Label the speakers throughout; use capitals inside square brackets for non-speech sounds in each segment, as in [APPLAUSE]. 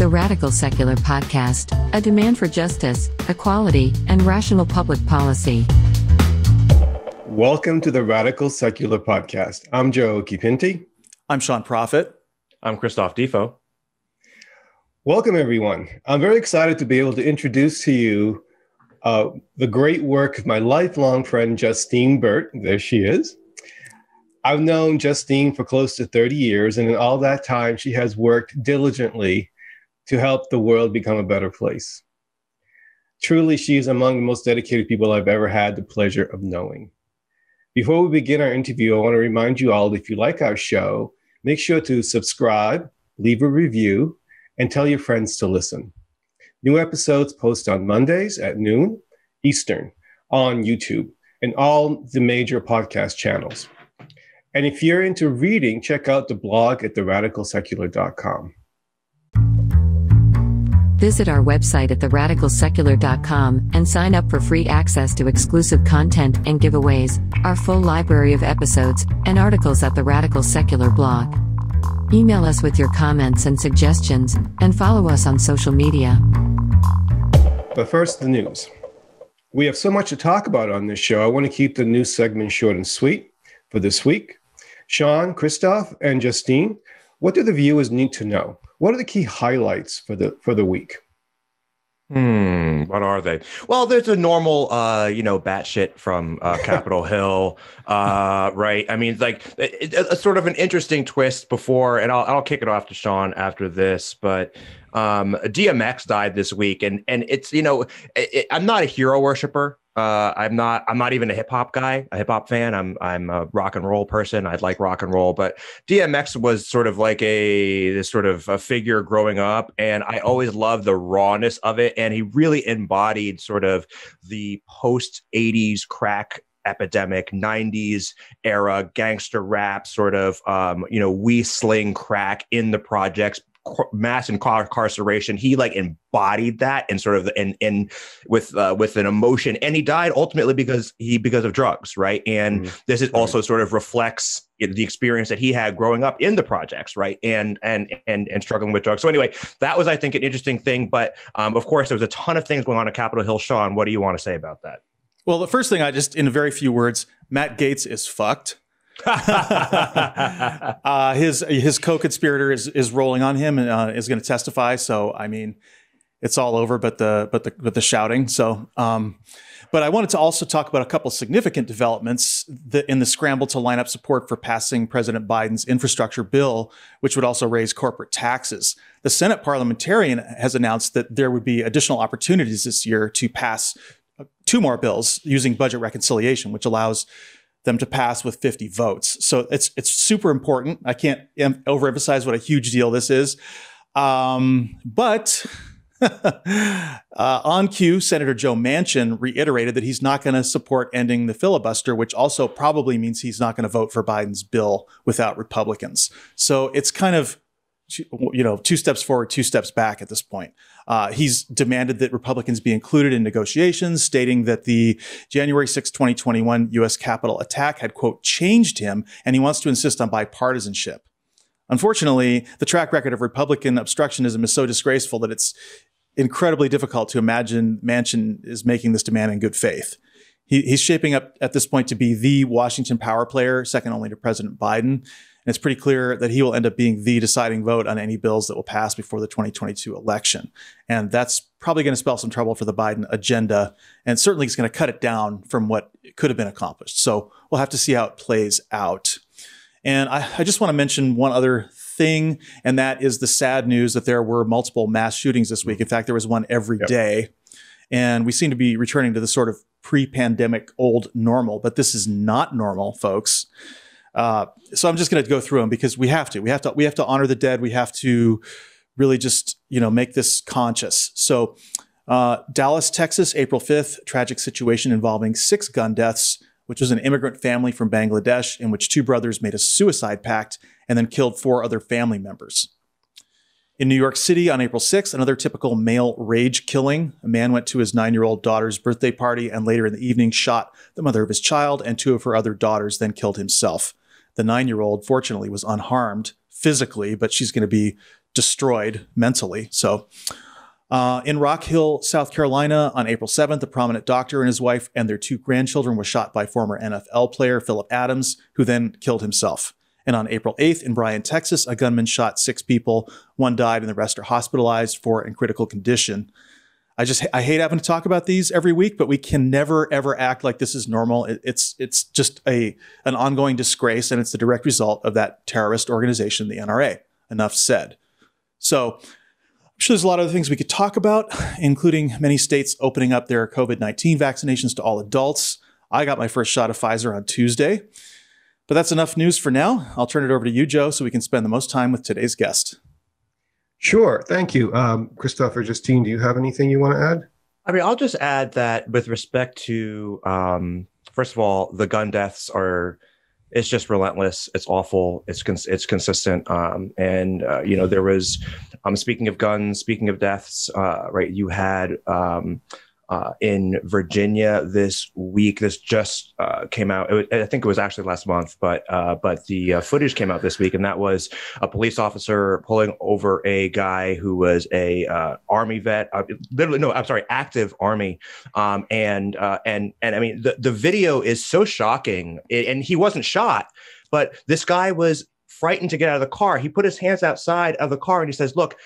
Speaker 1: The Radical Secular Podcast, a demand for justice, equality, and rational public policy.
Speaker 2: Welcome to the Radical Secular Podcast. I'm Joe Kipinti.
Speaker 3: I'm Sean Prophet.
Speaker 4: I'm Christoph Defoe.
Speaker 2: Welcome, everyone. I'm very excited to be able to introduce to you uh, the great work of my lifelong friend, Justine Burt. There she is. I've known Justine for close to 30 years, and in all that time, she has worked diligently to help the world become a better place. Truly, she is among the most dedicated people I've ever had the pleasure of knowing. Before we begin our interview, I want to remind you all that if you like our show, make sure to subscribe, leave a review, and tell your friends to listen. New episodes post on Mondays at noon Eastern on YouTube and all the major podcast channels. And if you're into reading, check out the blog at theradicalsecular.com.
Speaker 1: Visit our website at theradicalsecular.com and sign up for free access to exclusive content and giveaways, our full library of episodes, and articles at the Radical Secular blog. Email us with your comments and suggestions, and follow us on social media.
Speaker 2: But first, the news. We have so much to talk about on this show. I want to keep the news segment short and sweet for this week. Sean, Christoph, and Justine, what do the viewers need to know? What are the key highlights for the for the week?
Speaker 4: Hmm, what are they? Well, there's a normal, uh, you know, batshit from uh, [LAUGHS] Capitol Hill, uh, right? I mean, like it, it, a sort of an interesting twist before, and I'll I'll kick it off to Sean after this, but um, DMX died this week, and and it's you know, it, I'm not a hero worshiper, uh, I'm not. I'm not even a hip hop guy, a hip hop fan. I'm. I'm a rock and roll person. I'd like rock and roll, but DMX was sort of like a this sort of a figure growing up, and I always loved the rawness of it. And he really embodied sort of the post '80s crack epidemic 90s era gangster rap sort of um, you know we sling crack in the projects mass incarceration he like embodied that and sort of and and with uh, with an emotion and he died ultimately because he because of drugs right? And mm-hmm. this is also sort of reflects the experience that he had growing up in the projects right? And and and and struggling with drugs. So anyway that was i think an interesting thing but um, of course there was a ton of things going on at capitol hill. Sean what do you want to say about that?
Speaker 3: Well the first thing i just in a very few words matt Gaetz is fucked [LAUGHS] uh, his his co-conspirator is is rolling on him and uh, is going to testify. So I mean, it's all over. But the but the but the shouting. So. Um, but I wanted to also talk about a couple significant developments in the scramble to line up support for passing President Biden's infrastructure bill, which would also raise corporate taxes. The Senate parliamentarian has announced that there would be additional opportunities this year to pass uh, two more bills using budget reconciliation, which allows them to pass with 50 votes. So it's it's super important. I can't em- overemphasize what a huge deal this is. Um, but [LAUGHS] uh, on cue, Senator Joe Manchin reiterated that he's not going to support ending the filibuster, which also probably means he's not going to vote for Biden's bill without Republicans. So it's kind of you know, two steps forward, two steps back at this point. Uh, he's demanded that Republicans be included in negotiations, stating that the January 6, 2021 U.S. Capitol attack had, quote, changed him, and he wants to insist on bipartisanship. Unfortunately, the track record of Republican obstructionism is so disgraceful that it's incredibly difficult to imagine Manchin is making this demand in good faith. He, he's shaping up at this point to be the Washington power player, second only to President Biden. And it's pretty clear that he will end up being the deciding vote on any bills that will pass before the 2022 election. And that's probably going to spell some trouble for the Biden agenda. And certainly it's going to cut it down from what could have been accomplished. So we'll have to see how it plays out. And I, I just want to mention one other thing, and that is the sad news that there were multiple mass shootings this week. In fact, there was one every yep. day, And we seem to be returning to the sort of pre pandemic old normal, but this is not normal, folks. Uh, so I'm just going to go through them because we have to. We have to. We have to honor the dead. We have to really just you know make this conscious. So uh, Dallas, Texas, April 5th, tragic situation involving six gun deaths, which was an immigrant family from Bangladesh in which two brothers made a suicide pact and then killed four other family members. In New York City on April 6th, another typical male rage killing. A man went to his nine year old daughter's birthday party and later in the evening shot the mother of his child and two of her other daughters, then killed himself. The nine year old, fortunately, was unharmed physically, but she's going to be destroyed mentally. So, uh, in Rock Hill, South Carolina, on April 7th, a prominent doctor and his wife and their two grandchildren were shot by former NFL player Philip Adams, who then killed himself. And on April 8th, in Bryan, Texas, a gunman shot six people. One died, and the rest are hospitalized for in critical condition. I just I hate having to talk about these every week, but we can never ever act like this is normal. It, it's it's just a an ongoing disgrace, and it's the direct result of that terrorist organization, the NRA. Enough said. So I'm sure there's a lot of other things we could talk about, including many states opening up their COVID 19 vaccinations to all adults. I got my first shot of Pfizer on Tuesday. But that's enough news for now. I'll turn it over to you, Joe, so we can spend the most time with today's guest.
Speaker 2: Sure. Thank you. Um, Christopher, Justine, do you have anything you want to add?
Speaker 4: I mean, I'll just add that with respect to, um, first of all, the gun deaths are it's just relentless. It's awful. It's cons- it's consistent. Um, and uh, you know, there was, um, speaking of guns, speaking of deaths, uh, right? You had um, uh, in Virginia this week. This just uh, came out. Was, I think it was actually last month, but uh, but the uh, footage came out this week, and that was a police officer pulling over a guy who was a uh, army vet. Uh, literally, no, I'm sorry, active army. Um, and and and I mean, the the video is so shocking, and he wasn't shot, but this guy was frightened to get out of the car. He put his hands outside of the car and he says, "Look,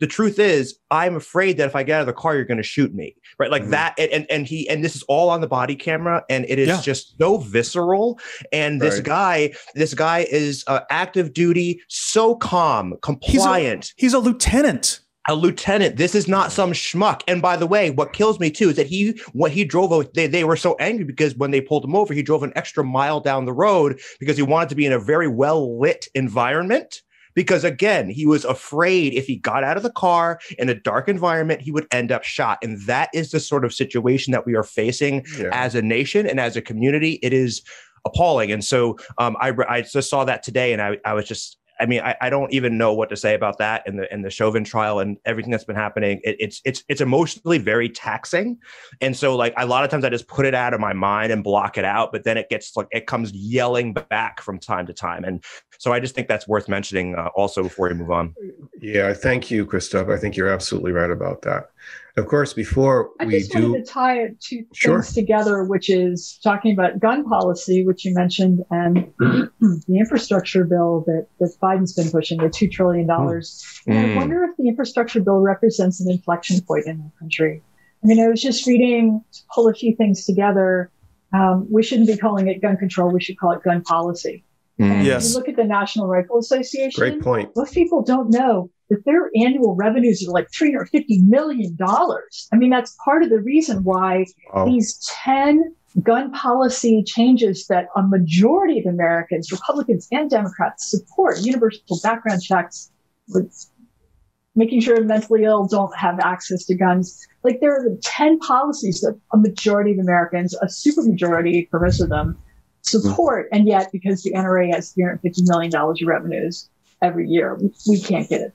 Speaker 4: the truth is i'm afraid that if i get out of the car you're going to shoot me right like mm-hmm. that and and he and this is all on the body camera and it is yeah. just so visceral and this right. guy this guy is uh, active duty so calm compliant
Speaker 3: he's a, he's a lieutenant
Speaker 4: a lieutenant. This is not some schmuck. And by the way, what kills me too is that he when he drove, they, they were so angry because when they pulled him over, he drove an extra mile down the road because he wanted to be in a very well lit environment because again, he was afraid if he got out of the car in a dark environment, he would end up shot. And that is the sort of situation that we are facing yeah. as a nation and as a community. It is appalling. And so um, I, I just saw that today and I, I was just I mean, I, I, don't even know what to say about that and the and the Chauvin trial and everything that's been happening. It, it's it's it's emotionally very taxing, and so like a lot of times I just put it out of my mind and block it out, but then it gets like it comes yelling back from time to time, and so I just think that's worth mentioning uh, also before we move on.
Speaker 2: Yeah, thank you, Christoph. I think you're absolutely right about that. Of course, before
Speaker 5: I
Speaker 2: we
Speaker 5: just
Speaker 2: do,
Speaker 5: wanted to tie two sure. things together, which is talking about gun policy, which you mentioned, and [CLEARS THROAT] the infrastructure bill that, that Biden's been pushing, the two trillion dollars. Mm. I wonder if the infrastructure bill represents an inflection point in the country. I mean, I was just reading to pull a few things together. Um, we shouldn't be calling it gun control. We should call it gun policy.
Speaker 3: Mm. Yes.
Speaker 5: You look at the National Rifle Association.
Speaker 2: Great point.
Speaker 5: Most people don't know that their annual revenues are like $350 million. I mean, that's part of the reason why wow. these 10 gun policy changes that a majority of Americans, Republicans and Democrats, support universal background checks, making sure mentally ill don't have access to guns. Like there are 10 policies that a majority of Americans, a supermajority for most of them, support. And yet, because the NRA has $350 million in revenues every year, we can't get it.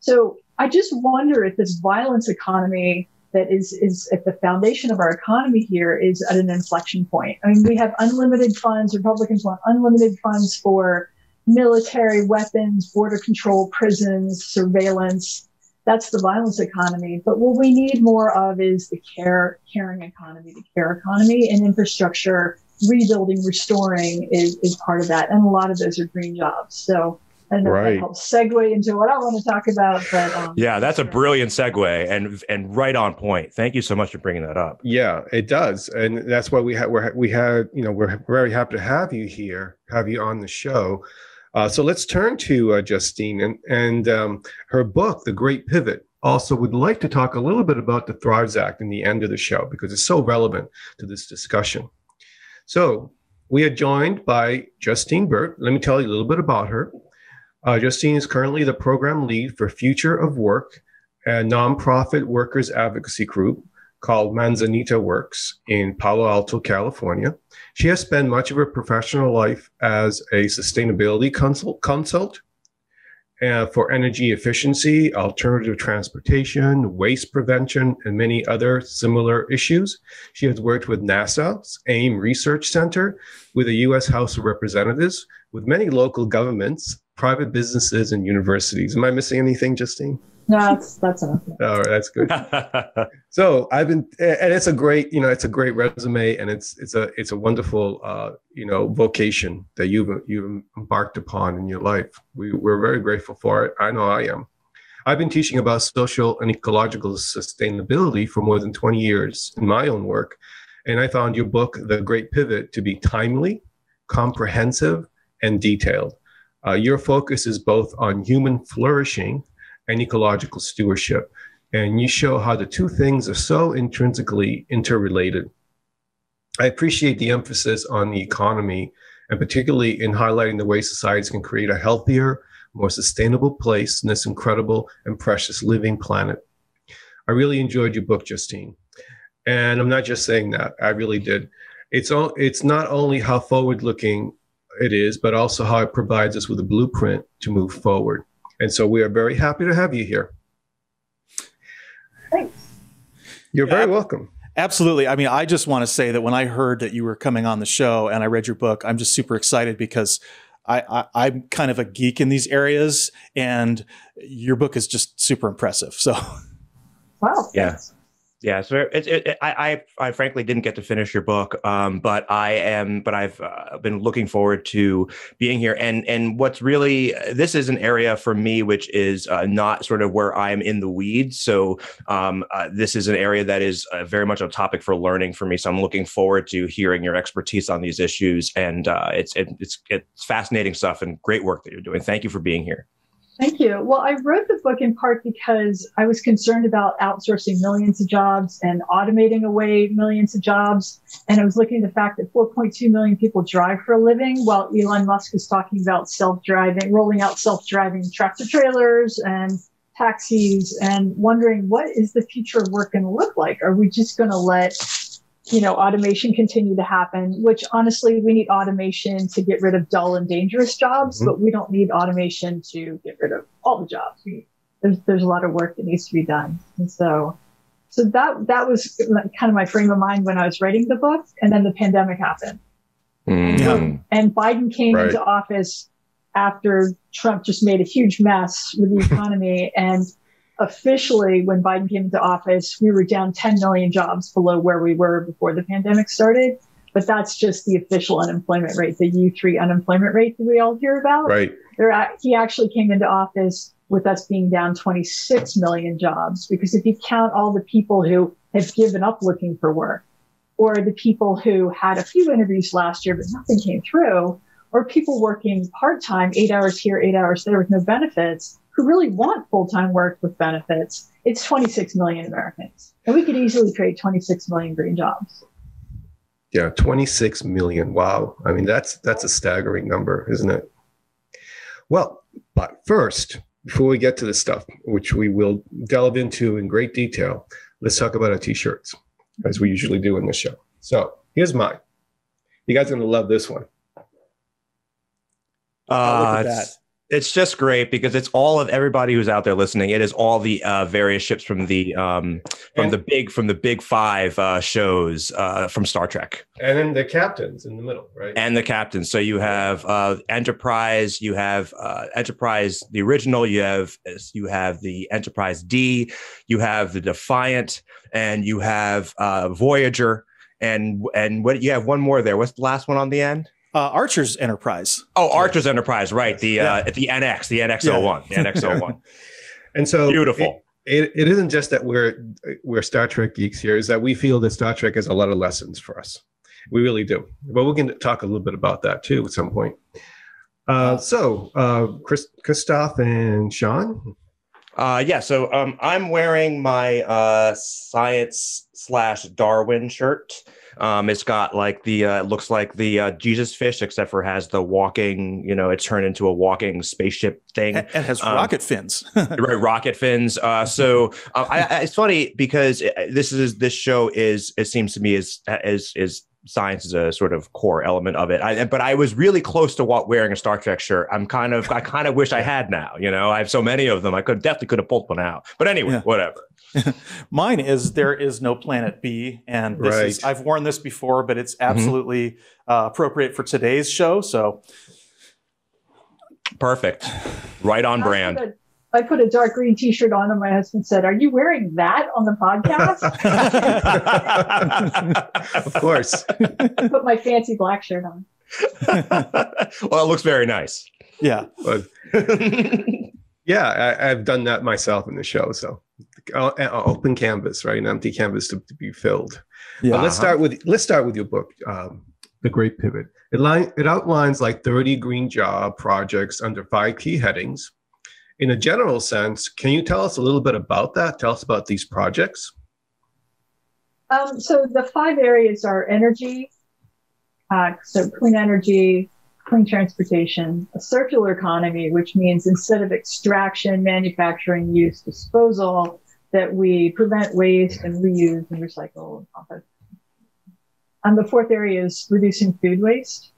Speaker 5: So I just wonder if this violence economy that is, is at the foundation of our economy here is at an inflection point. I mean, we have unlimited funds. Republicans want unlimited funds for military weapons, border control, prisons, surveillance. That's the violence economy. But what we need more of is the care, caring economy, the care economy and infrastructure rebuilding, restoring is, is part of that. And a lot of those are green jobs. So and right. that helps segue into what I want to talk about. But um,
Speaker 4: yeah, that's a brilliant segue and and right on point. Thank you so much for bringing that up.
Speaker 2: Yeah, it does, and that's why we had we we had you know we're very happy to have you here, have you on the show. Uh, so let's turn to uh, Justine and and um, her book, The Great Pivot. Also, would like to talk a little bit about the Thrives Act in the end of the show because it's so relevant to this discussion. So we are joined by Justine Burt. Let me tell you a little bit about her. Uh, Justine is currently the program lead for Future of Work, a nonprofit workers advocacy group called Manzanita Works in Palo Alto, California. She has spent much of her professional life as a sustainability consult, consult uh, for energy efficiency, alternative transportation, waste prevention, and many other similar issues. She has worked with NASA's Ames Research Center, with the U.S. House of Representatives, with many local governments, private businesses, and universities. Am I missing anything, Justine?
Speaker 5: No, that's that's enough. [LAUGHS]
Speaker 2: All right, that's good. [LAUGHS] so I've been, and it's a great, you know, it's a great resume, and it's it's a it's a wonderful, uh, you know, vocation that you've you've embarked upon in your life. We we're very grateful for it. I know I am. I've been teaching about social and ecological sustainability for more than 20 years in my own work, and I found your book, The Great Pivot, to be timely, comprehensive, and detailed. Uh, your focus is both on human flourishing and ecological stewardship. And you show how the two things are so intrinsically interrelated. I appreciate the emphasis on the economy, and particularly in highlighting the way societies can create a healthier, more sustainable place in this incredible and precious living planet. I really enjoyed your book, Justine. And I'm not just saying that, I really did. It's, it's not only how forward looking it is, but also how it provides us with a blueprint to move forward. And so we are very happy to have you here.
Speaker 5: Thanks.
Speaker 2: You're very welcome.
Speaker 3: Absolutely. I mean, I just want to say that when I heard that you were coming on the show and I read your book, I'm just super excited because I, I, am kind of a geek in these areas, and your book is just super impressive. So, [LAUGHS]
Speaker 5: wow.
Speaker 4: Yeah. Yeah, so it, it, it, I, I, I frankly didn't get to finish your book, um, but I am, but I've uh, been looking forward to being here. And and what's really this is an area for me which is uh, not sort of where I'm in the weeds. So um, uh, this is an area that is uh, very much a topic for learning for me. So I'm looking forward to hearing your expertise on these issues. And uh, it's it's it's fascinating stuff and great work that you're doing. Thank you for being here.
Speaker 5: Thank you. Well, I wrote the book in part because I was concerned about outsourcing millions of jobs and automating away millions of jobs. And I was looking at the fact that 4.2 million people drive for a living, while Elon Musk is talking about self-driving, rolling out self-driving tractor trailers and taxis and wondering what is the future of work going to look like? Are we just going to let you know, automation continue to happen, which honestly, we need automation to get rid of dull and dangerous jobs, mm-hmm. but we don't need automation to get rid of all the jobs. There's, there's a lot of work that needs to be done. And so, so that, that was kind of my frame of mind when I was writing the book. And then the pandemic happened.
Speaker 4: Mm-hmm.
Speaker 5: And Biden came right. into office after Trump just made a huge mess with the economy and officially, when Biden came into office, we were down 10 million jobs below where we were before the pandemic started. But that's just the official unemployment rate, the U3 unemployment rate that we all hear about.
Speaker 2: Right.
Speaker 5: There, he actually came into office with us being down 26 million jobs. Because if you count all the people who have given up looking for work, or the people who had a few interviews last year but nothing came through, or people working part time, eight hours here, eight hours there with no benefits, who really want full-time work with benefits, it's 26 million Americans. And we could easily create 26 million green jobs.
Speaker 2: Yeah, 26 million. Wow. I mean, that's that's a staggering number, isn't it? Well, but first, before we get to the stuff, which we will delve into in great detail, let's talk about our t-shirts, as we usually do in this show. So here's mine. You guys are gonna love this one.
Speaker 4: Uh, oh, look at that it's just great because it's all of everybody who's out there listening. It is all the uh, various ships from the um, from and, the big from the big five uh, shows uh, from Star Trek,
Speaker 2: and then the captains in the middle, right?
Speaker 4: And the captains. So you have uh, Enterprise, you have uh, Enterprise the original, you have you have the Enterprise D, you have the Defiant, and you have uh, Voyager, and and what you have one more there. What's the last one on the end?
Speaker 3: Uh, Archer's Enterprise.
Speaker 4: Oh, Archer's Enterprise, right? The yeah. uh, the NX, the NX01, yeah. the NX01. [LAUGHS]
Speaker 2: and so
Speaker 4: beautiful.
Speaker 2: It, it, it isn't just that we're we're Star Trek geeks here; is that we feel that Star Trek has a lot of lessons for us. We really do. But we can talk a little bit about that too at some point. Uh, so, uh, Chris, Christoph and Sean.
Speaker 4: Uh, yeah, so um, I'm wearing my uh, science slash Darwin shirt. Um, it's got like the uh, looks like the uh, Jesus fish, except for has the walking. You know, it's turned into a walking spaceship thing.
Speaker 3: It has um, rocket fins. [LAUGHS]
Speaker 4: right, rocket fins. Uh, so uh, I, I, it's funny because it, this is this show is it seems to me is is is science is a sort of core element of it. I, but I was really close to what wearing a Star Trek shirt. I'm kind of, I kind of wish I had now. You know, I have so many of them. I could definitely could have pulled one out. But anyway, yeah. whatever. [LAUGHS]
Speaker 3: Mine is there is no planet B, and this right. is I've worn this before, but it's mm-hmm. absolutely mm-hmm. uh, appropriate for today's show. So
Speaker 4: Perfect. Right on brand.
Speaker 5: I put, a, I put a dark green T-shirt on, and my husband said, "Are you wearing that on the podcast?" [LAUGHS]
Speaker 2: of course.
Speaker 5: I put my fancy black shirt on. [LAUGHS]
Speaker 4: well, it looks very nice.
Speaker 3: Yeah.
Speaker 2: But, [LAUGHS] yeah, I, have done that myself in the show. So uh, uh, open canvas, right? An empty canvas to, to be filled. Yeah. let's uh-huh. start with let's start with your book, um, The Great Pivot. It, line, it outlines like 30 green job projects under five key headings. In a general sense, can you tell us a little bit about that? Tell us about these projects.
Speaker 5: Um, so the five areas are energy, uh, so clean energy, clean transportation, a circular economy, which means instead of extraction, manufacturing, use, disposal, that we prevent waste and reuse and recycle and. And the fourth area is reducing food waste.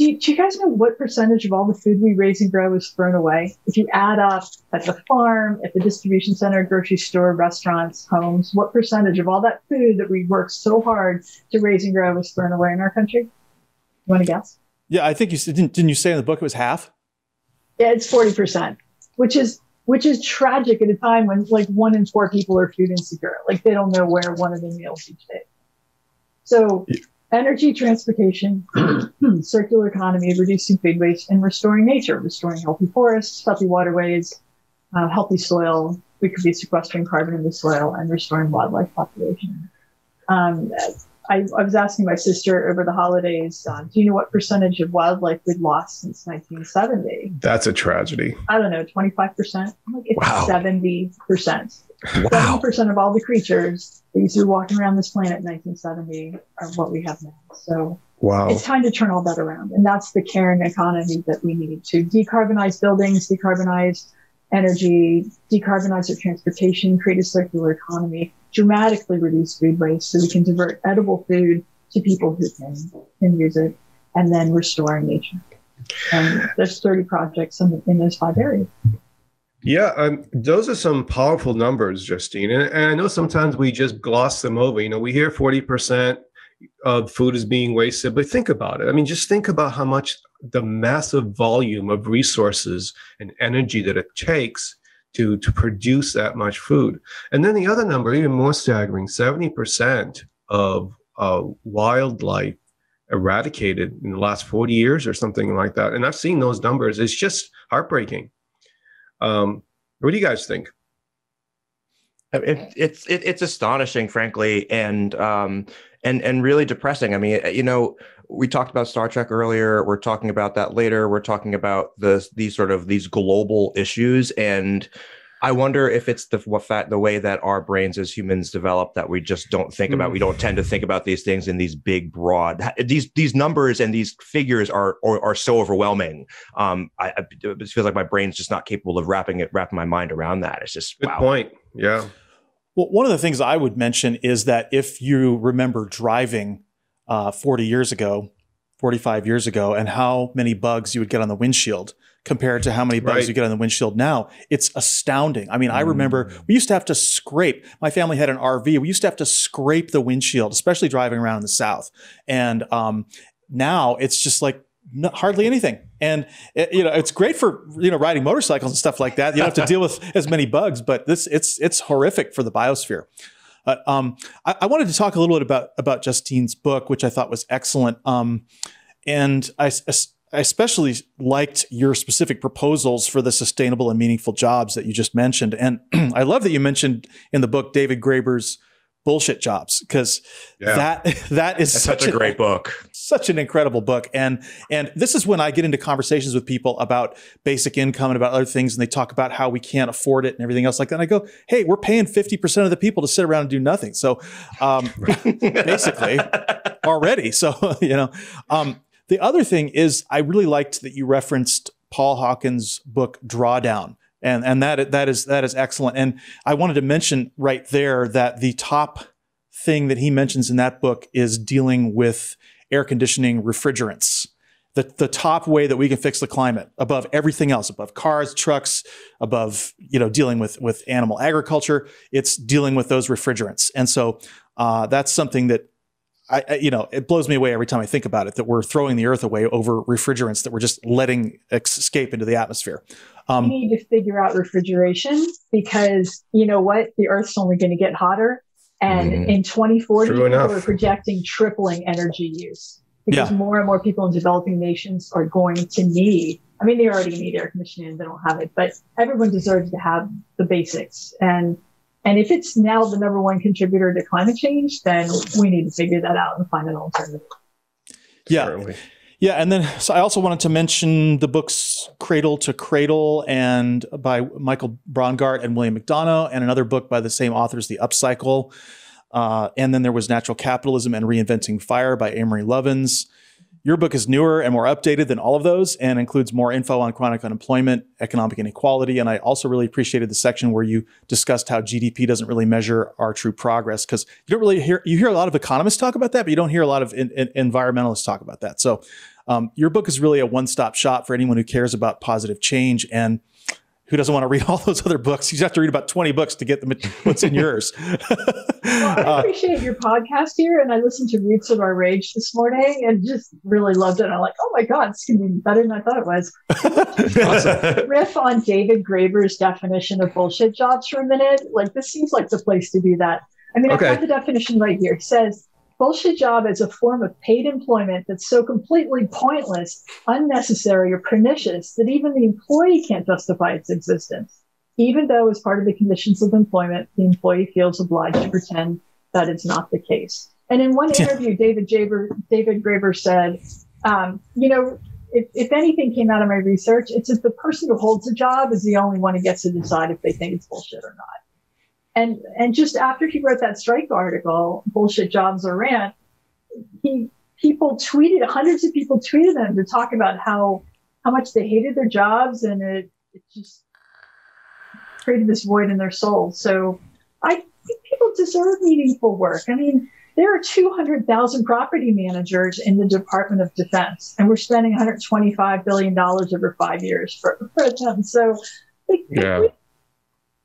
Speaker 5: Do you, do you, guys know what percentage of all the food we raise and grow is thrown away? If you add up at the farm, at the distribution center, grocery store, restaurants, homes, what percentage of all that food that we work so hard to raise and grow is thrown away in our country? You want to guess?
Speaker 3: Yeah, I think you didn't. Didn't you say in the book it was half?
Speaker 5: Yeah, it's forty percent, which is which is tragic at a time when like one in four people are food insecure. Like they don't know where one of their meals each day. So. Energy, transportation, [CLEARS THROAT] circular economy, reducing food waste, and restoring nature, restoring healthy forests, healthy waterways, uh, healthy soil. We could be sequestering carbon in the soil and restoring wildlife population. Um, I, I, was asking my sister over the holidays, um, do you know what percentage of wildlife we'd lost since 1970?
Speaker 2: That's a tragedy.
Speaker 5: I don't know, 25%? I'm like, it's wow. 70%.
Speaker 4: Wow.
Speaker 5: 70% of all the creatures that used to be walking around this planet in 1970 are what we have now. So
Speaker 2: wow.
Speaker 5: it's time to turn all that around. And that's the caring economy that we need to decarbonize buildings, decarbonize energy, decarbonize our transportation, create a circular economy, dramatically reduce food waste so we can divert edible food to people who can, can use it, and then restore nature. And there's 30 projects in, in those five areas.
Speaker 2: Yeah, um, those are some powerful numbers, Justine. And, and I know sometimes we just gloss them over. You know, we hear 40% of food is being wasted, but think about it. I mean, just think about how much the massive volume of resources and energy that it takes to, to produce that much food. And then the other number, even more staggering 70% of uh, wildlife eradicated in the last 40 years or something like that. And I've seen those numbers. It's just heartbreaking. Um, what do you guys think?
Speaker 4: It, it's it, it's astonishing, frankly, and um, and and really depressing. I mean, you know, we talked about Star Trek earlier. We're talking about that later. We're talking about the these sort of these global issues, and I wonder if it's the what fact the way that our brains as humans develop that we just don't think about. We don't tend to think about these things in these big, broad. These these numbers and these figures are are, are so overwhelming. Um, I, I, it feels like my brain's just not capable of wrapping it, wrapping my mind around that. It's just
Speaker 2: good
Speaker 4: wow.
Speaker 2: point. Yeah.
Speaker 3: Well, one of the things I would mention is that if you remember driving uh, 40 years ago, 45 years ago, and how many bugs you would get on the windshield compared to how many bugs right. you get on the windshield now, it's astounding. I mean, I remember mm. we used to have to scrape. My family had an RV. We used to have to scrape the windshield, especially driving around in the South. And um, now it's just like hardly anything. And it, you know, it's great for you know riding motorcycles and stuff like that. You don't have to [LAUGHS] deal with as many bugs, but this it's it's horrific for the biosphere. Um, I, I, wanted to talk a little bit about about Justine's book, which I thought was excellent. Um, and I, I especially liked your specific proposals for the sustainable and meaningful jobs that you just mentioned. And [CLEARS THROAT] I love that you mentioned in the book David Graeber's bullshit jobs because yeah. that [LAUGHS] that is
Speaker 4: such, such, a great book.
Speaker 3: such an incredible book. And and this is when i get into conversations with people about basic income and about other things and they talk about how we can't afford it and everything else like that and i go hey we're paying 50% of the people to sit around and do nothing. So um, [LAUGHS] basically already. So [LAUGHS] you know um, the other thing is i really liked that you referenced paul Hawken's book drawdown and and that that is that is excellent. And I wanted to mention right there that the top thing that he mentions in that book is dealing with air conditioning refrigerants. The, the top way that we can fix the climate above everything else, above cars, trucks, above you know dealing with with animal agriculture, it's dealing with those refrigerants. And so uh, that's something that I, I, you know, it blows me away every time I think about it that we're throwing the earth away over refrigerants that we're just letting escape into the atmosphere.
Speaker 5: Um, we need to figure out refrigeration because you know what? The earth's only going to get hotter. And mm, in 2040, we're projecting tripling energy use because yeah. more and more people in developing nations are going to need. I mean, they already need air conditioning; they don't have it, but everyone deserves to have the basics. And and if it's now the number one contributor to climate change, then we need to figure that out and find an alternative.
Speaker 3: Yeah. Certainly. Yeah, and then so I also wanted to mention the books Cradle to Cradle and by Michael Braungart and William McDonough, and another book by the same authors, The Upcycle. Uh, and then there was Natural Capitalism and Reinventing Fire by Amory Lovins. Your book is newer and more updated than all of those and includes more info on chronic unemployment, economic inequality. And I also really appreciated the section where you discussed how GDP doesn't really measure our true progress because you don't really hear, you hear a lot of economists talk about that, but you don't hear a lot of in, in, environmentalists talk about that. So um, your book is really a one stop shop for anyone who cares about positive change. And who doesn't want to read [LAUGHS] all those other books? You have to read about 20 books to get the, what's in yours. [LAUGHS]
Speaker 5: well, I uh, appreciate your podcast here. And I listened to Roots of Our Rage this morning and just really loved it. And I'm like, oh my God, it's going to be better than I thought it was. awesome. [LAUGHS] Riff on David Graeber's definition of bullshit jobs for a minute. Like, this seems like the place to do that. I mean, okay. I have the definition right here. It says, bullshit job is a form of paid employment that's so completely pointless, unnecessary, or pernicious that even the employee can't justify its existence. Even though, as part of the conditions of employment, the employee feels obliged to pretend that it's not the case. And in one interview, David Jaber, David Graeber said, um, you know, if, if anything came out of my research, it's that the person who holds the job is the only one who gets to decide if they think it's bullshit or not. And and just after he wrote that strike article, bullshit jobs or rant, he people tweeted hundreds of people tweeted him to talk about how how much they hated their jobs and it, it just created this void in their soul. So I think people deserve meaningful work. I mean, there are 200,000 property managers in the Department of Defense, and we're spending 125 billion dollars over five years for, for them. So, like, yeah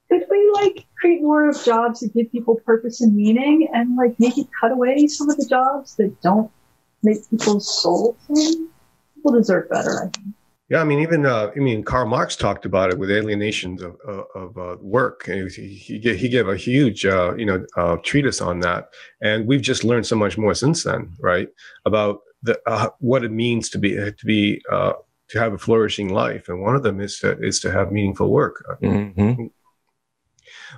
Speaker 5: could we like create more of jobs that give people purpose and meaning and like maybe cut away some of the jobs that don't make people's souls sing? People deserve better, I think.
Speaker 2: Yeah, I mean, even uh, I mean, Karl Marx talked about it with alienation of, of uh, work. He, he, he gave a huge, uh, you know, uh, treatise on that, and we've just learned so much more since then, right? About the uh, what it means to be to be uh, to have a flourishing life, and one of them is to, is to have meaningful work. Mm-hmm.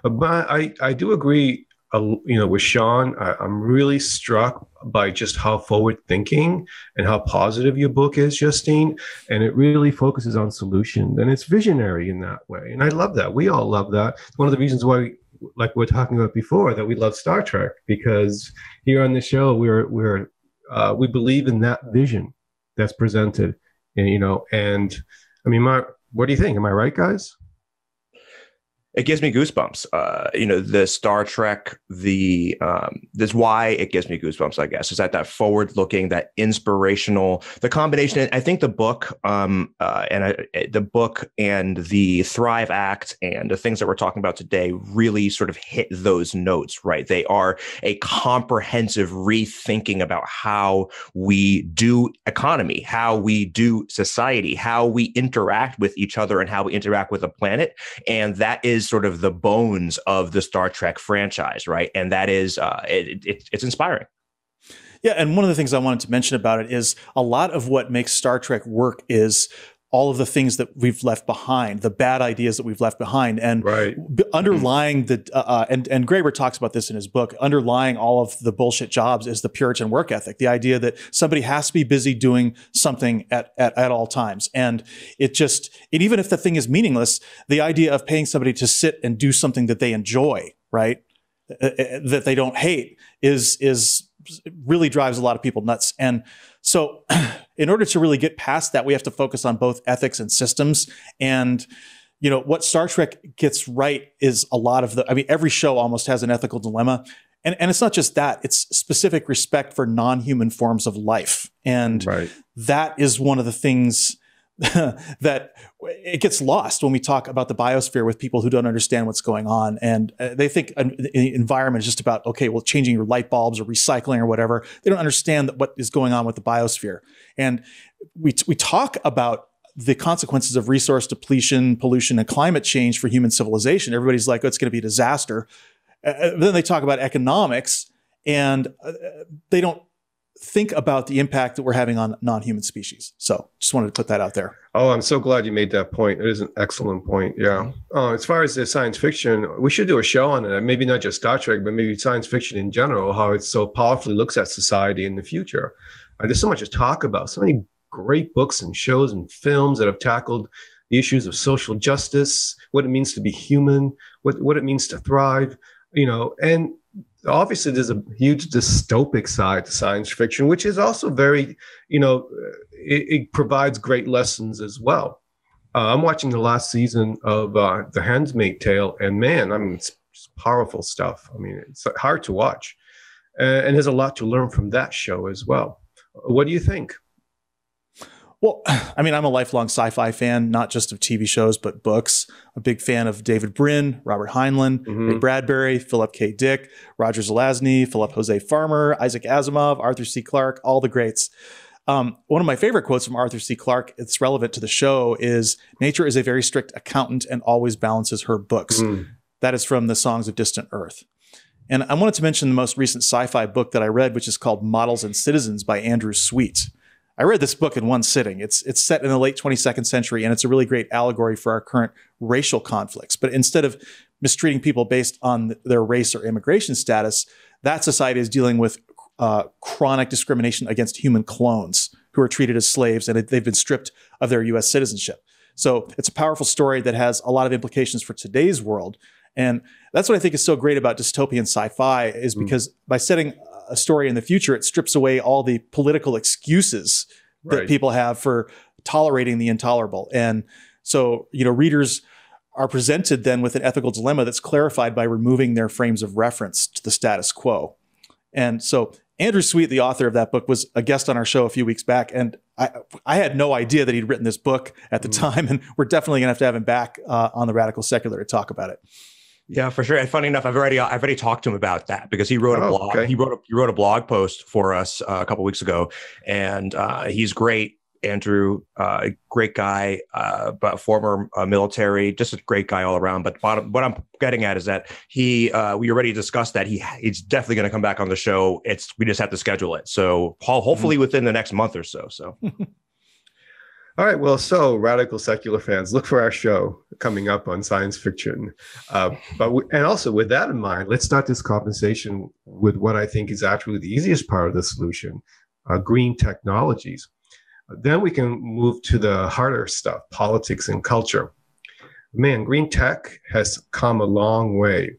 Speaker 2: But I, I do agree, uh, you know, with Sean. I, I'm really struck by just how forward thinking and how positive your book is, Justine. And it really focuses on solutions and it's visionary in that way. And I love that. We all love that. It's one of the reasons why like we are talking about before, that we love Star Trek because here on the show we're we're uh, we believe in that vision that's presented, and, you know. And I mean, Mark, what do you think? Am I right, guys?
Speaker 4: It gives me goosebumps. Uh, you know, the Star Trek, the um, that's why it gives me goosebumps. I guess is that that forward looking, that inspirational, the combination. I think the book, um, uh, and uh, the book and the Thrive Act and the things that we're talking about today really sort of hit those notes. Right, they are a comprehensive rethinking about how we do economy, how we do society, how we interact with each other, and how we interact with the planet, and that is sort of the bones of the Star Trek franchise, right? And that is uh, it, it, it's inspiring.
Speaker 3: Yeah, and one of the things I wanted to mention about it is a lot of what makes Star Trek work is all of the things that we've left behind, the bad ideas that we've left behind, and
Speaker 2: right.
Speaker 3: underlying the uh, uh, and and Graeber talks about this in his book. Underlying all of the bullshit jobs is the Puritan work ethic, the idea that somebody has to be busy doing something at at, at all times, and it just and even if the thing is meaningless, the idea of paying somebody to sit and do something that they enjoy, right, uh, uh that they don't hate, is is really drives a lot of people nuts, and so, [CLEARS THROAT] in order to really get past that, we have to focus on both ethics and systems. And, you know, what Star Trek gets right is a lot of the, I mean, every show almost has an ethical dilemma. And, and it's not just that, it's specific respect for non human forms of life. And right. that is one of the things [LAUGHS] that it gets lost when we talk about the biosphere with people who don't understand what's going on. And uh, they think an, environment is just about, okay, well, changing your light bulbs or recycling or whatever. They don't understand what is going on with the biosphere. And we, we talk about the consequences of resource depletion, pollution, and climate change for human civilization. Everybody's like, oh, it's going to be a disaster. Uh, uh, then they talk about economics and uh, they don't think about the impact that we're having on non-human species. So just wanted to put that out there.
Speaker 2: Oh, I'm so glad you made that point. It is an excellent point. Yeah. Uh, as far as the science fiction, we should do a show on it. Maybe not just Star Trek, but maybe science fiction in general, how it so powerfully looks at society in the future. Uh, there's so much to talk about. So many great books and shows and films that have tackled the issues of social justice, what it means to be human, what, what it means to thrive, you know, and obviously there's a huge dystopic side to science fiction, which is also very, you know, it, it provides great lessons as well. Uh, I'm watching the last season of uh, The Handmaid's Tale, and man, I mean, it's, it's powerful stuff. I mean, it's hard to watch, uh, and there's a lot to learn from that show as well. What do you think?
Speaker 3: Well, [SIGHS] I mean, I'm a lifelong sci-fi fan, not just of TV shows, but books. A big fan of David Brin, Robert Heinlein, mm-hmm. Ray Bradbury, Philip K. Dick, Roger Zelazny, Philip Jose Farmer, Isaac Asimov, Arthur C. Clarke, all the greats. Um, one of my favorite quotes from Arthur C. Clarke, it's relevant to the show, is Nature is a very strict accountant and always balances her books. Mm. That is from the Songs of Distant Earth. And I wanted to mention the most recent sci fi book that I read, which is called Models and Citizens by Andrew Sweet. I read this book in one sitting. It's it's set in the late 22nd century, and it's a really great allegory for our current racial conflicts. But instead of mistreating people based on their race or immigration status, that society is dealing with uh, chronic discrimination against human clones who are treated as slaves and they've been stripped of their U.S. citizenship. So it's a powerful story that has a lot of implications for today's world. And that's what I think is so great about dystopian sci-fi is hmm. because mm. by setting a story in the future, it strips away all the political excuses right. that people have for tolerating the intolerable. And so, you know, readers are presented then with an ethical dilemma that's clarified by removing their frames of reference to the status quo. And so Andrew Sweet, the author of that book, was a guest on our show a few weeks back, and I, I had no idea that he'd written this book at the mm. time, and we're definitely going to have to have him back uh, on the Radical Secular to talk about it.
Speaker 4: Yeah, for sure. And funny enough, I've already I've already talked to him about that because he wrote oh, a blog. Okay. He wrote a, he wrote a blog post for us uh, a couple weeks ago, and uh, he's great. Andrew, uh, great guy, uh, but former uh, military, just a great guy all around. But bottom, what I'm getting at is that he, uh, we already discussed that he he's definitely going to come back on the show. It's we just have to schedule it. So Paul, hopefully mm-hmm. within the next month or so. So. [LAUGHS]
Speaker 2: All right. Well, so radical secular fans, look for our show coming up on science fiction. Uh, but w- and also with that in mind, let's start this conversation with what I think is actually the easiest part of the solution: uh, green technologies. Then we can move to the harder stuff: politics and culture. Man, green tech has come a long way.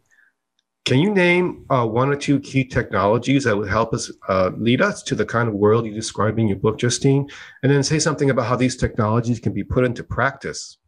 Speaker 2: Can you name uh, one or two key technologies that would help us uh, lead us to the kind of world you describe in your book, Justine? And then say something about how these technologies can be put into practice.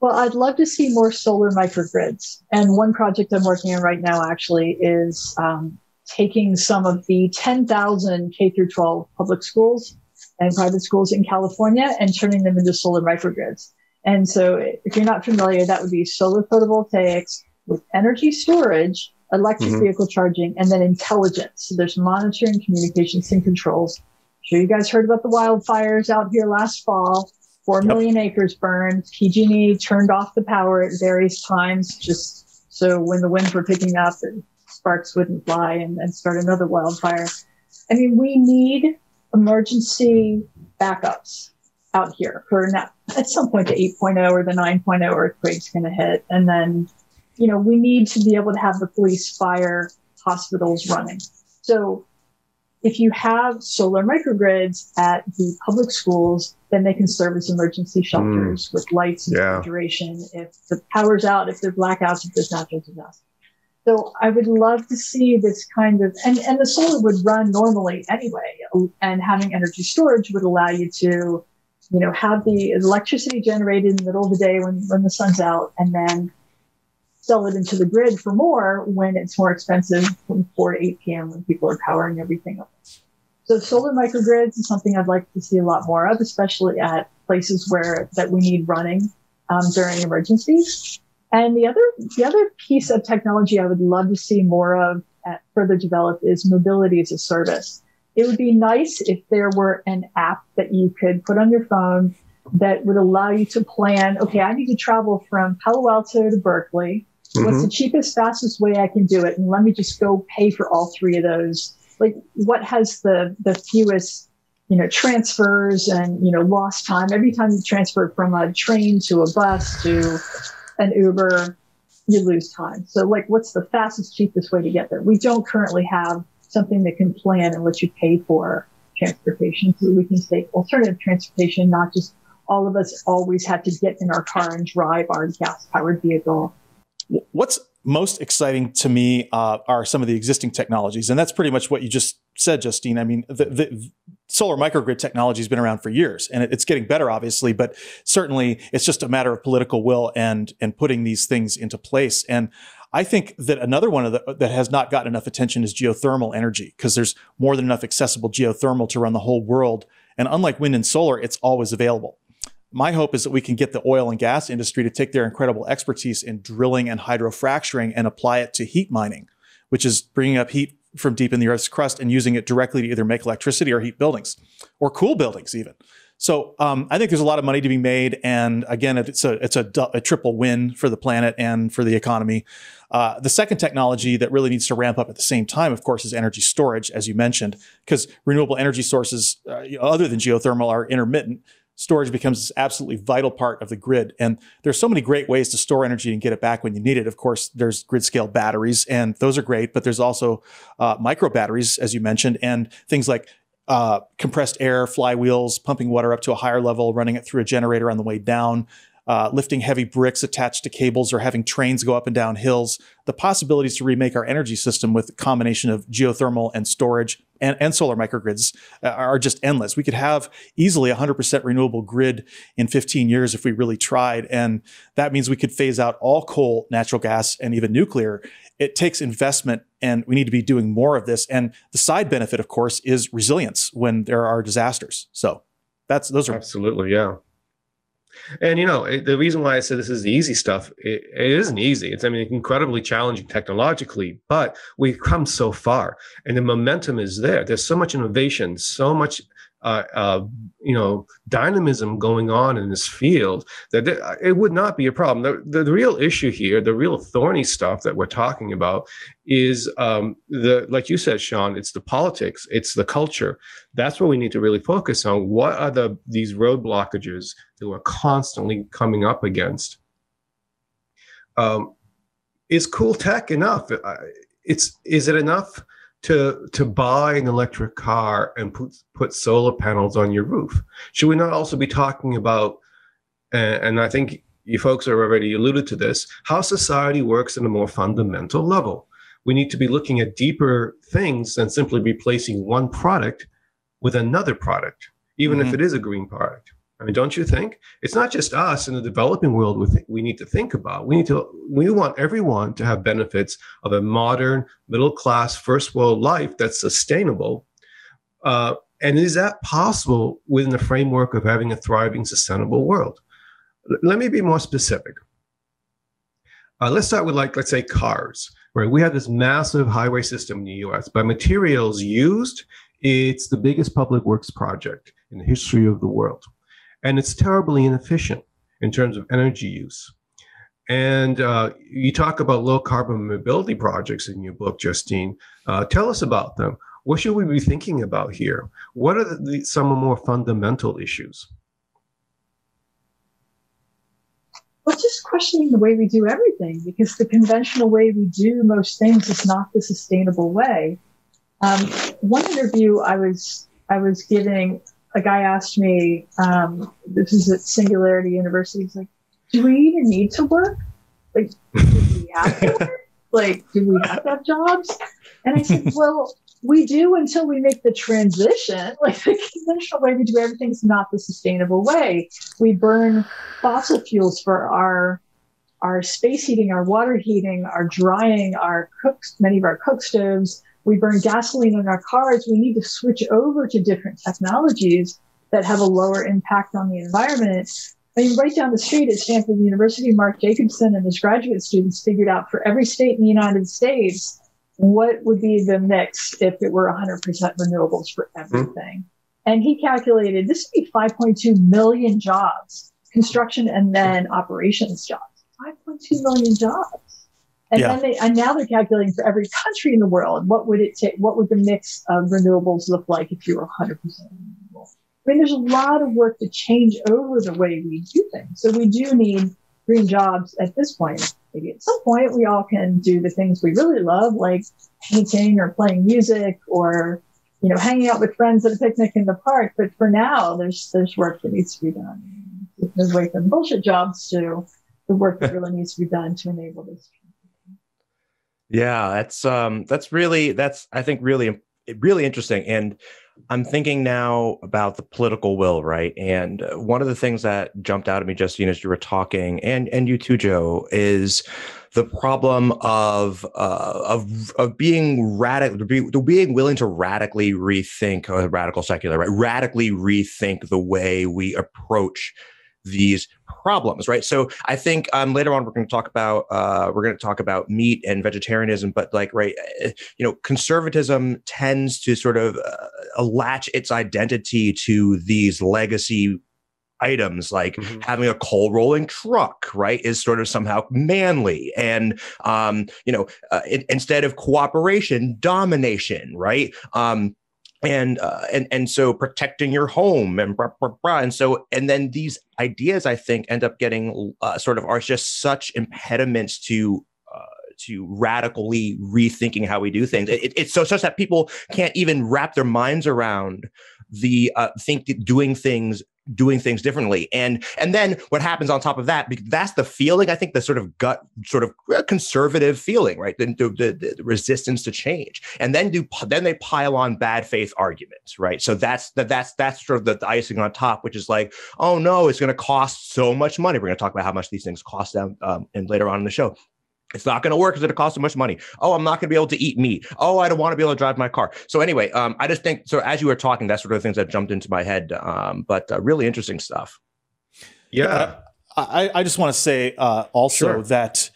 Speaker 5: Well, I'd love to see more solar microgrids. And one project I'm working on right now actually is um, taking some of the 10,000 K through 12 public schools and private schools in California and turning them into solar microgrids. And so, if you're not familiar, that would be solar photovoltaics with energy storage, electric mm-hmm. vehicle charging, and then intelligence. So there's monitoring, communications, and controls. I'm sure you guys heard about the wildfires out here last fall. Four million yep. acres burned. PG&E turned off the power at various times, just so when the winds were picking up, and sparks wouldn't fly and, and start another wildfire. I mean, we need emergency backups out here for now. At some point, the 8.0 or the 9.0 earthquake's going to hit, and then you know, we need to be able to have the police, fire, hospitals running. So if you have solar microgrids at the public schools, then they can serve as emergency shelters mm. with lights and yeah. refrigeration. If the power's out, if there are blackouts, if there's natural disaster. So I would love to see this kind of, and, and the solar would run normally anyway, and having energy storage would allow you to, you know, have the electricity generated in the middle of the day when, when the sun's out, and then sell it into the grid for more when it's more expensive from 4 to 8 p.m. when people are powering everything up. So solar microgrids is something I'd like to see a lot more of, especially at places where that we need running um, during emergencies. And the other the other piece of technology I would love to see more of at, further developed is mobility as a service. It would be nice if there were an app that you could put on your phone that would allow you to plan. Okay, I need to travel from Palo Alto to Berkeley. Mm-hmm. What's the cheapest, fastest way I can do it? And let me just go pay for all three of those. Like, what has the the fewest you know, transfers and, you know, lost time. Every time you transfer from a train to a bus to an Uber, you lose time. So like, what's the fastest, cheapest way to get there? We don't currently have something that can plan and let you pay for transportation so we can take alternative transportation, not just all of us always have to get in our car and drive our gas powered vehicle.
Speaker 3: What's most exciting to me uh, are some of the existing technologies, and that's pretty much what you just said, Justine. I mean, the, the solar microgrid technology has been around for years, and it, it's getting better, obviously, but certainly it's just a matter of political will and and putting these things into place. And I think that another one of the, that has not gotten enough attention is geothermal energy because there's more than enough accessible geothermal to run the whole world. And unlike wind and solar, it's always available my hope is that we can get the oil and gas industry to take their incredible expertise in drilling and hydrofracturing and apply it to heat mining, which is bringing up heat from deep in the Earth's crust and using it directly to either make electricity or heat buildings or cool buildings even. So um, I think there's a lot of money to be made, and again, it's a it's a, a triple win for the planet and for the economy. Uh, the second technology that really needs to ramp up at the same time, of course, is energy storage, as you mentioned, because renewable energy sources, uh, other than geothermal, are intermittent storage becomes this absolutely vital part of the grid. And there's so many great ways to store energy and get it back when you need it. Of course, there's grid scale batteries, and those are great, but there's also uh, micro batteries, as you mentioned, and things like uh, compressed air, flywheels, pumping water up to a higher level, running it through a generator on the way down, uh, lifting heavy bricks attached to cables, or having trains go up and down hills. The possibilities to remake our energy system with a combination of geothermal and storage and, and solar microgrids uh, are just endless. We could have easily 100% renewable grid in 15 years if we really tried. And that means we could phase out all coal, natural gas, and even nuclear. It takes investment, and we need to be doing more of this. And the side benefit, of course, is resilience when there are disasters. So that's those are
Speaker 2: absolutely yeah. And you know, it, the reason why I said this is the easy stuff, it, it isn't easy. It's I mean incredibly challenging technologically, but we've come so far, and the momentum is there. There's so much innovation, so much uh, uh, you know dynamism going on in this field that it would not be a problem. The, the, real issue here, the real thorny stuff that we're talking about, is um, the like you said, Sean. It's the politics, it's the culture. That's what we need to really focus on. What are the these road blockages that we're constantly coming up against? Um, is cool tech enough? It's is it enough? To to buy an electric car and put put solar panels on your roof? Should we not also be talking about and, and I think you folks are already alluded to this, how society works at a more fundamental level. We need to be looking at deeper things than simply replacing one product with another product, even mm-hmm. if it is a green product. I mean, don't you think? It's not just us in the developing world we, th- we need to think about. We need to we want everyone to have benefits of a modern, middle class, first world life that's sustainable. Uh, and is that possible within the framework of having a thriving, sustainable world? L- let me be more specific. Uh, let's start with like let's say cars. Right, we have this massive highway system in the U.S. By materials used, it's the biggest public works project in the history of the world and it's terribly inefficient in terms of energy use. And uh, you talk about low carbon mobility projects in your book, Justine. Uh, tell us about them. What should we be thinking about here? What are the, the, some more fundamental issues?
Speaker 5: Well, just questioning the way we do everything, because the conventional way we do most things is not the sustainable way. Um, one interview I was I was giving a guy asked me, um, this is at Singularity University, he's like, do we even need to work? Like, do we have to work? [LAUGHS] Like, do we have to have jobs? And I said, well, we do until we make the transition. [LAUGHS] Like the conventional way we do everything is not the sustainable way. We burn fossil fuels for our our space heating, our water heating, our drying, our cooks, many of our cook stoves, we burn gasoline in our cars, we need to switch over to different technologies that have a lower impact on the environment. I mean, right down the street at Stanford University, Mark Jacobson and his graduate students figured out for every state in the United States what would be the mix if it were 100% renewables for everything. Mm-hmm. And he calculated this would be 5.2 million jobs, construction and then operations jobs. 5.2 million jobs. And yeah. then they, and now they're calculating for every country in the world, what would it take, what would the mix of renewables look like if you were 100% renewable? I mean, there's a lot of work to change over the way we do things. So we do need green jobs at this point maybe at some point we all can do the things we really love, like painting or playing music or you know hanging out with friends at a picnic in the park. But for now, there's there's work that needs to be done. There's way from bullshit jobs to the work that [LAUGHS] really needs to be done to enable this.
Speaker 4: Yeah, that's um that's really that's I think really really interesting and I'm thinking now about the political will, right? And uh, one of the things that jumped out at me, Justine, as you were talking, and and you too, Joe, is the problem of uh, of of being radical, being willing to radically rethink a radical secular, right? Radically rethink the way we approach these problems, right? So I think um, later on we're going to talk about uh, we're going to talk about meat and vegetarianism, but like right, eh, you know, conservatism tends to sort of uh, latch its identity to these legacy items like mm-hmm. having a coal rolling truck right is sort of somehow manly and um you know uh, it, instead of cooperation domination right um and uh, and and so protecting your home and blah, blah, blah. and so and then these ideas I think end up getting uh, sort of are just such impediments to uh, to radically rethinking how we do things. It, it's so such that people can't even wrap their minds around the uh, think doing things doing things differently. And and then what happens on top of that that's the feeling i think the sort of gut sort of conservative feeling right? The, the, the resistance to change. And then do then they pile on bad faith arguments right? So that's that that's that's sort of the, the, icing on top which is like oh no it's going to cost so much money. We're going to talk about how much these things cost them um, and later on in the show it's not going to work because it costs so much money. Oh, I'm not going to be able to eat meat. Oh, I don't want to be able to drive my car. So anyway, um, I just think so. As you were talking, that's sort of the things that jumped into my head. Um, but uh, really interesting stuff.
Speaker 3: Yeah, I, I just want to say uh, also sure. that,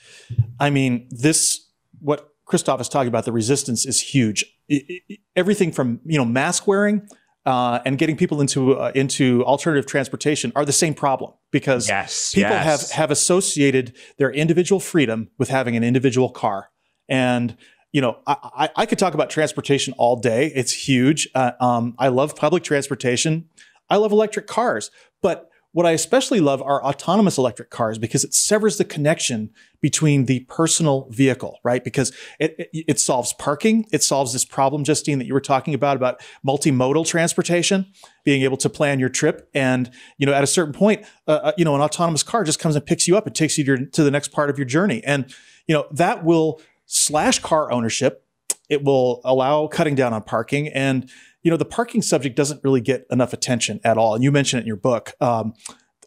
Speaker 3: I mean, this what Christoph is talking about. The resistance is huge. It, it, everything from you know mask wearing uh, and getting people into uh, into alternative transportation are the same problem because
Speaker 4: yes,
Speaker 3: people
Speaker 4: yes.
Speaker 3: have have associated their individual freedom with having an individual car. And you know I, I could talk about transportation all day. It's huge. Uh, um, i love public transportation. I love electric cars. But what I especially love are autonomous electric cars because it severs the connection between the personal vehicle, right? Because it, it, it, solves parking. It solves this problem, Justine, that you were talking about, about multimodal transportation, being able to plan your trip. And, you know, at a certain point, uh, uh you know, an autonomous car just comes and picks you up and takes you to, to the next part of your journey. And, you know, that will slash car ownership. It will allow cutting down on parking and, you know, the parking subject doesn't really get enough attention at all. And you mentioned it in your book. Um,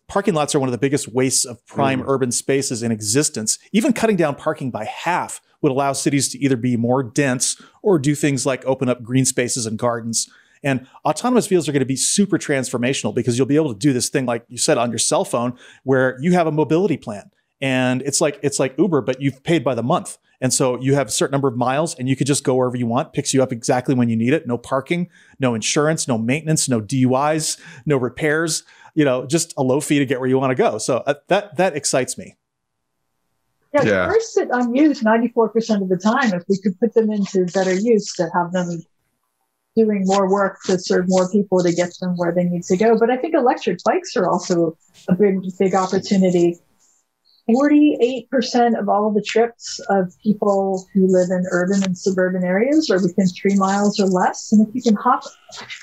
Speaker 3: parking lots are one of the biggest wastes of prime mm. urban spaces in existence. Even cutting down parking by half would allow cities to either be more dense or do things like open up green spaces and gardens. And autonomous vehicles are going to be super transformational because you'll be able to do this thing, like you said, on your cell phone, where you have a mobility plan. And it's like it's like Uber, but you've paid by the month. And so you have a certain number of miles and you could just go wherever you want, picks you up exactly when you need it. No parking, no insurance, no maintenance, no DUIs, no repairs, you know, just a low fee to get where you want to go. So uh, that, that excites me.
Speaker 5: Yeah, yeah. cars sit unused 94% of the time. If we could put them into better use to have them doing more work to serve more people to get them where they need to go. But I think electric bikes are also a big, big opportunity 48% of all the trips of people who live in urban and suburban areas are within three miles or less. And if you can hop,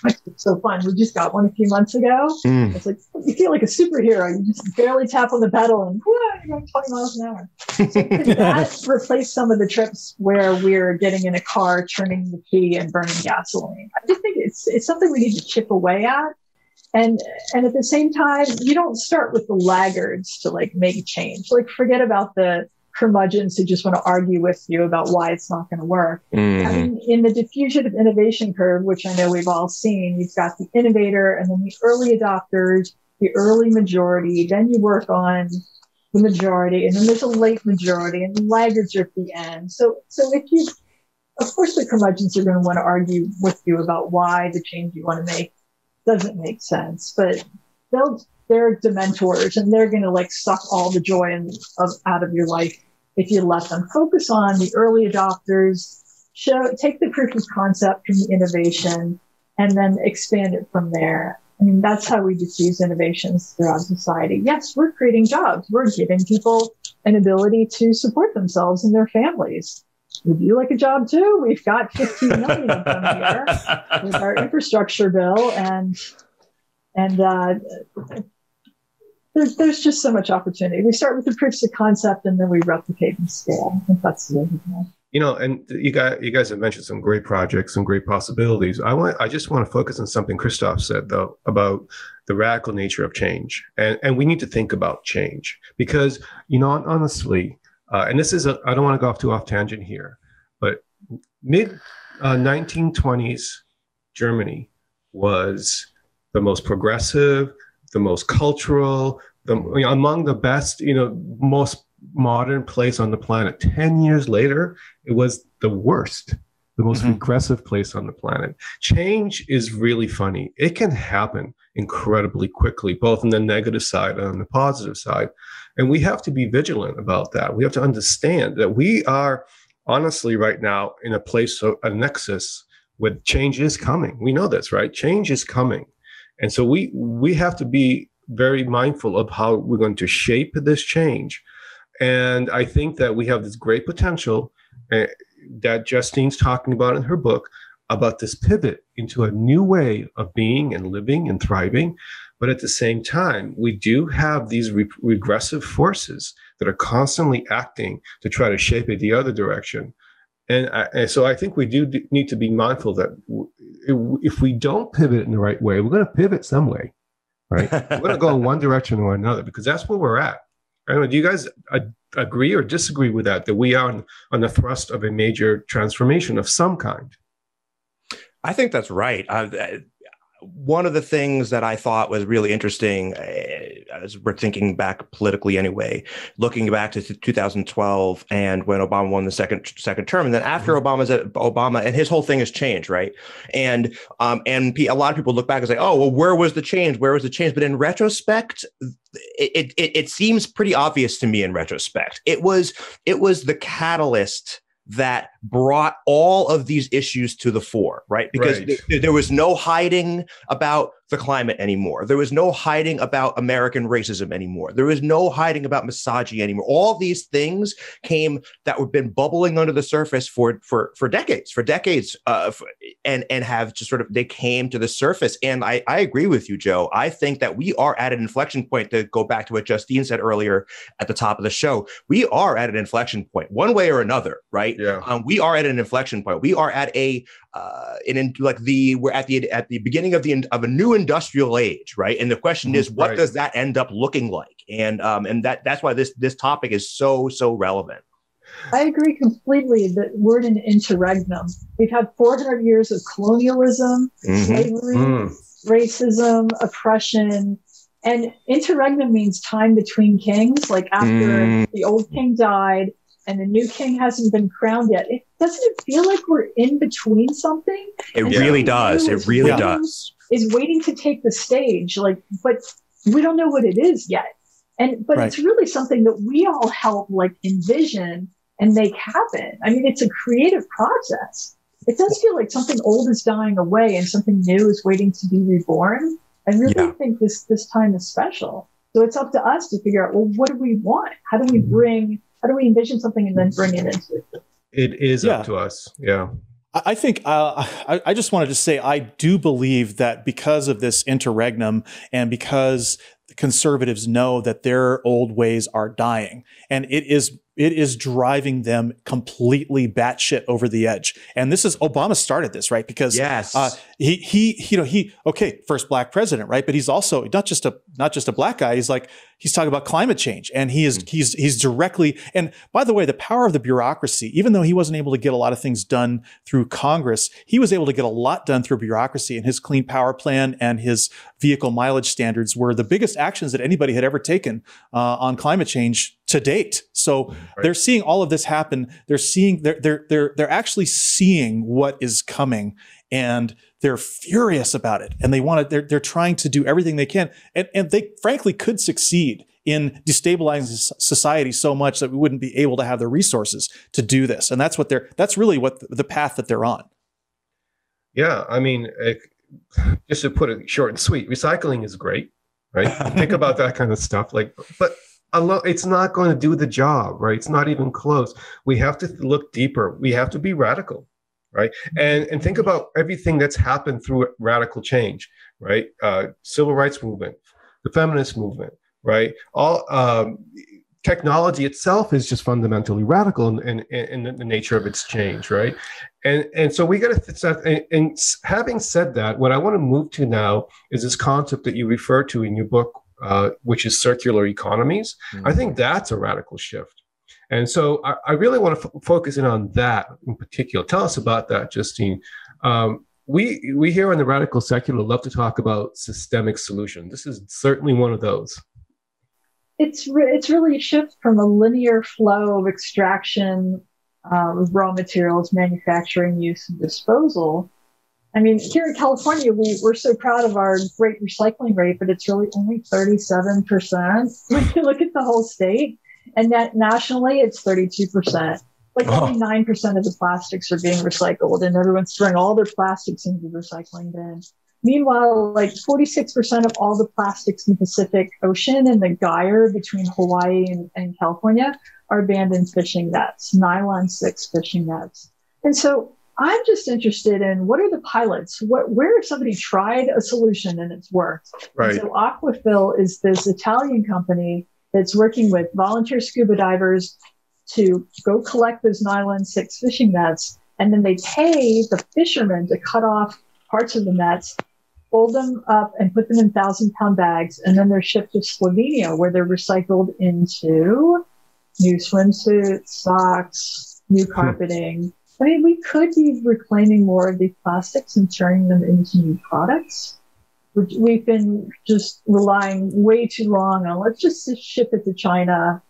Speaker 5: it's so fun. We just got one a few months ago. Mm. It's like you feel like a superhero. You just barely tap on the pedal and you're going 20 miles an hour. So [LAUGHS] that replace some of the trips where we're getting in a car, turning the key, and burning gasoline? I just think it's it's something we need to chip away at and and at the same time you don't start with the laggards to like make change like forget about the curmudgeons who just want to argue with you about why it's not going to work.
Speaker 4: Mhm.
Speaker 5: I mean, in the diffusion of innovation curve, which I know we've all seen, you've got the innovator and then the early adopters, the early majority. Then you work on the majority, and then there's a late majority, and the laggards are at the end. So, so if you, of course, the curmudgeons are going to want to argue with you about why the change you want to make doesn't make sense, but they'll they're dementors and they're going to like suck all the joy in, of, out of your life if you let them. Focus on the early adopters show take the proof of concept from the innovation and then expand it from there. I mean that's how we diffuse innovations throughout society. Yes we're creating jobs. We're giving people an ability to support themselves and their families would you like a job too we've got 15 million of them here [LAUGHS] with our infrastructure bill and and uh, there's there's just so much opportunity. We start with the proofs of concept and then we replicate and scale. I think that's the way.
Speaker 2: You know, and you got you guys have mentioned some great projects, some great possibilities. I want, I just want to focus on something Christoph said though about the radical nature of change, and and we need to think about change because you know, honestly, uh, and this is a, I don't want to go off too off tangent here, but mid uh, 1920s Germany was the most progressive, the most cultural, the you know, among the best, you know, most modern place on the planet. 10 years later, it was the worst, the most
Speaker 3: Mhm.
Speaker 2: regressive place on the planet. Change is really funny. It can happen incredibly quickly, both on the negative side and on the positive side. And we have to be vigilant about that. We have to understand that we are honestly right now in a place of a nexus where change is coming. We know this, right? Change is coming. And so we we have to be very mindful of how we're going to shape this change. And I think that we have this great potential uh, that Justine's talking about in her book about this pivot into a new way of being and living and thriving. But at the same time, we do have these re- regressive forces that are constantly acting to try to shape it the other direction. And, I, and so I think we do need to be mindful that w- if we don't pivot in the right way, we're going to pivot some way, right? [LAUGHS] we're going to go in one direction or another because that's where we're at. I don't know, do you guys uh, agree or disagree with that? That we are on, on the thrust of a major transformation of some kind?
Speaker 4: I think that's right. Uh, one of the things that I thought was really interesting, uh, as we're thinking back politically anyway, looking back to 2012 and when Obama won the second second term, and then after Obama's Obama and his whole thing has changed, right? And um, and a lot of people look back and say, oh, well, where was the change? Where was the change? But in retrospect, it it, it seems pretty obvious to me. In retrospect, it was it was the catalyst that brought all of these issues to the fore, right? Because
Speaker 2: Right.
Speaker 4: th- there was no hiding about the climate anymore. There was no hiding about American racism anymore. There was no hiding about misogyny anymore. All these things came that have been bubbling under the surface for for for decades, for decades, uh, and and have just sort of they came to the surface. And I I agree with you, Joe. I think that we are at an inflection point. To go back to what Justine said earlier at the top of the show, we are at an inflection point, one way or another, right?
Speaker 2: Yeah.
Speaker 4: Um, we are at an inflection point. We are at a uh, in, in like the we're at the at the beginning of the of a new industrial age, right? And the question is, what
Speaker 2: Right.
Speaker 4: does that end up looking like? And um, and that that's why this this topic is so so relevant.
Speaker 5: I agree completely that we're in an interregnum. We've had 400 years of colonialism,
Speaker 4: Mhm.
Speaker 5: slavery,
Speaker 2: Mm.
Speaker 5: racism, oppression. And interregnum means time between kings, like after
Speaker 4: Mm.
Speaker 5: the old king died and the new king hasn't been crowned yet. It doesn't it feel like we're in between something?
Speaker 4: It
Speaker 5: And
Speaker 4: really does. It really
Speaker 5: waiting-
Speaker 4: does.
Speaker 5: Is waiting to take the stage, like, but we don't know what it is yet. And but
Speaker 3: Right.
Speaker 5: it's really something that we all help like envision and make happen. I mean, it's a creative process. It does feel like something old is dying away and something new is waiting to be reborn. I really
Speaker 4: Yeah.
Speaker 5: think this this time is special. So it's up to us to figure out, well, what do we want? How do we mm-hmm. bring? How do we envision something and then bring it into it?
Speaker 2: It is
Speaker 3: Yeah.
Speaker 2: up to us. Yeah.
Speaker 3: I I think uh, I, I just wanted to say I do believe that because of this interregnum and because conservatives know that their old ways are dying, and it is it is driving them completely batshit over the edge. And this is Obama started this, right? Because
Speaker 4: yes,
Speaker 3: uh, he he you know he okay first black president, right? But he's also not just a not just a black guy. He's like he's talking about climate change, and he is mm. he's he's directly. And by the way, the power of the bureaucracy, even though he wasn't able to get a lot of things done through Congress, he was able to get a lot done through bureaucracy. And his clean power plan and his vehicle mileage standards were the biggest actions that anybody had ever taken uh, on climate change to date. So right. they're seeing all of this happen. They're seeing they're they're they're they're actually seeing what is coming and they're furious about it and they want to they're, they're trying to do everything they can and, and they frankly could succeed in destabilizing society so much that we wouldn't be able to have the resources to do this and that's what they're that's really what the, path that they're on
Speaker 2: yeah i mean it, just to put it short and sweet recycling is great right think [LAUGHS] about that kind of stuff like but alone, it's not going to do the job, right? It's not even close. We have to look deeper. We have to be radical, right? And and think about everything that's happened through radical change, right? Uh, civil rights movement, the feminist movement, right? All um, technology itself is just fundamentally radical in, in, in the nature of its change, right? And and so we got to set. And, and having said that, what I want to move to now is this concept that you refer to in your book uh, which is circular economies. Mm-hmm. I think that's a radical shift. And so I, I really want to f- focus in on that in particular. Tell us about that, Justine. Um, we we here on the Radical Secular love to talk about systemic solution. This is certainly one of those.
Speaker 5: It's re- it's really a shift from a linear flow of extraction, uh, raw materials, manufacturing, use, and disposal I mean, here in California, we, we're so proud of our great recycling rate, but it's really only 37% when you look at the whole state. And that nationally, it's 32%. Like oh. only 9% of the plastics are being recycled, and everyone's throwing all their plastics into the recycling bin. Meanwhile, like 46% of all the plastics in the Pacific Ocean and the gyre between Hawaii and, and California are abandoned fishing nets, nylon six fishing nets. And so I'm just interested in what are the pilots? What, where if somebody tried a solution and it's worked?
Speaker 2: Right.
Speaker 5: And so Aquafil is this Italian company that's working with volunteer scuba divers to go collect those nylon six fishing nets, and then they pay the fishermen to cut off parts of the nets, fold them up, and put them in thousand pound bags, and then they're shipped to Slovenia, where they're recycled into new swimsuits, socks, new hmm. carpeting. I mean, we could be reclaiming more of these plastics and turning them into new products. We've been just relying way too long on let's just ship it to China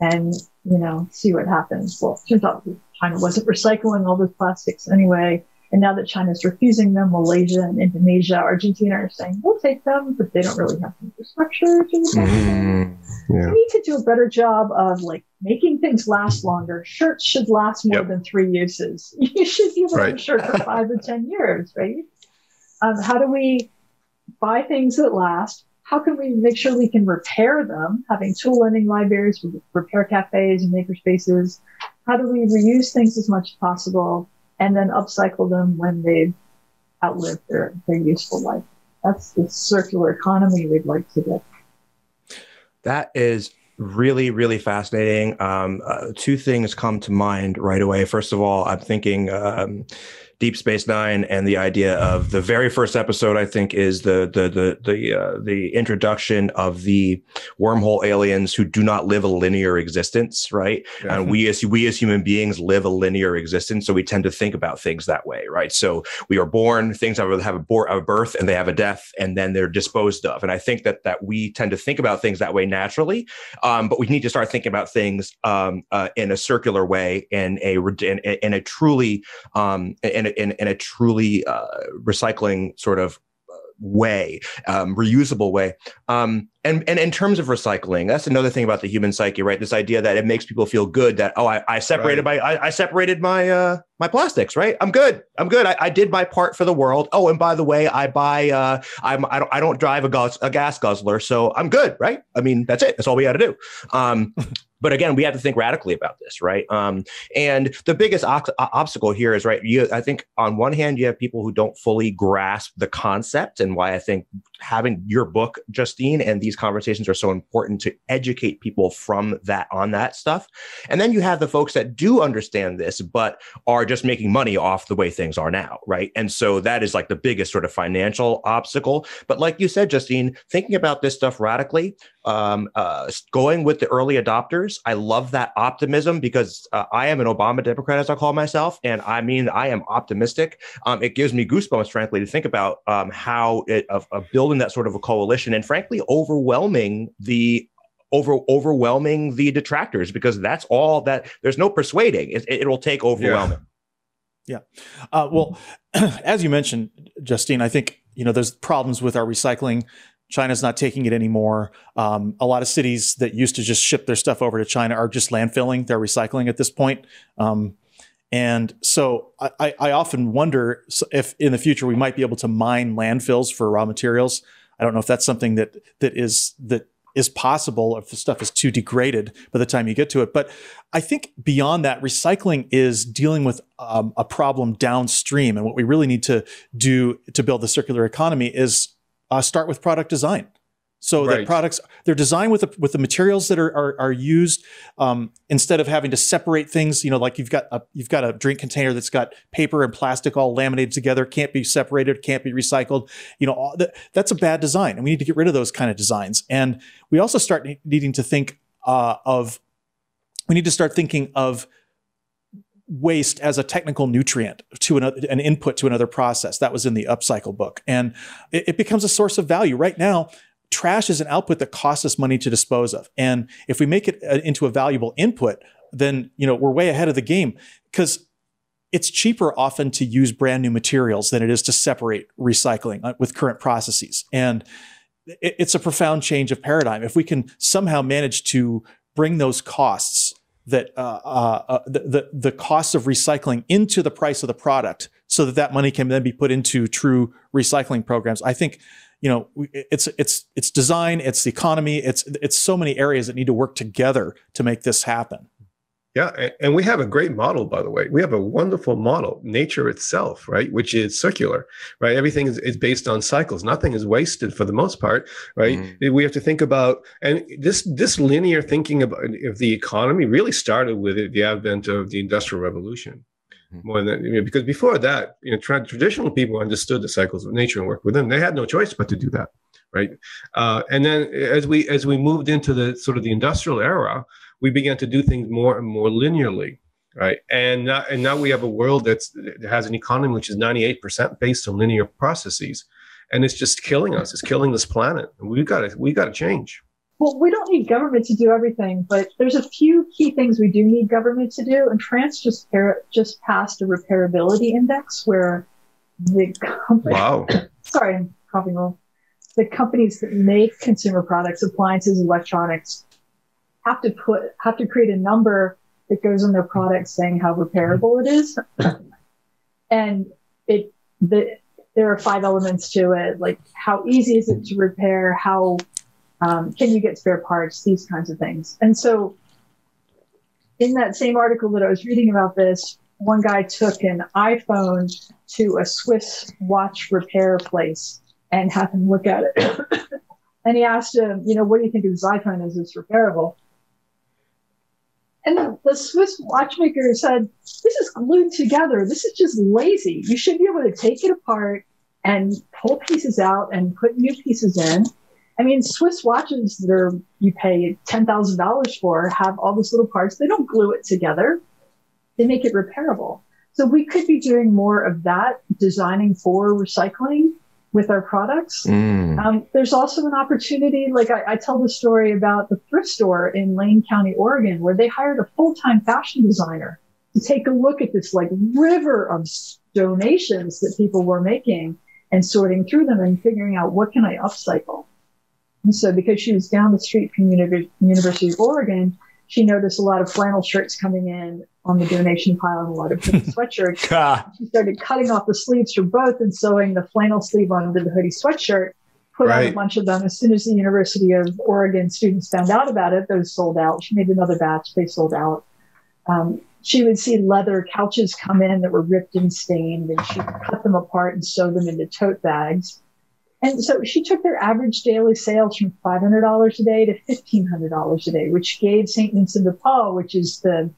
Speaker 5: and, you know, see what happens. Well, turns out China wasn't recycling all those plastics anyway. And now that China's refusing them, Malaysia and Indonesia, Argentina are saying, we'll take them, but they don't really have infrastructure to mm, yeah. We need to do a better job of like making things last longer. Shirts should last more yep. than three uses. [LAUGHS] You should be able right. a shirt for five or 10 years, right? Um, how do we buy things that last? How can we make sure we can repair them? Having tool lending libraries, repair cafes and maker spaces. How do we reuse things as much as possible? And then upcycle them when they've outlived their, their useful life. That's the circular economy we'd like to get.
Speaker 4: That is really, really fascinating. Um, uh, two things come to mind right away. First of all, I'm thinking um, Deep Space Nine and the idea of the very first episode. I think is the the the the uh, the introduction of the wormhole aliens who do not live a linear existence, right? Yeah. And we as we as human beings live a linear existence, so we tend to think about things that way, right? So we are born, things have, have a, bor- a birth, and they have a death, and then they're disposed of. And I think that that we tend to think about things that way naturally, um, but we need to start thinking about things um, uh, in a circular way, in a in, in a truly um, in in, in a truly uh, recycling sort of uh, way, um, reusable way. Um, and and in terms of recycling, that's another thing about the human psyche, right? This idea that it makes people feel good that oh, I, I separated right. my I, I, separated my uh, my plastics, right? I'm good. I'm good. I, I, did my part for the world. Oh, and by the way, I buy uh, I'm I don't I don't drive a gas a gas guzzler, so I'm good, right? I mean, that's it. That's all we got to do. Um, [LAUGHS] but again, we have to think radically about this, right? Um, and the biggest obstacle here is right. You, I think, on one hand, you have people who don't fully grasp the concept, and why I think having your book, Justine, and the these conversations are so important to educate people from that on that stuff. And then you have the folks that do understand this, but are just making money off the way things are now, right? And so that is like the biggest sort of financial obstacle. But like you said, Justine, thinking about this stuff radically, um, uh, going with the early adopters. I love that optimism because uh, I am an Obama Democrat, as I call myself, and I mean I am optimistic. Um, it gives me goosebumps, frankly, to think about um, how it of, of building that sort of a coalition and, frankly, overwhelming the over overwhelming the detractors because that's all that there's no persuading. It, it will take overwhelming.
Speaker 3: Yeah. yeah. Uh, well, [CLEARS THROAT] as you mentioned, Justine, I think you know there's problems with our recycling China's not taking it anymore. Um, a lot of cities that used to just ship their stuff over to China are just landfilling. They're recycling at this point. Um, and so I, I, often wonder if in the future we might be able to mine landfills for raw materials. I don't know if that's something that that is that is possible if the stuff is too degraded by the time you get to it. But I think beyond that, recycling is dealing with um, a problem downstream. And what we really need to do to build the circular economy is uh, start with product design. So right. that products they're designed with the, with the materials that are are, are used um, instead of having to separate things. You know, like you've got a you've got a drink container that's got paper and plastic all laminated together, can't be separated, can't be recycled. You know, all, that, that's a bad design, and we need to get rid of those kind of designs. And we also start needing to think uh, of we need to start thinking of waste as a technical nutrient to another, an input to another process. That was in the upcycle book. And it, it, becomes a source of value. Right now, trash is an output that costs us money to dispose of. And if we make it uh, into a valuable input, then you know we're way ahead of the game because it's cheaper often to use brand new materials than it is to separate recycling uh, with current processes. And it's a profound change of paradigm. If we can somehow manage to bring those costs that uh, uh, uh, the, the, the costs of recycling into the price of the product so that that money can then be put into true recycling programs. I think you know it's it's it's design, it's the economy, it's it's so many areas that need to work together to make this happen.
Speaker 2: Yeah, and we have a great model, by the way. We have a wonderful model, nature itself, right, which is circular, right? Everything is, is based on cycles. Nothing is wasted for the most part, right? Mm-hmm. We have to think about, and this this linear thinking about of the economy really started with the advent of the Industrial Revolution. Mm-hmm. More than you know, because before that, you know, tra- traditional people understood the cycles of nature and worked with them. They had no choice but to do that, right? Uh, and then as we as we moved into the sort of the industrial era, we began to do things more and more linearly right and now, and now we have a world that's that has an economy which is 98% based on linear processes and it's just killing us it's killing this planet we've got to we got to change
Speaker 5: well we don't need government to do everything but there's a few key things we do need government to do. And france just just passed a repairability index where the company
Speaker 2: wow. [COUGHS]
Speaker 5: sorry i'm coughing a little. The companies that make consumer products appliances electronics have to put have to create a number that goes on their product saying how repairable it is. [COUGHS] and it the there are five elements to it, like how easy is it to repair, how um, can you get spare parts, these kinds of things. And so in that same article that I was reading about this, one guy took an iPhone to a Swiss watch repair place and had him look at it. [COUGHS] and he asked him, you know, what do you think of this iPhone? Is this repairable? And the Swiss watchmaker said, This is glued together. This is just lazy. You should be able to take it apart and pull pieces out and put new pieces in. I mean, Swiss watches that are you pay ten thousand dollars for have all those little parts. They don't glue it together. They make it repairable. So we could be doing more of that, designing for recycling with our products. Mm. Um, there's also an opportunity, like I, I, tell the story about the thrift store in Lane County, Oregon, where they hired a full-time fashion designer to take a look at this like river of donations that people were making and sorting through them and figuring out what can I upcycle. And so because she was down the street from University of Oregon, she noticed a lot of flannel shirts coming in on the donation pile and a lot of [LAUGHS] sweatshirts. she started cutting off the sleeves for both and sewing the flannel sleeve onto the hoodie sweatshirt. Put right. on a bunch of them. As soon as the University of Oregon students found out about it, those sold out. She made another batch. They sold out. Um, she would see leather couches come in that were ripped and stained, and she would cut them apart and sew them into tote bags. And so she took their average daily sales from $500 a day to $1,500 a day, which gave St. Vincent de Paul, which is the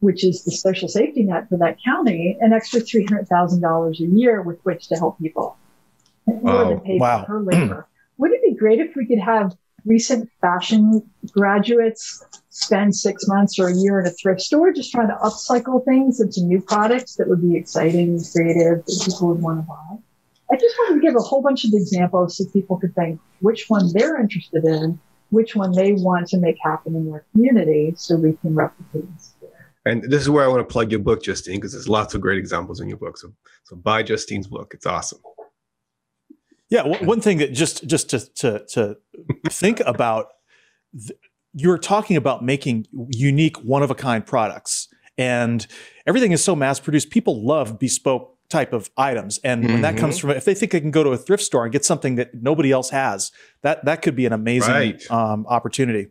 Speaker 5: which is the social safety net for that county, an extra $300,000 a year with which to help people. More than pay
Speaker 3: Wow.
Speaker 5: for her labor. [CLEARS THROAT] Wouldn't it be great if we could have recent fashion graduates spend six months or a year in a thrift store just trying to upcycle things into new products that would be exciting and creative that people would want to buy? I just wanted to give a whole bunch of examples so people could think which one they're interested in, which one they want to make happen in their community so we can replicate this.
Speaker 2: And this is where I want to plug your book, Justine, because there's lots of great examples in your book. So, so buy Justine's book. It's awesome.
Speaker 3: Yeah, w- one thing that just just to to to think about, th- you're talking about making unique, one of a kind products, and everything is so mass produced. People love bespoke type of items, and when that comes from if they think they can go to a thrift store and get something that nobody else has, that that could be an amazing
Speaker 2: Right.
Speaker 3: um, opportunity.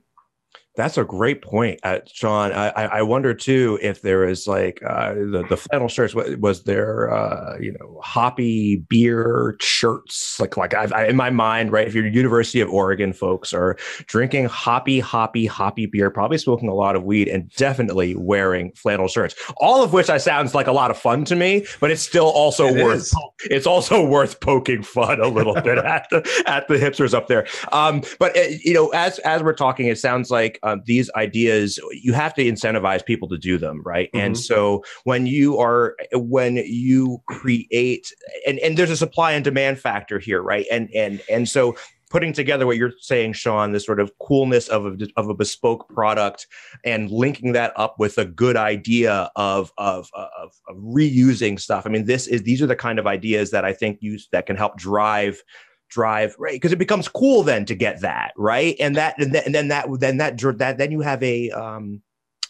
Speaker 4: That's a great point, uh, Sean. I, I wonder too if there is like uh, the the flannel shirts. Was, was there uh, you know hoppy beer shirts? Like like I've, I, in my mind, right? If you're University of Oregon folks are drinking hoppy hoppy hoppy beer, probably smoking a lot of weed, and definitely wearing flannel shirts. All of which I sounds like a lot of fun to me, but it's still also
Speaker 2: It
Speaker 4: worth
Speaker 2: is.
Speaker 4: it's also worth poking fun a little bit [LAUGHS] at the at the hipsters up there. Um, but uh, you know, as as we're talking, it sounds like um, these ideas you have to incentivize people to do them, right? And
Speaker 2: Mhm.
Speaker 4: so when you are when you create and and there's a supply and demand factor here, right? And and and so putting together what you're saying sean this sort of coolness of a, of a bespoke product and linking that up with a good idea of, of of of reusing stuff i mean this is these are the kind of ideas that i think use that can help drive drive right? Because it becomes cool then to get that right? And that and then, and then that then that that then you have a um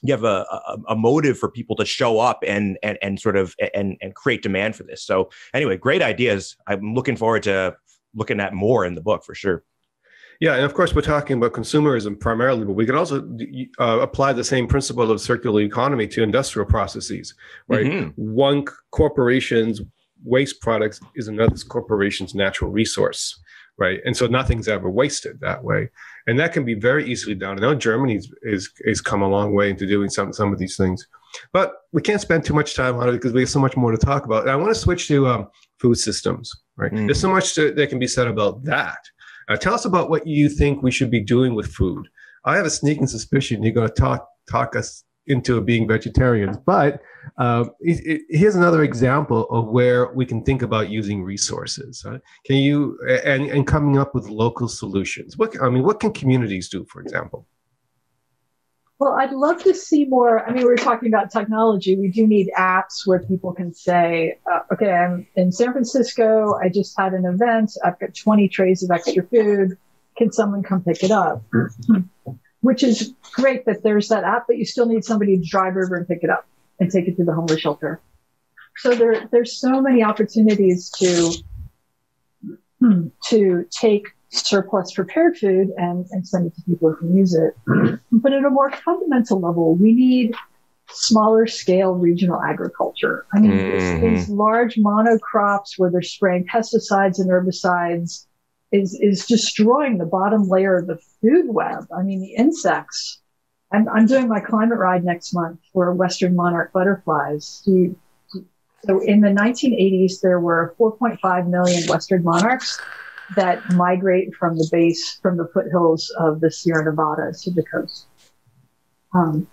Speaker 4: you have a, a, a motive for people to show up and and and sort of and and create demand for this. So anyway great ideas. I'm looking forward to looking at more in the book for sure.
Speaker 2: Yeah, and of course, we're talking about consumerism primarily, but we can also uh, apply the same principle of circular economy to industrial processes, right?
Speaker 4: Mhm.
Speaker 2: One corporation's waste products is another corporation's natural resource, right? And so nothing's ever wasted that way, and that can be very easily done. I know Germany's is is come a long way into doing some some of these things, but we can't spend too much time on it because we have so much more to talk about. And I want to switch to um, food systems, right?
Speaker 4: Mm.
Speaker 2: There's so much to, that can be said about that. Uh, tell us about what you think we should be doing with food. I have a sneaking suspicion you're going to talk talk us into being vegetarians, but uh, it, it, here's another example of where we can think about using resources. uh, can you and and coming up with local solutions? What I mean, what can communities do, for example?
Speaker 5: Well, I'd love to see more. I mean, we were talking about technology. We do need apps where people can say, uh, okay, I'm in San Francisco. I just had an event. I've got 20 trays of extra food. Can someone come pick it up? Which is great that there's that app, but you still need somebody to drive over and pick it up and take it to the homeless shelter. So there, there's so many opportunities to, to take surplus prepared food and, and send it to people who can use it. But at a more fundamental level, we need smaller scale regional agriculture. I mean,
Speaker 4: Mhm.
Speaker 5: these, these large monocrops where they're spraying pesticides and herbicides is, is destroying the bottom layer of the food web. I mean, the insects. I'm, I'm doing my climate ride next month for Western monarch butterflies. You- So in the 1980s, there were 4.5 million Western monarchs that migrate from the base, from the foothills of the Sierra Nevada to the coast. Um,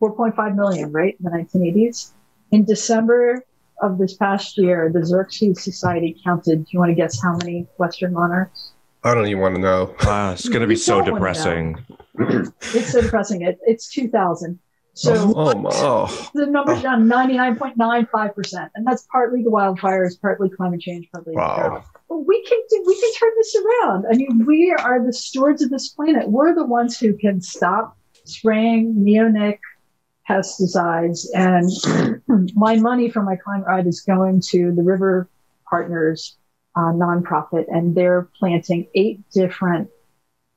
Speaker 5: 4.5 million, right, in the 1980s. In December of this past year, the Xerces Society counted, do you want to guess how many Western monarchs?
Speaker 2: I don't even want to know.
Speaker 4: Ah, it's going to be [LAUGHS] so depressing.
Speaker 5: It's so depressing. It, it's 2,000. So
Speaker 2: oh, my- oh.
Speaker 5: the number's down 99.95%. And that's partly the wildfires, partly climate change, partly
Speaker 2: Wow.
Speaker 5: drought. But we can do, we can turn this around. I mean, we are the stewards of this planet. We're the ones who can stop spraying neonic pesticides. And [CLEARS THROAT] my money for my climate ride is going to the River Partners uh, nonprofit, and they're planting eight different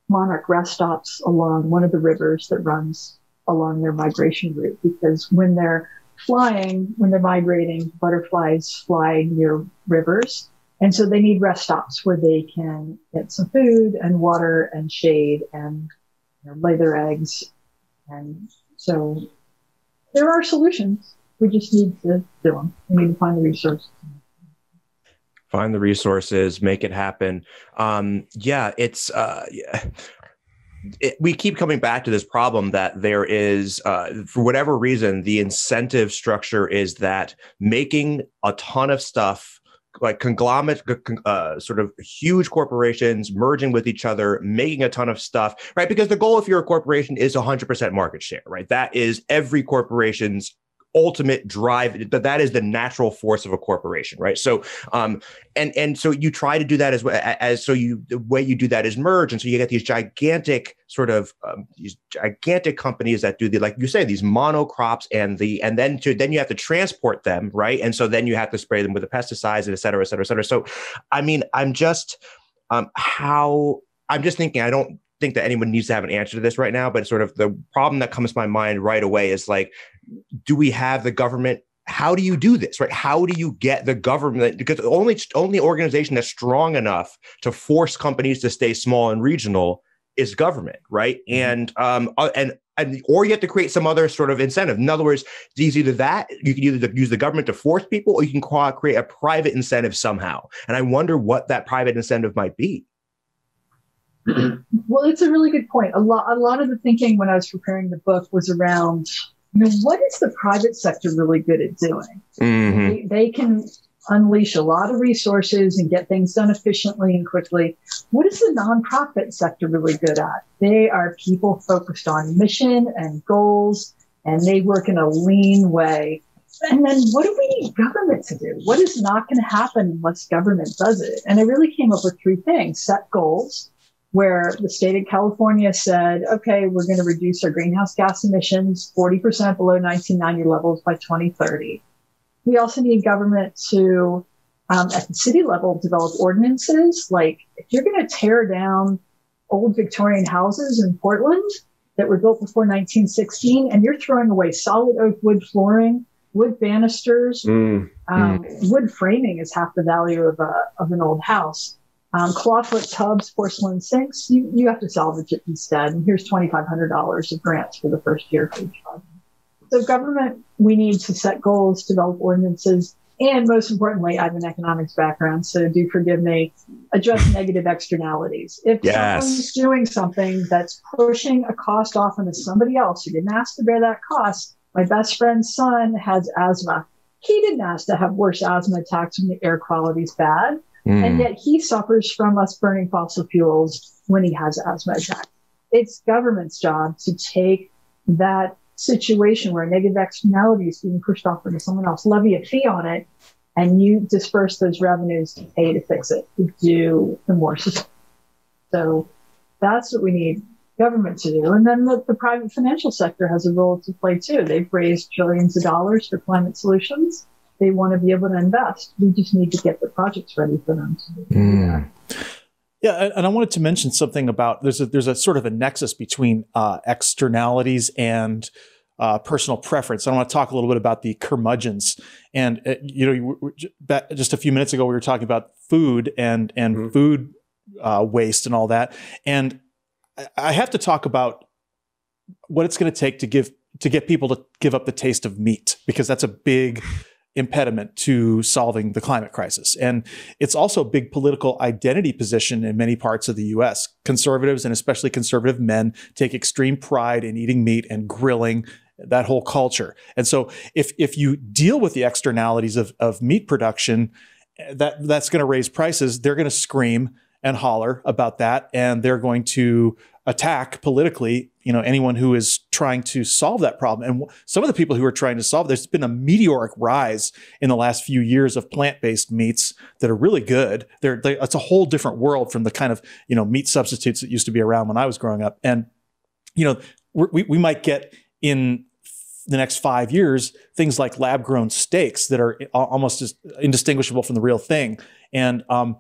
Speaker 5: monarch rest stops along one of the rivers that runs along their migration route. Because when they're flying, when they're migrating, butterflies fly near rivers And so they need rest stops where they can get some food and water and shade and you know, lay their eggs. And so there are solutions. We just need to do them. We need to find the resources.
Speaker 4: Find the resources, make it happen. Um, yeah, it's uh, yeah. It, we keep coming back to this problem that there is, uh, for whatever reason, the incentive structure is that making a ton of stuff like conglomerate, uh, sort of huge corporations merging with each other, making a ton of stuff, right? Because the goal if you're a corporation is 100% market share, right? That is every corporation's ultimate drive but that is the natural force of a corporation right? So um and and so you try to do that as well as so you the way you do that is merge. And so you get these gigantic sort of um, these gigantic companies that do the like you say these monocrops and the and then to then you have to transport them right? And so then you have to spray them with the pesticides and et cetera et cetera et cetera. So i mean i'm just um how i'm just thinking i don't think that anyone needs to have an answer to this right now, but sort of the problem that comes to my mind right away is like, do we have the government? How do you do this, right? How do you get the government? Because the only only organization that's strong enough to force companies to stay small and regional is government, right? Mm-hmm. And um uh, and and or you have to create some other sort of incentive. In other words, it's either that you can either use the government to force people, or you can create a private incentive somehow. And I wonder what that private incentive might be.
Speaker 5: well, it's a really good point. A lot, a lot of the thinking when I was preparing the book was around, you know, what is the private sector really good at doing? Mm-hmm. They, they can unleash a lot of resources and get things done efficiently and quickly. What is the nonprofit sector really good at? They are people focused on mission and goals, and they work in a lean way. And then what do we need government to do? What is not going to happen unless government does it? And I really came up with three things set goals where the state of California said, okay, we're going to reduce our greenhouse gas emissions 40% below 1990 levels by 2030. We also need government to, um, at the city level, develop ordinances. Like if you're going to tear down old Victorian houses in Portland that were built before 1916 and you're throwing away solid oak wood flooring, wood banisters, mm, um, mm. wood framing is half the value of, a, of an old house um, clawfoot tubs, porcelain sinks, you, you have to salvage it instead. And here's $2,500 of grants for the first year for each project. So government, we need to set goals, develop ordinances, and most importantly, I have an economics background, so do forgive me, address negative externalities. If yes. someone's doing something that's pushing a cost off onto somebody else who didn't ask to bear that cost, my best friend's son has asthma. He didn't ask to have worse asthma attacks when the air quality is bad. Mm. And yet he suffers from us burning fossil fuels when he has asthma attacks. It's government's job to take that situation where negative externality is being pushed off onto someone else, levy a fee on it, and you disperse those revenues to pay to fix it, to do the more. So that's what we need government to do. And then the, the private financial sector has a role to play too. They've raised trillions of dollars for climate solutions they want to be able to invest. We just need to get the projects ready for them to mm.
Speaker 3: Yeah, and I wanted to mention something about there's a there's a sort of a nexus between uh, externalities and uh, personal preference. I want to talk a little bit about the curmudgeons. And uh, you know, just a few minutes ago, we were talking about food and and mm-hmm. food uh, waste and all that. And I have to talk about what it's going to take to give to get people to give up the taste of meat because that's a big impediment to solving the climate crisis. And it's also a big political identity position in many parts of the US. Conservatives and especially conservative men take extreme pride in eating meat and grilling that whole culture. And so if if you deal with the externalities of, of meat production, that that's going to raise prices, they're going to scream and holler about that and they're going to attack politically, you know, anyone who is trying to solve that problem. And some of the people who are trying to solve, there's been a meteoric rise in the last few years of plant-based meats that are really good. They're, they, it's a whole different world from the kind of, you know, meat substitutes that used to be around when I was growing up. And, you know, we, we might get in the next five years things like lab grown steaks that are almost as indistinguishable from the real thing. And, um,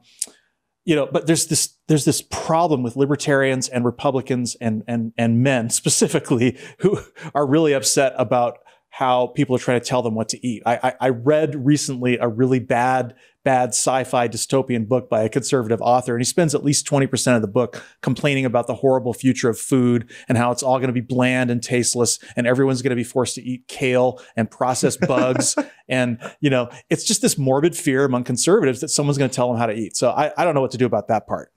Speaker 3: you know, but there's this there's this problem with libertarians and Republicans and and and men specifically who are really upset about how people are trying to tell them what to eat. I, I, I read recently a really bad, bad sci-fi dystopian book by a conservative author, and he spends at least 20% of the book complaining about the horrible future of food and how it's all going to be bland and tasteless, and everyone's going to be forced to eat kale and processed [LAUGHS] bugs. and, you know, it's just this morbid fear among conservatives that someone's going to tell them how to eat. So I, I don't know what to do about that part.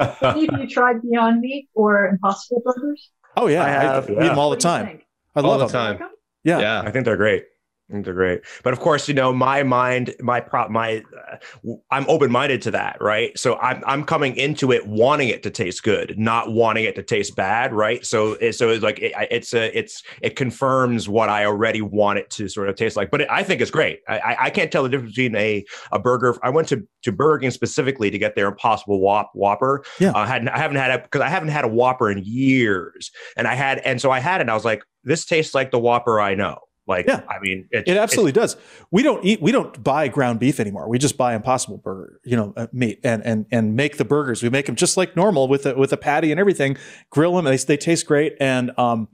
Speaker 5: Have you tried Beyond Meat or Impossible Burgers?
Speaker 3: Oh yeah, I, have, I eat them all the time. I
Speaker 2: all
Speaker 3: love
Speaker 2: the them. time.
Speaker 3: Yeah. yeah.
Speaker 4: I think they're great. They're great, but of course, you know, my mind, my prop, my, uh, I'm open minded to that, right? So I'm I'm coming into it wanting it to taste good, not wanting it to taste bad, right? So it, so it's like it, it's a it's it confirms what I already want it to sort of taste like. But it, I think it's great. I I can't tell the difference between a a burger. I went to to Burger King specifically to get their Impossible Whop, Whopper. Yeah, uh, I hadn't I haven't had it because I haven't had a Whopper in years, and I had and so I had it. and I was like, this tastes like the Whopper I know. Like, yeah. I mean,
Speaker 3: it, it absolutely does. We don't eat, we don't buy ground beef anymore. We just buy Impossible Burger, you know, uh, meat and and and make the burgers. We make them just like normal with a, with a patty and everything. Grill them, and they they taste great. And um,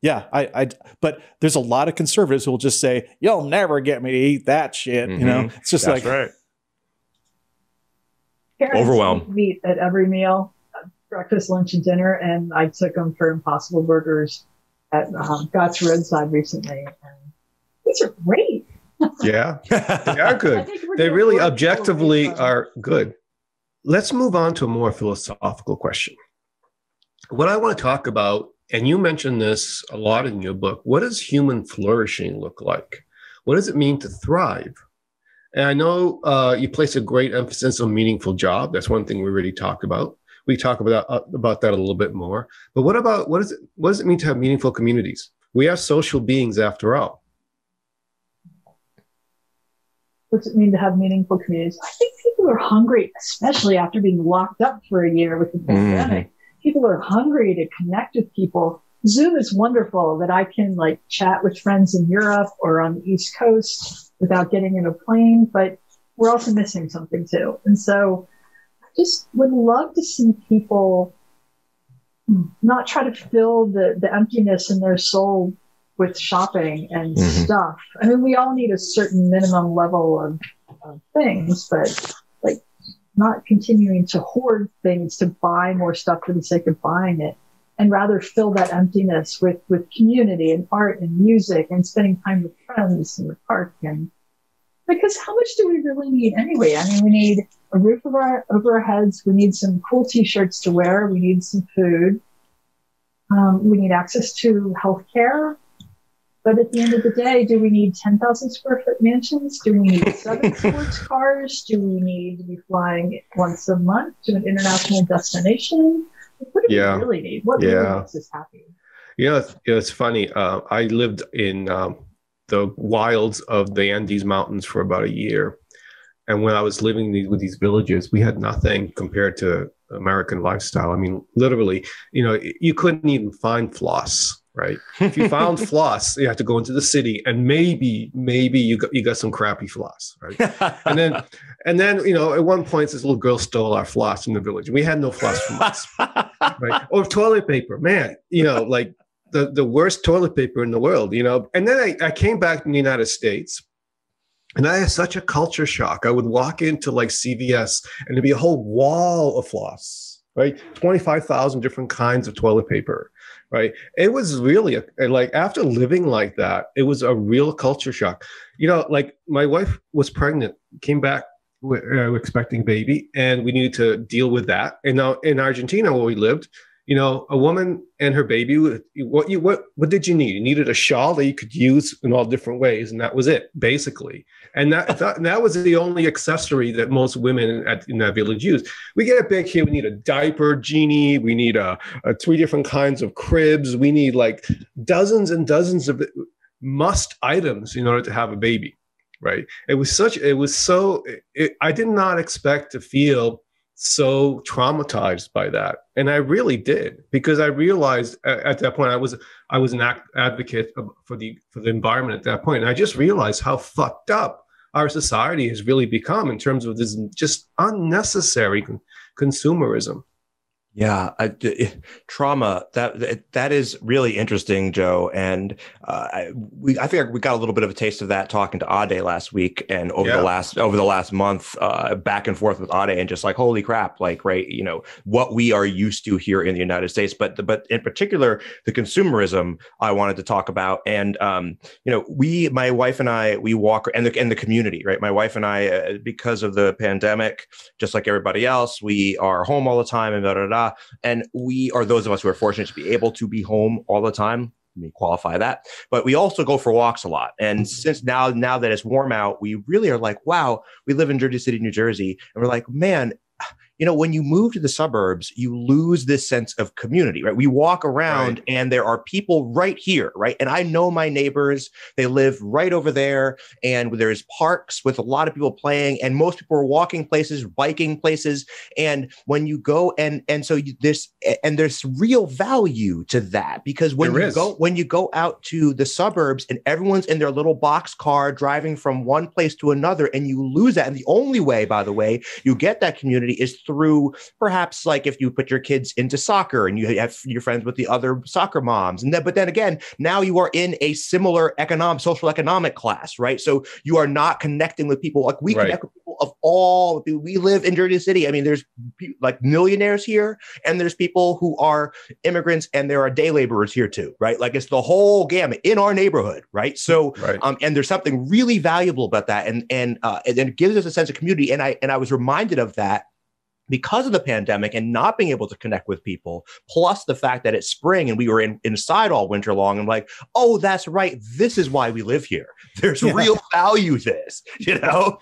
Speaker 3: yeah, I, I, but there's a lot of conservatives who will just say, "You'll never get me to eat that shit." Mm-hmm. You know, mm-hmm. it's just That's like
Speaker 4: right. Overwhelmed
Speaker 5: meat at every meal, breakfast, lunch, and dinner, and I took them for Impossible Burgers at um, Gott's Roadside recently, and these are great.
Speaker 2: yeah, [LAUGHS] they are good. They really objectively are good. Let's move on to a more philosophical question. What I want to talk about, and you mentioned this a lot in your book, what does human flourishing look like? What does it mean to thrive? And I know uh, you place a great emphasis on meaningful job. That's one thing we already talked about. We talk about uh, about that a little bit more. But what about what does it what does it mean to have meaningful communities? We are social beings after all.
Speaker 5: What does it mean to have meaningful communities? I think people are hungry, especially after being locked up for a year with the mm-hmm. pandemic. People are hungry to connect with people. Zoom is wonderful that I can like chat with friends in Europe or on the East Coast without getting in a plane, but we're also missing something too. And so I just would love to see people not try to fill the, the emptiness in their soul with shopping and mm-hmm. stuff. I mean, we all need a certain minimum level of, of things, but like not continuing to hoard things to buy more stuff for the sake of buying it and rather fill that emptiness with, with community and art and music and spending time with friends in the park and because how much do we really need anyway? I mean, we need a roof over our, over our heads. We need some cool t-shirts to wear. We need some food. Um, we need access to health care. But at the end of the day, do we need 10,000 square foot mansions? Do we need [LAUGHS] seven sports cars? Do we need to be flying once a month to an international destination? What do yeah. we really need? What yeah. really makes us happy?
Speaker 2: You know, it's, it's funny. Uh, I lived in um, the wilds of the Andes Mountains for about a year. And when I was living these, with these villages, we had nothing compared to American lifestyle. I mean, literally, you know, you couldn't even find floss right? If you found [LAUGHS] floss, you had to go into the city, and maybe, maybe you got you got some crappy floss, right? and then, and then, you know, at one point, this little girl stole our floss from the village. We had no floss from us, right? [LAUGHS] Or toilet paper, man. You know, like the the worst toilet paper in the world. You know, and then I, I came back in the United States. And I had such a culture shock. I would walk into like CVS and there'd be a whole wall of floss, right? 25,000 different kinds of toilet paper right it was really a, like after living like that it was a real culture shock you know like my wife was pregnant came back uh, expecting baby and we needed to deal with that and now in argentina where we lived you know, a woman and her baby. What you what what did you need? You needed a shawl that you could use in all different ways, and that was it, basically. And that [LAUGHS] that, that was the only accessory that most women at, in that village use. We get big here. We need a diaper genie. We need a, a three different kinds of cribs. We need like dozens and dozens of must items in order to have a baby. Right? It was such. It was so. It, I did not expect to feel so traumatized by that. And i really did because i realized at, that point i was i was an advocate for the for the environment at that point. And i just realized how fucked up our society has really become in terms of this just unnecessary consumerism
Speaker 4: Yeah, I, trauma that that is really interesting, Joe. And uh, I, we I think we got a little bit of a taste of that talking to Ade last week and over yeah. the last over the last month, uh, back and forth with Ade, and just like holy crap, like right, you know what we are used to here in the United States, but but in particular the consumerism I wanted to talk about, and um, you know we, my wife and I, we walk and the and the community, right? My wife and I, uh, because of the pandemic, just like everybody else, we are home all the time and da da da Uh, and we are those of us who are fortunate to be able to be home all the time. Let me qualify that. But we also go for walks a lot. And since now, now that it's warm out, we really are like, wow, we live in Jersey City, New Jersey. And we're like, man, you know, when you move to the suburbs, you lose this sense of community, right? We walk around right. and there are people right here, right? And I know my neighbors, they live right over there, and there's parks with a lot of people playing, and most people are walking places, biking places. And when you go and and so you, this and there's real value to that because when there you is. go when you go out to the suburbs and everyone's in their little box car driving from one place to another, and you lose that. And the only way, by the way, you get that community is through perhaps like if you put your kids into soccer and you have your friends with the other soccer moms and then but then again now you are in a similar economic social economic class right so you are not connecting with people like we right. connect with people of all we live in Jersey City I mean there's like millionaires here and there's people who are immigrants and there are day laborers here too right like it's the whole gamut in our neighborhood right so right. um and there's something really valuable about that and and uh and it gives us a sense of community and I and I was reminded of that because of the pandemic and not being able to connect with people, plus the fact that it's spring and we were in, inside all winter long, I'm like, oh, that's right. This is why we live here. [LAUGHS] There's yeah. real value this, [LAUGHS] you know?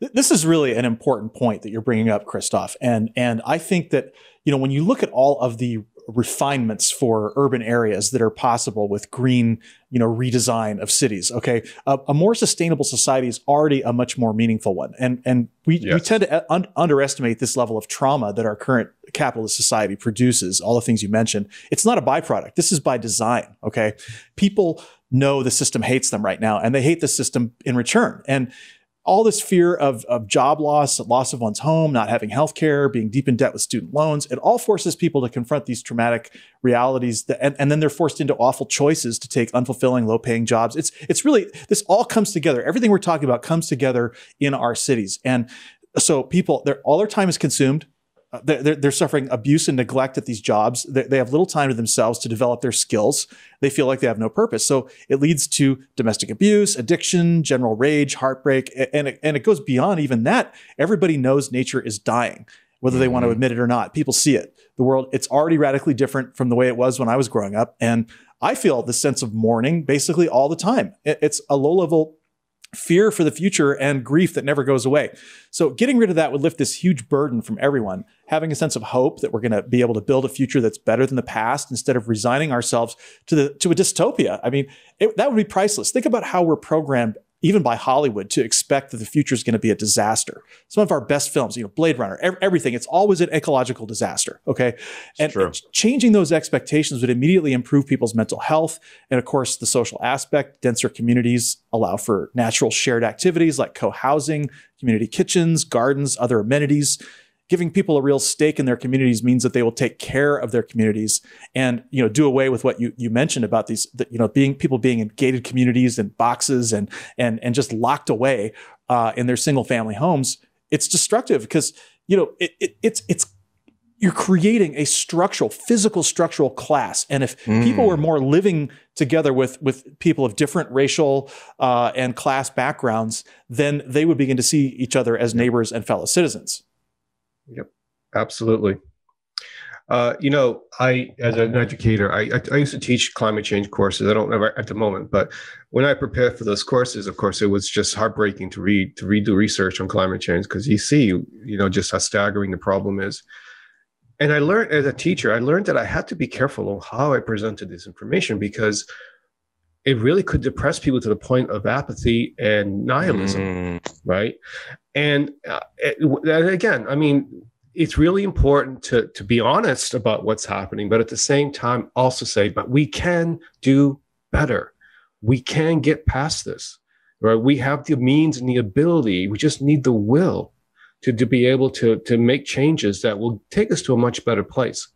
Speaker 3: This is really an important point that you're bringing up, Christoph. And, and I think that, you know, when you look at all of the refinements for urban areas that are possible with green, you know, redesign of cities. Okay, a, a more sustainable society is already a much more meaningful one, and and we yes. we tend to uh, un- underestimate this level of trauma that our current capitalist society produces. All the things you mentioned, it's not a byproduct. This is by design. Okay, people know the system hates them right now, and they hate the system in return, and all this fear of, of job loss, loss of one's home, not having health care, being deep in debt with student loans, it all forces people to confront these traumatic realities that, and, and then they're forced into awful choices to take unfulfilling, low paying jobs. It's, it's really, this all comes together. Everything we're talking about comes together in our cities. And so people, all their time is consumed they're, they're, suffering abuse and neglect at these jobs. They, they, have little time to themselves to develop their skills. They feel like they have no purpose. So it leads to domestic abuse, addiction, general rage, heartbreak, and it, and it goes beyond even that. Everybody knows nature is dying, whether they mm-hmm. want to admit it or not. People see it. The world, it's already radically different from the way it was when I was growing up. And I feel the sense of mourning basically all the time. It, it's a low level fear for the future and grief that never goes away. So getting rid of that would lift this huge burden from everyone. Having a sense of hope that we're going to be able to build a future that's better than the past instead of resigning ourselves to the to a dystopia. I mean, it, that would be priceless. Think about how we're programmed even by Hollywood, to expect that the future is going to be a disaster. Some of our best films, you know, Blade Runner, everything, it's always an ecological disaster. Okay. and, and changing those expectations would immediately improve people's mental health. And of course, the social aspect, denser communities allow for natural shared activities like co housing, community kitchens, gardens, other amenities giving people a real stake in their communities means that they will take care of their communities and you know do away with what you, you mentioned about these you know being people being in gated communities and boxes and and and just locked away uh, in their single family homes. It's destructive because you know it, it, it's it's you're creating a structural physical structural class. And if mm. people were more living together with with people of different racial uh, and class backgrounds then they would begin to see each other as neighbors and fellow citizens
Speaker 2: Yep, absolutely. Uh, you know, I, as an educator, I, I, I, used to teach climate change courses. I don't know at the moment, but when I prepared for those courses, of course, it was just heartbreaking to read to read the research on climate change because you see, you know, just how staggering the problem is. And I learned as a teacher, I learned that I had to be careful on how I presented this information because it really could depress people to the point of apathy and nihilism, mm. right? And, uh, it, again, I mean, it's really important to to be honest about what's happening, but at the same time, also say, but we can do better. We can get past this, right? We have the means and the ability. We just need the will to, to be able to, to make changes that will take us to a much better place.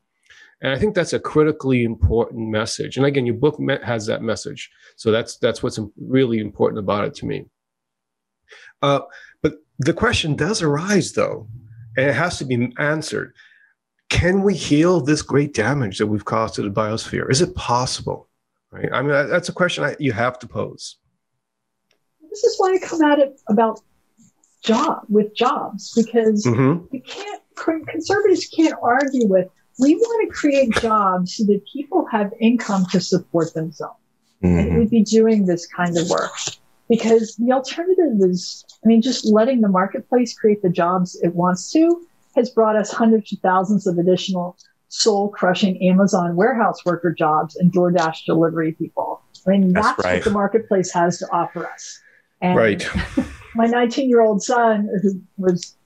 Speaker 2: And I think that's a critically important message. And again, your book has that message. So that's, that's what's really important about it to me. Uh, but the question does arise though, and it has to be answered. Can we heal this great damage that we've caused to the biosphere? Is it possible? Right. I mean, that's a question I, you have to pose.
Speaker 5: This is why I come at it about job with jobs because mm-hmm. you can't conservatives can't argue with we want to create jobs so that people have income to support themselves. Mm-hmm. and we'd be doing this kind of work. Because the alternative is i mean just letting the marketplace create the jobs it wants to has brought us hundreds of thousands of additional soul crushing amazon warehouse worker jobs and doordash delivery people. I mean that's, that's right. what the marketplace has to offer us.
Speaker 2: And right. [LAUGHS]
Speaker 5: my 19 year old son who was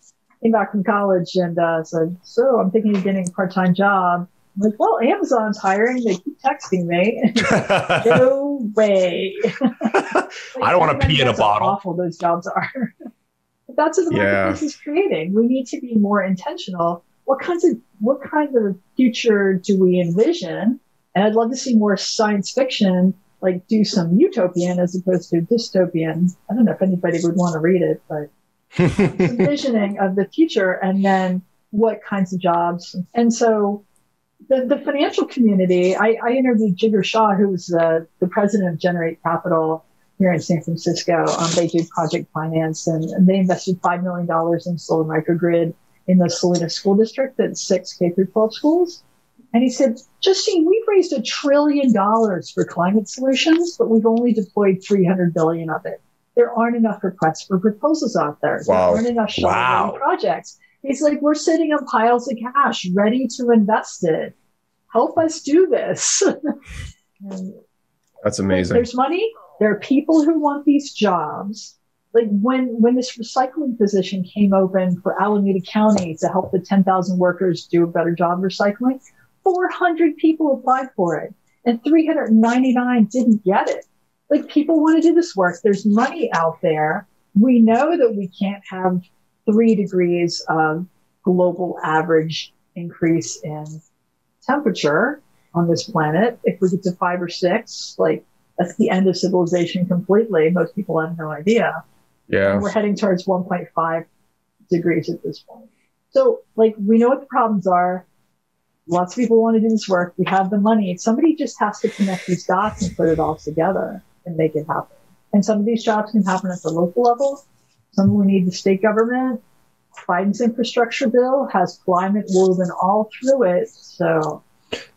Speaker 5: came back from college and uh, said, "So I'm thinking of getting a part time job." I'm like, "Well, Amazon's hiring. They keep texting me." [LAUGHS] no way.
Speaker 4: like, [LAUGHS] I don't want to pee in a bottle.
Speaker 5: awful those jobs are. [LAUGHS] but that's what the marketplace yeah. is creating. We need to be more intentional. What kinds of what kind of future do we envision? And I'd love to see more science fiction like do some utopian as opposed to dystopian. I don't know if anybody would want to read it, but visioning of the future and then what kinds of jobs. And so the, the financial community, I, I interviewed Jigar Shah, who's the, the president of Generate Capital here in San Francisco. Um, they do project finance and, and they invested $5 million in solar microgrid in the Salinas School District that's six K through 12 schools. And he said, Justine, we've raised a trillion dollars for climate solutions, but we've only deployed 300 billion of it. There aren't enough requests for proposals out there.
Speaker 4: Wow.
Speaker 5: There aren't enough wow. projects. He's like, we're sitting on piles of cash ready to invest it. Help us do this. [LAUGHS]
Speaker 2: That's amazing.
Speaker 5: There's money. There are people who want these jobs. Like when when this recycling position came open for Alameda County to help the 10,000 workers do a better job recycling, 400 people applied for it and 399 didn't get it. Like people want to do this work. There's money out there. We know that we can't have three degrees of global average increase in temperature on this planet. If we get to five or six, like that's the end of civilization completely. Most people have no idea.
Speaker 2: Yeah.
Speaker 5: And we're heading towards 1.5 degrees at this point. So like we know what the problems are. Lots of people want to do this work. We have the money. Somebody just has to connect these dots and put it all together and make it happen. And some of these jobs can happen at the local level. Some we need the state government. Biden's infrastructure bill has climate woven all through it. So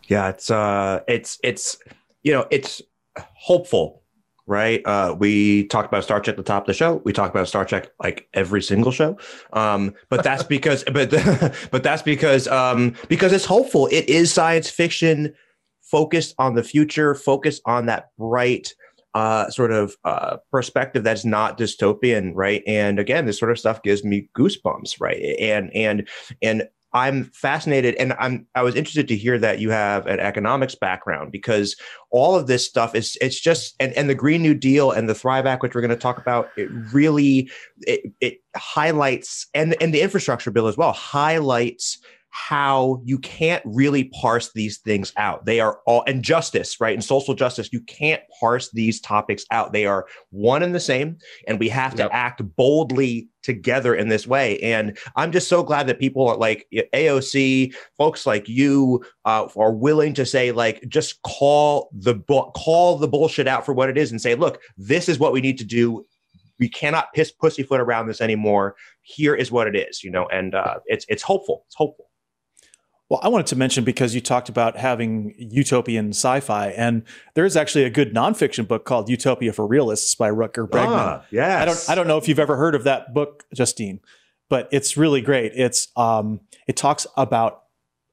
Speaker 4: yeah, it's uh it's it's you know, it's hopeful right? Uh, we talked about Star Trek at the top of the show. We talk about Star Trek like every single show. Um, but that's [LAUGHS] because, but [LAUGHS] but that's because um, because it's hopeful. It is science fiction focused on the future, focused on that bright. Uh, sort of uh, perspective that's not dystopian, right? And again, this sort of stuff gives me goosebumps, right? And and and I'm fascinated and I'm I was interested to hear that you have an economics background because all of this stuff is it's just and, and the Green New Deal and the Thrive Act, which we're going to talk about, it really it, it highlights and and the infrastructure bill as well highlights how you can't really parse these things out. They are all, and justice, right? And social justice, you can't parse these topics out. They are one and the same. And we have to act boldly together in this way. And I'm just so glad that people are like AOC, folks like you uh, are willing to say, like, just call the, call the bullshit out for what it is and say, look, this is what we need to do we cannot piss pussyfoot around this anymore. Here is what it is, you know, and uh, it's it's hopeful. It's hopeful.
Speaker 3: Well, I wanted to mention because you talked about having utopian sci-fi, and there is actually a good nonfiction book called Utopia for Realists by Rutger Bregman. Ah,
Speaker 4: yes.
Speaker 3: I don't I don't know if you've ever heard of that book, Justine, but it's really great. It's um, it talks about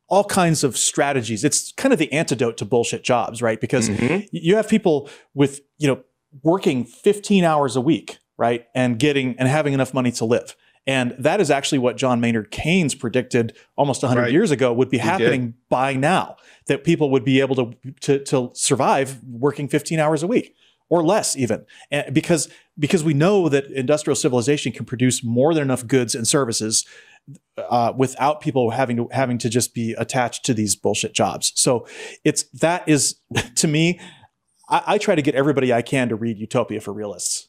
Speaker 3: all kinds of strategies. It's kind of the antidote to bullshit jobs, right? Because mm-hmm. you have people with, you know, working 15 hours a week, right? And getting and having enough money to live. And that is actually what John Maynard Keynes predicted almost 100 right. years ago would be he happening did. by now, that people would be able to, to, to survive working 15 hours a week or less even and because because we know that industrial civilization can produce more than enough goods and services uh, without people having to having to just be attached to these bullshit jobs. So it's that is [LAUGHS] to me, I, I try to get everybody I can to read Utopia for Realists.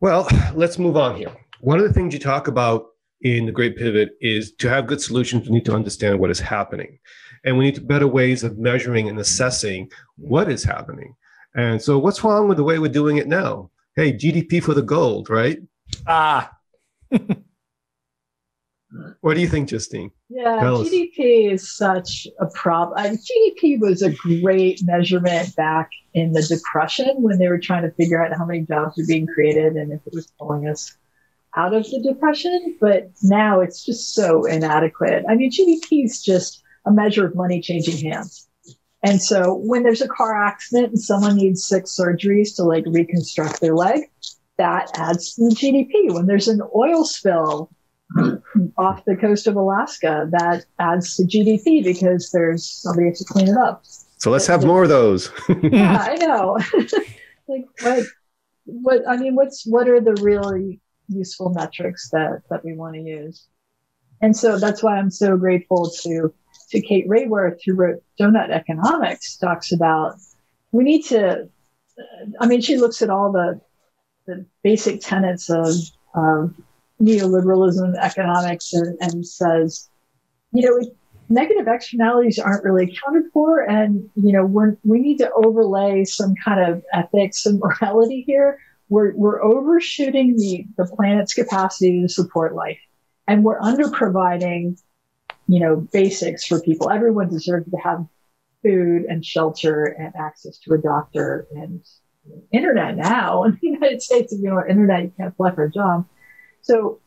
Speaker 2: Well, let's move on here. One of the things you talk about in the Great Pivot is to have good solutions, we need to understand what is happening. And we need better ways of measuring and assessing what is happening. And so, what's wrong with the way we're doing it now? Hey, GDP for the gold, right?
Speaker 4: Ah. [LAUGHS]
Speaker 2: what do you think, Justine?
Speaker 5: Yeah, GDP is such a problem. I mean, GDP was a great measurement back in the Depression when they were trying to figure out how many jobs were being created and if it was pulling us out of the Depression. But now it's just so inadequate. I mean, GDP is just a measure of money changing hands. And so when there's a car accident and someone needs six surgeries to like reconstruct their leg, that adds to the GDP. When there's an oil spill off the coast of Alaska, that adds to GDP because there's somebody to clean it up.
Speaker 2: So let's have more of those. [LAUGHS]
Speaker 5: yeah, I know. [LAUGHS] like what what I mean, what's what are the really useful metrics that that we want to use? And so that's why I'm so grateful to to Kate Raworth, who wrote Doughnut Economics, talks about we need to. I mean, she looks at all the the basic tenets of um, neoliberalism economics and, and says, you know, negative externalities aren't really accounted for, and you know, we're we need to overlay some kind of ethics and morality here. We're we're overshooting the the planet's capacity to support life, and we're under providing you know, basics for people. Everyone deserves to have food and shelter and access to a doctor and internet now [LAUGHS] in the United States. If you know internet, you can't apply for a job. So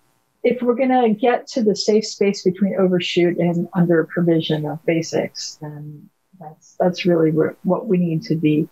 Speaker 5: if we're going to get to the safe space between overshoot and under provision of basics, then that's that's really what we need to be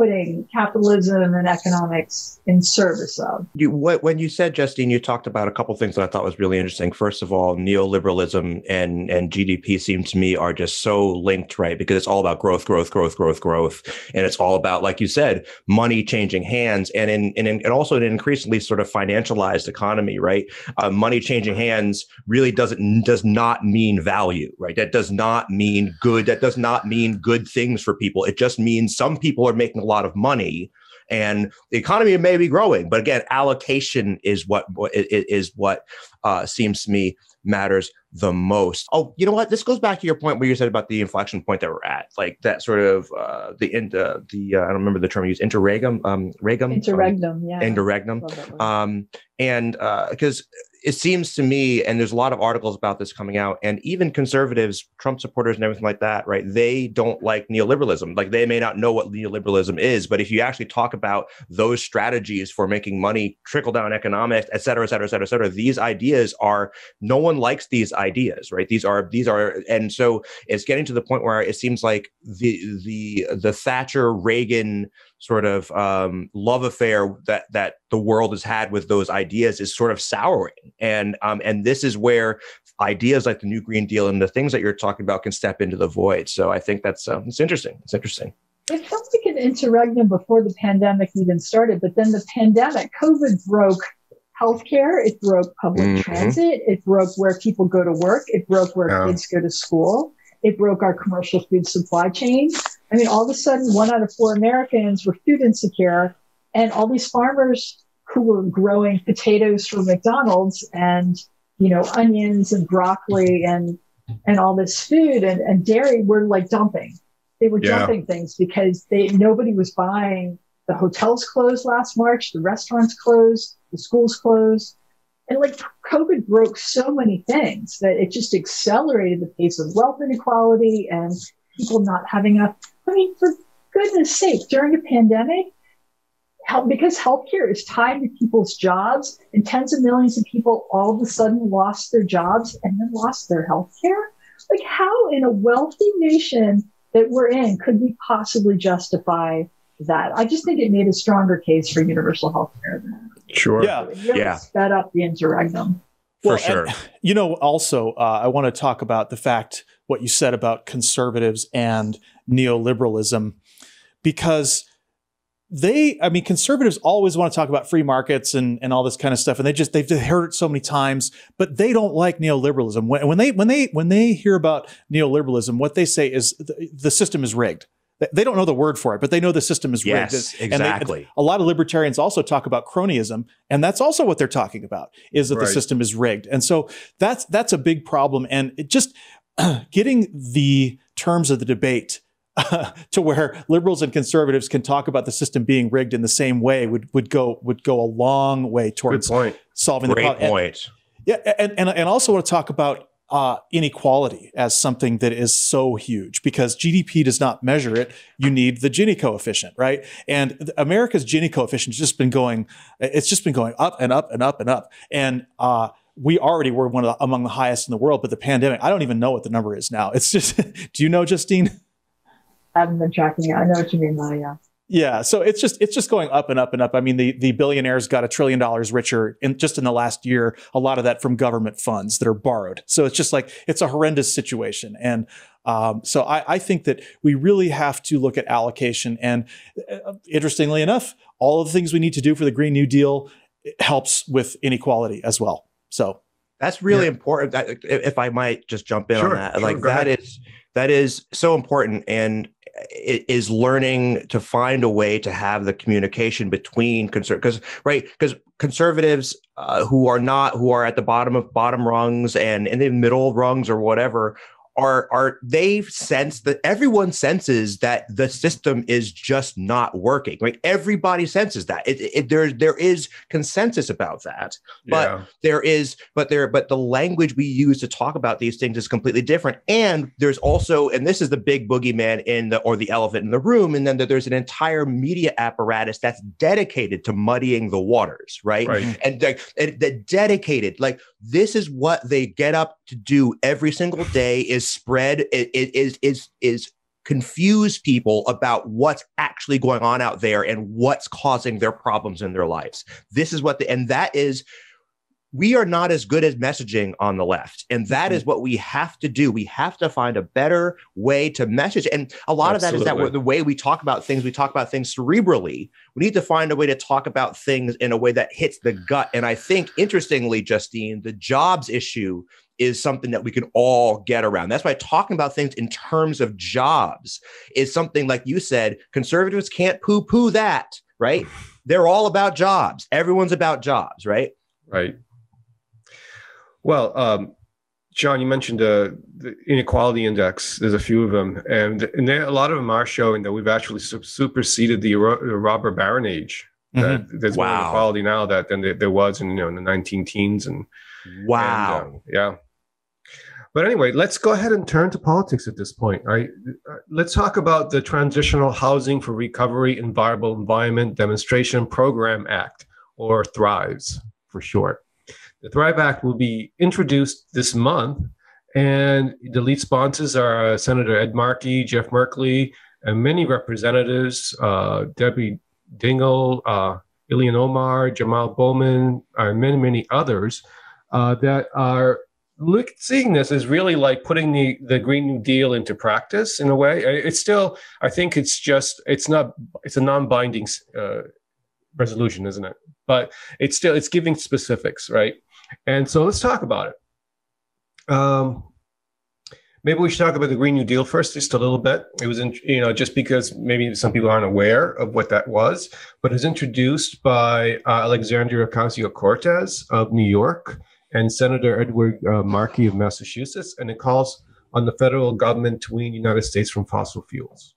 Speaker 5: putting capitalism and economics in service of.
Speaker 4: You, when you said, Justine, you talked about a couple things that I thought was really interesting. First of all, neoliberalism and, and GDP seem to me are just so linked, right? Because it's all about growth, growth, growth, growth, growth. And it's all about, like you said, money changing hands and in, in, and also an increasingly sort of financialized economy, right? Uh, money changing hands really doesn't, does not mean value, right? That does not mean good. That does not mean good things for people. It just means some people are making lot of money and the economy may be growing. But again allocation is what is what uh, seems to me matters the most. Oh you know what? This goes back to your point where you said about the inflection point that we're at like that sort of uh, the in uh, the uh, i don't remember the term you used interregnum um regum?
Speaker 5: Interregnum um, yeah.
Speaker 4: Interregnum. Um and because uh, it seems to me, and there's a lot of articles about this coming out, and even conservatives, Trump supporters, and everything like that, right? They don't like neoliberalism. Like they may not know what neoliberalism is, but if you actually talk about those strategies for making money, trickle down economics, et cetera, et cetera, et cetera, et cetera, these ideas are no one likes these ideas, right? These are these are, and so it's getting to the point where it seems like the the the Thatcher Reagan sort of um, love affair that that the world has had with those ideas is sort of souring, and um, and this is where ideas like the New Green Deal and the things that you're talking about can step into the void. So I think that's uh, it's interesting. It's interesting.
Speaker 5: It felt like an interregnum before the pandemic even started, but then the pandemic, COVID broke healthcare, it broke public mm-hmm. transit, it broke where people go to work, it broke where yeah. kids go to school, it broke our commercial food supply chain. I mean, all of a sudden, one out of four Americans were food insecure, and all these farmers who were growing potatoes for McDonald's and you know onions and broccoli and and all this food and, and dairy were like dumping. They were yeah. dumping things because they nobody was buying. The hotels closed last March. The restaurants closed. The schools closed. And like COVID broke so many things that it just accelerated the pace of wealth inequality and people not having enough I mean, for goodness sake, during a pandemic, help, because healthcare is tied to people's jobs, and tens of millions of people all of a sudden lost their jobs and then lost their healthcare. Like, how in a wealthy nation that we're in could we possibly justify that? I just think it made a stronger case for universal healthcare than
Speaker 2: Sure.
Speaker 3: Yeah.
Speaker 5: really yeah. Sped up the interregnum.
Speaker 4: For well, sure.
Speaker 3: And, [LAUGHS] you know, also, uh, I want to talk about the fact what you said about conservatives and neoliberalism because they, I mean, conservatives always want to talk about free markets and, and all this kind of stuff, and they just they've heard it so many times, but they don't like neoliberalism. When, when they when they when they hear about neoliberalism, what they say is the, the system is rigged. They don't know the word for it, but they know the system is rigged.
Speaker 4: Yes, exactly.
Speaker 3: They, a lot of libertarians also talk about cronyism, and that's also what they're talking about is that right. the system is rigged. And so that's that's a big problem. And it just [CLEARS THROAT] getting the terms of the debate [LAUGHS] to where liberals and conservatives can talk about the system being rigged in the same way would would go would go a long way towards solving
Speaker 4: Great
Speaker 3: the
Speaker 4: problem. point.
Speaker 3: And, yeah, and, and and also want to talk about uh, inequality as something that is so huge because GDP does not measure it. You need the Gini coefficient, right? And America's Gini coefficient has just been going, it's just been going up and up and up and up. And uh, we already were one of the, among the highest in the world, but the pandemic, I don't even know what the number is now. It's just, [LAUGHS] do you know, Justine?
Speaker 5: I haven't been tracking it. I know what you mean, though. Yeah.
Speaker 3: Yeah, so it's just it's just going up and up and up. I mean, the the billionaires got a trillion dollars richer in just in the last year. A lot of that from government funds that are borrowed. So it's just like it's a horrendous situation. And um, so I, I think that we really have to look at allocation. And uh, interestingly enough, all of the things we need to do for the Green New Deal helps with inequality as well. So
Speaker 4: that's really yeah. important. If I might just jump in sure, on that, sure, like that ahead. is that is so important and is learning to find a way to have the communication between conserv because right because conservatives uh, who are not who are at the bottom of bottom rungs and in the middle rungs or whatever are are they sense that everyone senses that the system is just not working right everybody senses that it, it, there there is consensus about that but yeah. there is but there but the language we use to talk about these things is completely different and there's also and this is the big boogeyman in the or the elephant in the room and then there's an entire media apparatus that's dedicated to muddying the waters right, right. and like the dedicated like this is what they get up to do every single day is spread is is is confuse people about what's actually going on out there and what's causing their problems in their lives. This is what the and that is we are not as good as messaging on the left. And that mm-hmm. is what we have to do. We have to find a better way to message. And a lot Absolutely. of that is that the way we talk about things, we talk about things cerebrally. We need to find a way to talk about things in a way that hits the gut. And I think, interestingly, Justine, the jobs issue is something that we can all get around. That's why talking about things in terms of jobs is something like you said, conservatives can't poo poo that, right? [SIGHS] They're all about jobs. Everyone's about jobs, right?
Speaker 2: Right. Well, um, John, you mentioned uh, the inequality index. There's a few of them, and and they, a lot of them are showing that we've actually superseded the, the robber baron age. Mm-hmm. there's wow. more inequality now that than there, there, was in you know in the 19 teens and
Speaker 4: wow,
Speaker 2: and, uh, yeah. But anyway, let's go ahead and turn to politics at this point. Right? Let's talk about the Transitional Housing for Recovery and Viable Environment Demonstration Program Act, or THRIVES for short. The Thrive Act will be introduced this month, and the lead sponsors are uh, Senator Ed Markey, Jeff Merkley, and many representatives, uh, Debbie Dingell, uh, Ilhan Omar, Jamal Bowman, and many, many others uh, that are look seeing this as really like putting the the green new deal into practice in a way. It's still i think it's just it's not it's a non-binding uh, resolution isn't it? But it's still it's giving specifics right and so let's talk about it. Um, maybe we should talk about the Green New Deal first, just a little bit. It was, in, you know, just because maybe some people aren't aware of what that was, but it was introduced by uh, Alexandria Ocasio Cortez of New York and Senator Edward uh, Markey of Massachusetts, and it calls on the federal government to wean the United States from fossil fuels.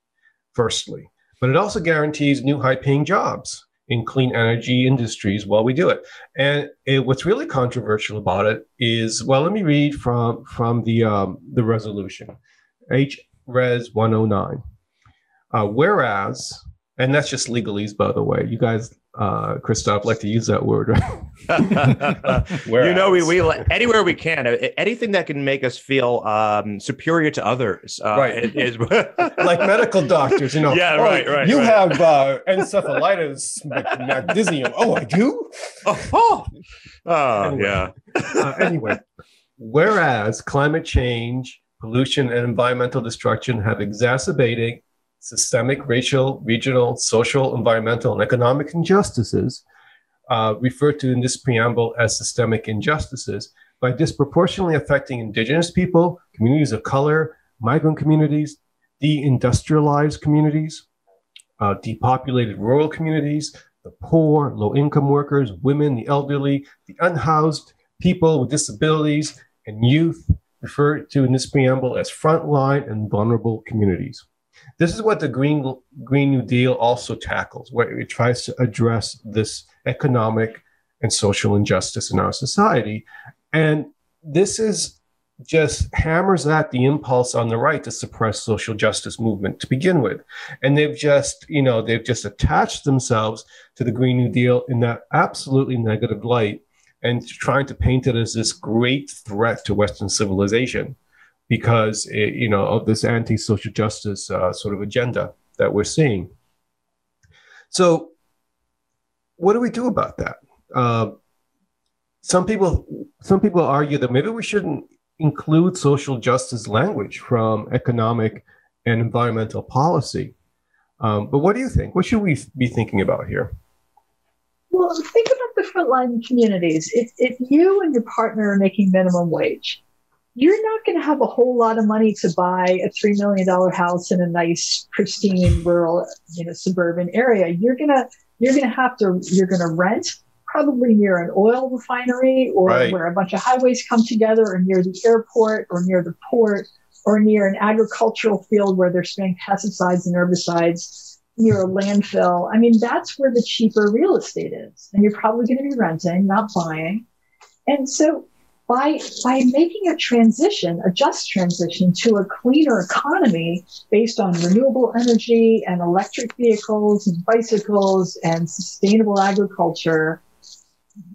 Speaker 2: Firstly, but it also guarantees new high-paying jobs in clean energy industries while we do it. And it, what's really controversial about it is, well, let me read from from the um, the resolution, H Res 109. Uh, whereas, and that's just legalese, by the way. You guys uh, Christoph like to use that word. [LAUGHS]
Speaker 4: you know, we, we anywhere we can, anything that can make us feel um, superior to others, uh,
Speaker 2: right? Is, [LAUGHS] like medical doctors, you know.
Speaker 4: Yeah, oh, right, right.
Speaker 2: You
Speaker 4: right.
Speaker 2: have uh, encephalitis, magnesium. Oh, I do.
Speaker 4: Oh, [LAUGHS] oh, oh anyway, yeah.
Speaker 2: uh, anyway, whereas climate change, pollution, and environmental destruction have exacerbated systemic racial, regional, social, environmental, and economic injustices, uh, referred to in this preamble as systemic injustices, by disproportionately affecting indigenous people, communities of color, migrant communities, deindustrialized communities, uh, depopulated rural communities, the poor, low income workers, women, the elderly, the unhoused, people with disabilities, and youth, referred to in this preamble as frontline and vulnerable communities. This is what the Green, Green New Deal also tackles, where it tries to address this economic and social injustice in our society. And this is just hammers at the impulse on the right to suppress social justice movement to begin with and they've just you know they've just attached themselves to the green new deal in that absolutely negative light and trying to paint it as this great threat to western civilization because it, you know of this anti-social justice uh, sort of agenda that we're seeing so what do we do about that uh, some people some people argue that maybe we shouldn't include social justice language from economic and environmental policy. Um, but what do you think? What should we be thinking about here?
Speaker 5: Well, think about the frontline communities. If, if you and your partner are making minimum wage, you're not going to have a whole lot of money to buy a $3 million house in a nice, pristine, rural, you know, suburban area. You're going to, you're going to have to, you're going to rent probably near an oil refinery or right. where a bunch of highways come together or near the airport or near the port or near an agricultural field where they're spraying pesticides and herbicides near a landfill. I mean, that's where the cheaper real estate is. And you're probably going to be renting, not buying. And so by, by making a transition, a just transition to a cleaner economy based on renewable energy and electric vehicles and bicycles and sustainable agriculture,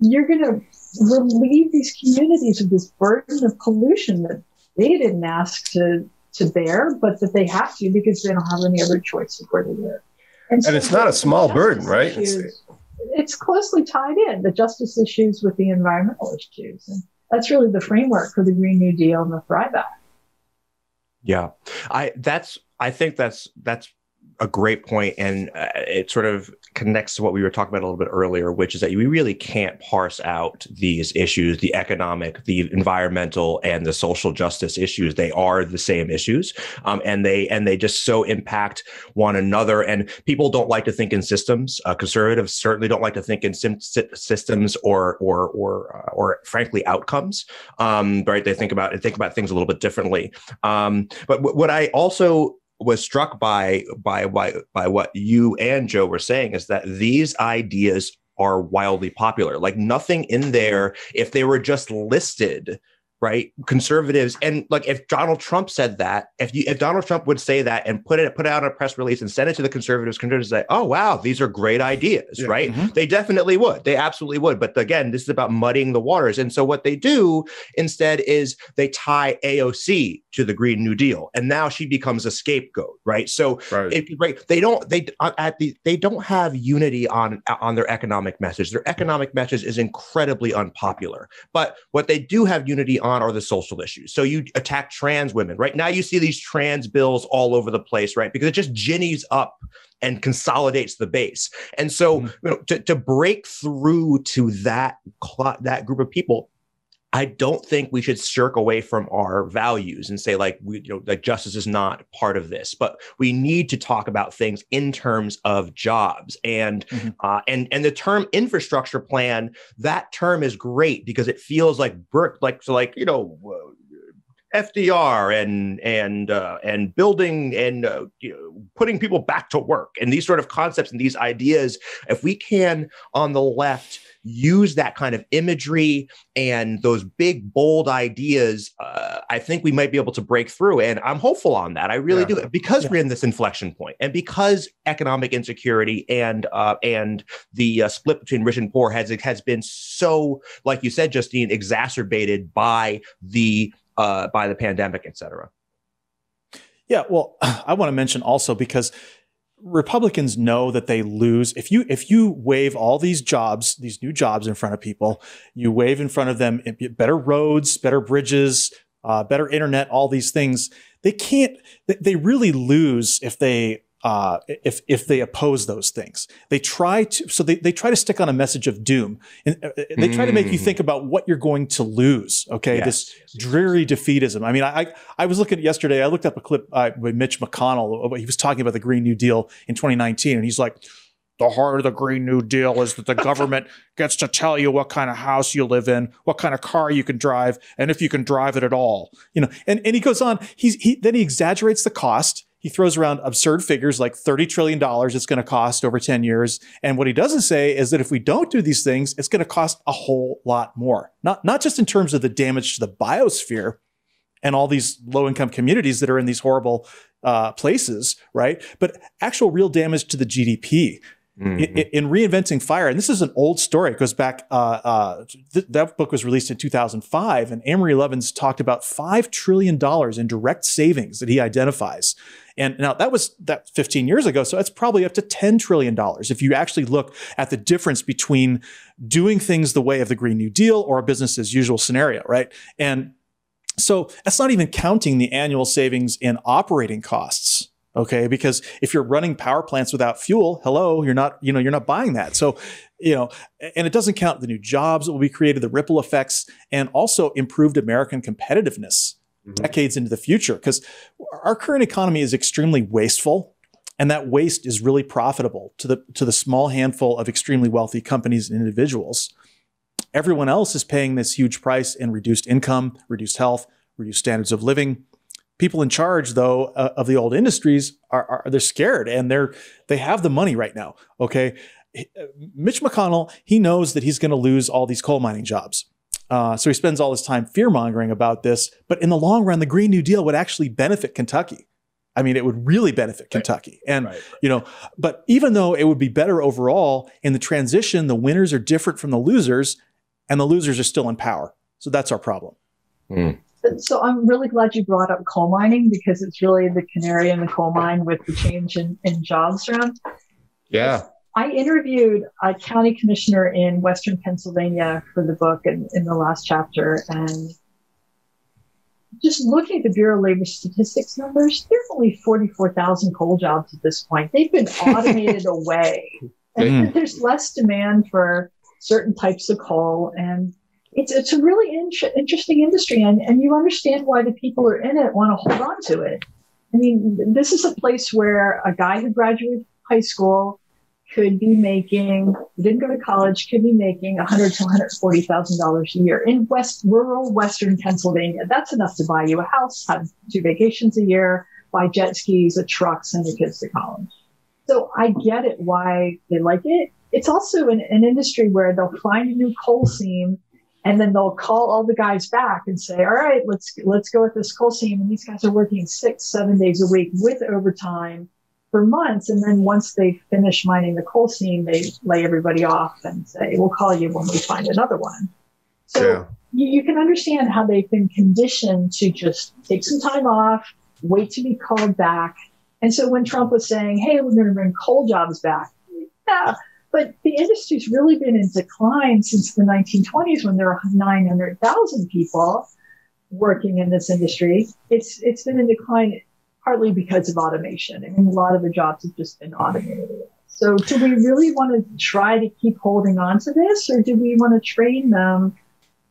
Speaker 5: you're going to relieve these communities of this burden of pollution that they didn't ask to to bear, but that they have to because they don't have any other choice of where to live.
Speaker 2: And, so and it's not a small burden, right?
Speaker 5: Issues, it's, it's closely tied in the justice issues with the environmental issues, and that's really the framework for the Green New Deal and the Thrive Act.
Speaker 4: Yeah, I that's I think that's that's a great point, and uh, it sort of connects to what we were talking about a little bit earlier, which is that we really can't parse out these issues, the economic, the environmental, and the social justice issues. They are the same issues, um, and they and they just so impact one another. And people don't like to think in systems. Uh, conservatives certainly don't like to think in sim- systems or or or uh, or frankly outcomes. Um, right? They think about think about things a little bit differently. Um, but w- what I also was struck by by by by what you and Joe were saying is that these ideas are wildly popular. Like nothing in there, if they were just listed right? Conservatives and like if Donald Trump said that, if you if Donald Trump would say that and put it put out a press release and send it to the conservatives, conservatives say, oh wow, these are great ideas, yeah. right? Mm-hmm. They definitely would. They absolutely would. But again, this is about muddying the waters. And so what they do instead is they tie AOC to the Green New Deal, and now she becomes a scapegoat, right? So right. It, right, they don't they uh, at the they don't have unity on on their economic message. Their economic message is incredibly unpopular. But what they do have unity on on are the social issues. So you attack trans women, right? Now you see these trans bills all over the place, right? Because it just ginnies up and consolidates the base. And so, mm-hmm. you know, to, to break through to that that group of people, I don't think we should shirk away from our values and say like we you know like justice is not part of this, but we need to talk about things in terms of jobs and mm-hmm. uh, and and the term infrastructure plan. That term is great because it feels like Burke like so like you know. FDR and and uh, and building and uh, you know, putting people back to work and these sort of concepts and these ideas. If we can on the left use that kind of imagery and those big, bold ideas, uh, I think we might be able to break through. And I'm hopeful on that. I really yeah. do because yeah. we're in this inflection point, and because economic insecurity and uh, and the uh, split between rich and poor has has been so, like you said, Justine, exacerbated by the uh, by the pandemic, et cetera.
Speaker 3: Yeah, well, [CLEARS THROAT] I want to mention also because Republicans know that they lose if you if you wave all these jobs, these new jobs in front of people, you wave in front of them better roads, better bridges, uh, better internet, all these things. They can't. They really lose if they uh, if if they oppose those things. They try to so they, they try to stick on a message of doom and uh, uh they try to make you mm-hmm. think about what you're going to lose. Okay, yes. this dreary defeatism. I mean, I I was looking yesterday. I looked up a clip uh, by Mitch McConnell. He was talking about the Green New Deal in 2019, and he's like. The heart of the Green New Deal is that the government [LAUGHS] gets to tell you what kind of house you live in, what kind of car you can drive, and if you can drive it at all. You know, and, and he goes on, he's he then he exaggerates the cost he throws around absurd figures like $30 trillion it's going to cost over 10 years. And what he doesn't say is that if we don't do these things, it's going to cost a whole lot more. Not, not just in terms of the damage to the biosphere and all these low income communities that are in these horrible uh, places, right? But actual real damage to the GDP. Mm-hmm. In, in, reinventing fire, and this is an old story. It goes back. Uh, uh, th- that book was released in 2005, and Amory Lovins talked about five trillion dollars in direct savings that he identifies and now that was that 15 years ago. So that's probably up to $10 trillion if you actually look at the difference between doing things the way of the Green New Deal or a business as usual scenario, right? And so that's not even counting the annual savings in operating costs. Okay. Because if you're running power plants without fuel, hello, you're not, you know, you're not buying that. So, you know, and it doesn't count the new jobs that will be created, the ripple effects, and also improved American competitiveness mm-hmm. decades into the future because our current economy is extremely wasteful and that waste is really profitable to the to the small handful of extremely wealthy companies and individuals everyone else is paying this huge price in reduced income reduced health reduced standards of living people in charge though uh, of the old industries are, are they're scared and they're they have the money right now okay mitch mcconnell he knows that he's going to lose all these coal mining jobs uh, so he spends all his time fear mongering about this. But in the long run, the Green New Deal would actually benefit Kentucky. I mean, it would really benefit Kentucky. And, right. you know, but even though it would be better overall, in the transition, the winners are different from the losers, and the losers are still in power. So that's our problem.
Speaker 5: Mm. So I'm really glad you brought up coal mining because it's really the canary in the coal mine with the change in, in jobs around.
Speaker 2: Yeah.
Speaker 5: I interviewed a county commissioner in Western Pennsylvania for the book in, in the last chapter. And just looking at the Bureau of Labor Statistics numbers, there are only 44,000 coal jobs at this point. They've been automated [LAUGHS] away. And mm. there's less demand for certain types of coal. And it's, it's a really in- interesting industry. And, and you understand why the people who are in it want to hold on to it. I mean, this is a place where a guy who graduated high school could be making, didn't go to college, could be making 100 to 140 thousand dollars a year in West rural Western Pennsylvania. That's enough to buy you a house, have two vacations a year, buy jet skis, a truck, send your kids to college. So I get it why they like it. It's also an, an industry where they'll find a new coal seam and then they'll call all the guys back and say, all right, let's, let's go with this coal seam. And these guys are working six, seven days a week with overtime for months. And then once they finish mining the coal seam, they lay everybody off and say, we'll call you when we find another one. So yeah. you, you can understand how they've been conditioned to just take some time off, wait to be called back. And so when Trump was saying, hey, we're going to bring coal jobs back, yeah, but the industry's really been in decline since the 1920s when there were 900,000 people working in this industry. It's it's been in decline partly because of automation. I mean, a lot of the jobs have just been automated. So do we really want to try to keep holding on to this or do we want to train them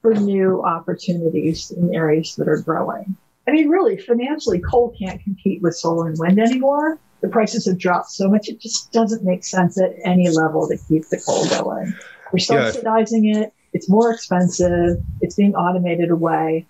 Speaker 5: for new opportunities in areas that are growing? I mean, really, financially, coal can't compete with solar and wind anymore. The prices have dropped so much, it just doesn't make sense at any level to keep the coal going. We're subsidizing yeah. it. It's more expensive. It's being automated away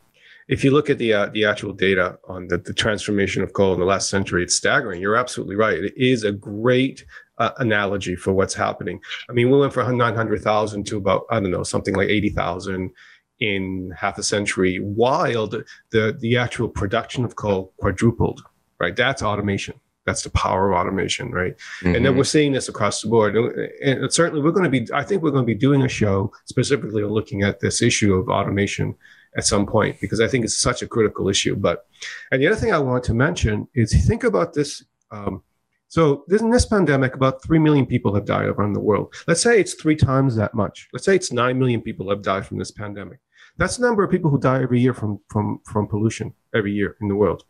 Speaker 2: if you look at the uh, the actual data on the, the transformation of coal in the last century, it's staggering. You're absolutely right. It is a great uh, analogy for what's happening. I mean, we went from 900,000 to about I don't know something like 80,000 in half a century, while the, the the actual production of coal quadrupled. Right, that's automation. That's the power of automation, right? Mm-hmm. And then mm-hmm. we're seeing this across the board. And certainly, we're going to be. I think we're going to be doing a show specifically looking at this issue of automation at some point because I think it's such a critical issue. But and the other thing I want to mention is think about this. Um, so this, in this pandemic, about three million people have died around the world. Let's say it's three times that much. Let's say it's nine million people have died from this pandemic. That's the number of people who die every year from from from pollution every year in the world.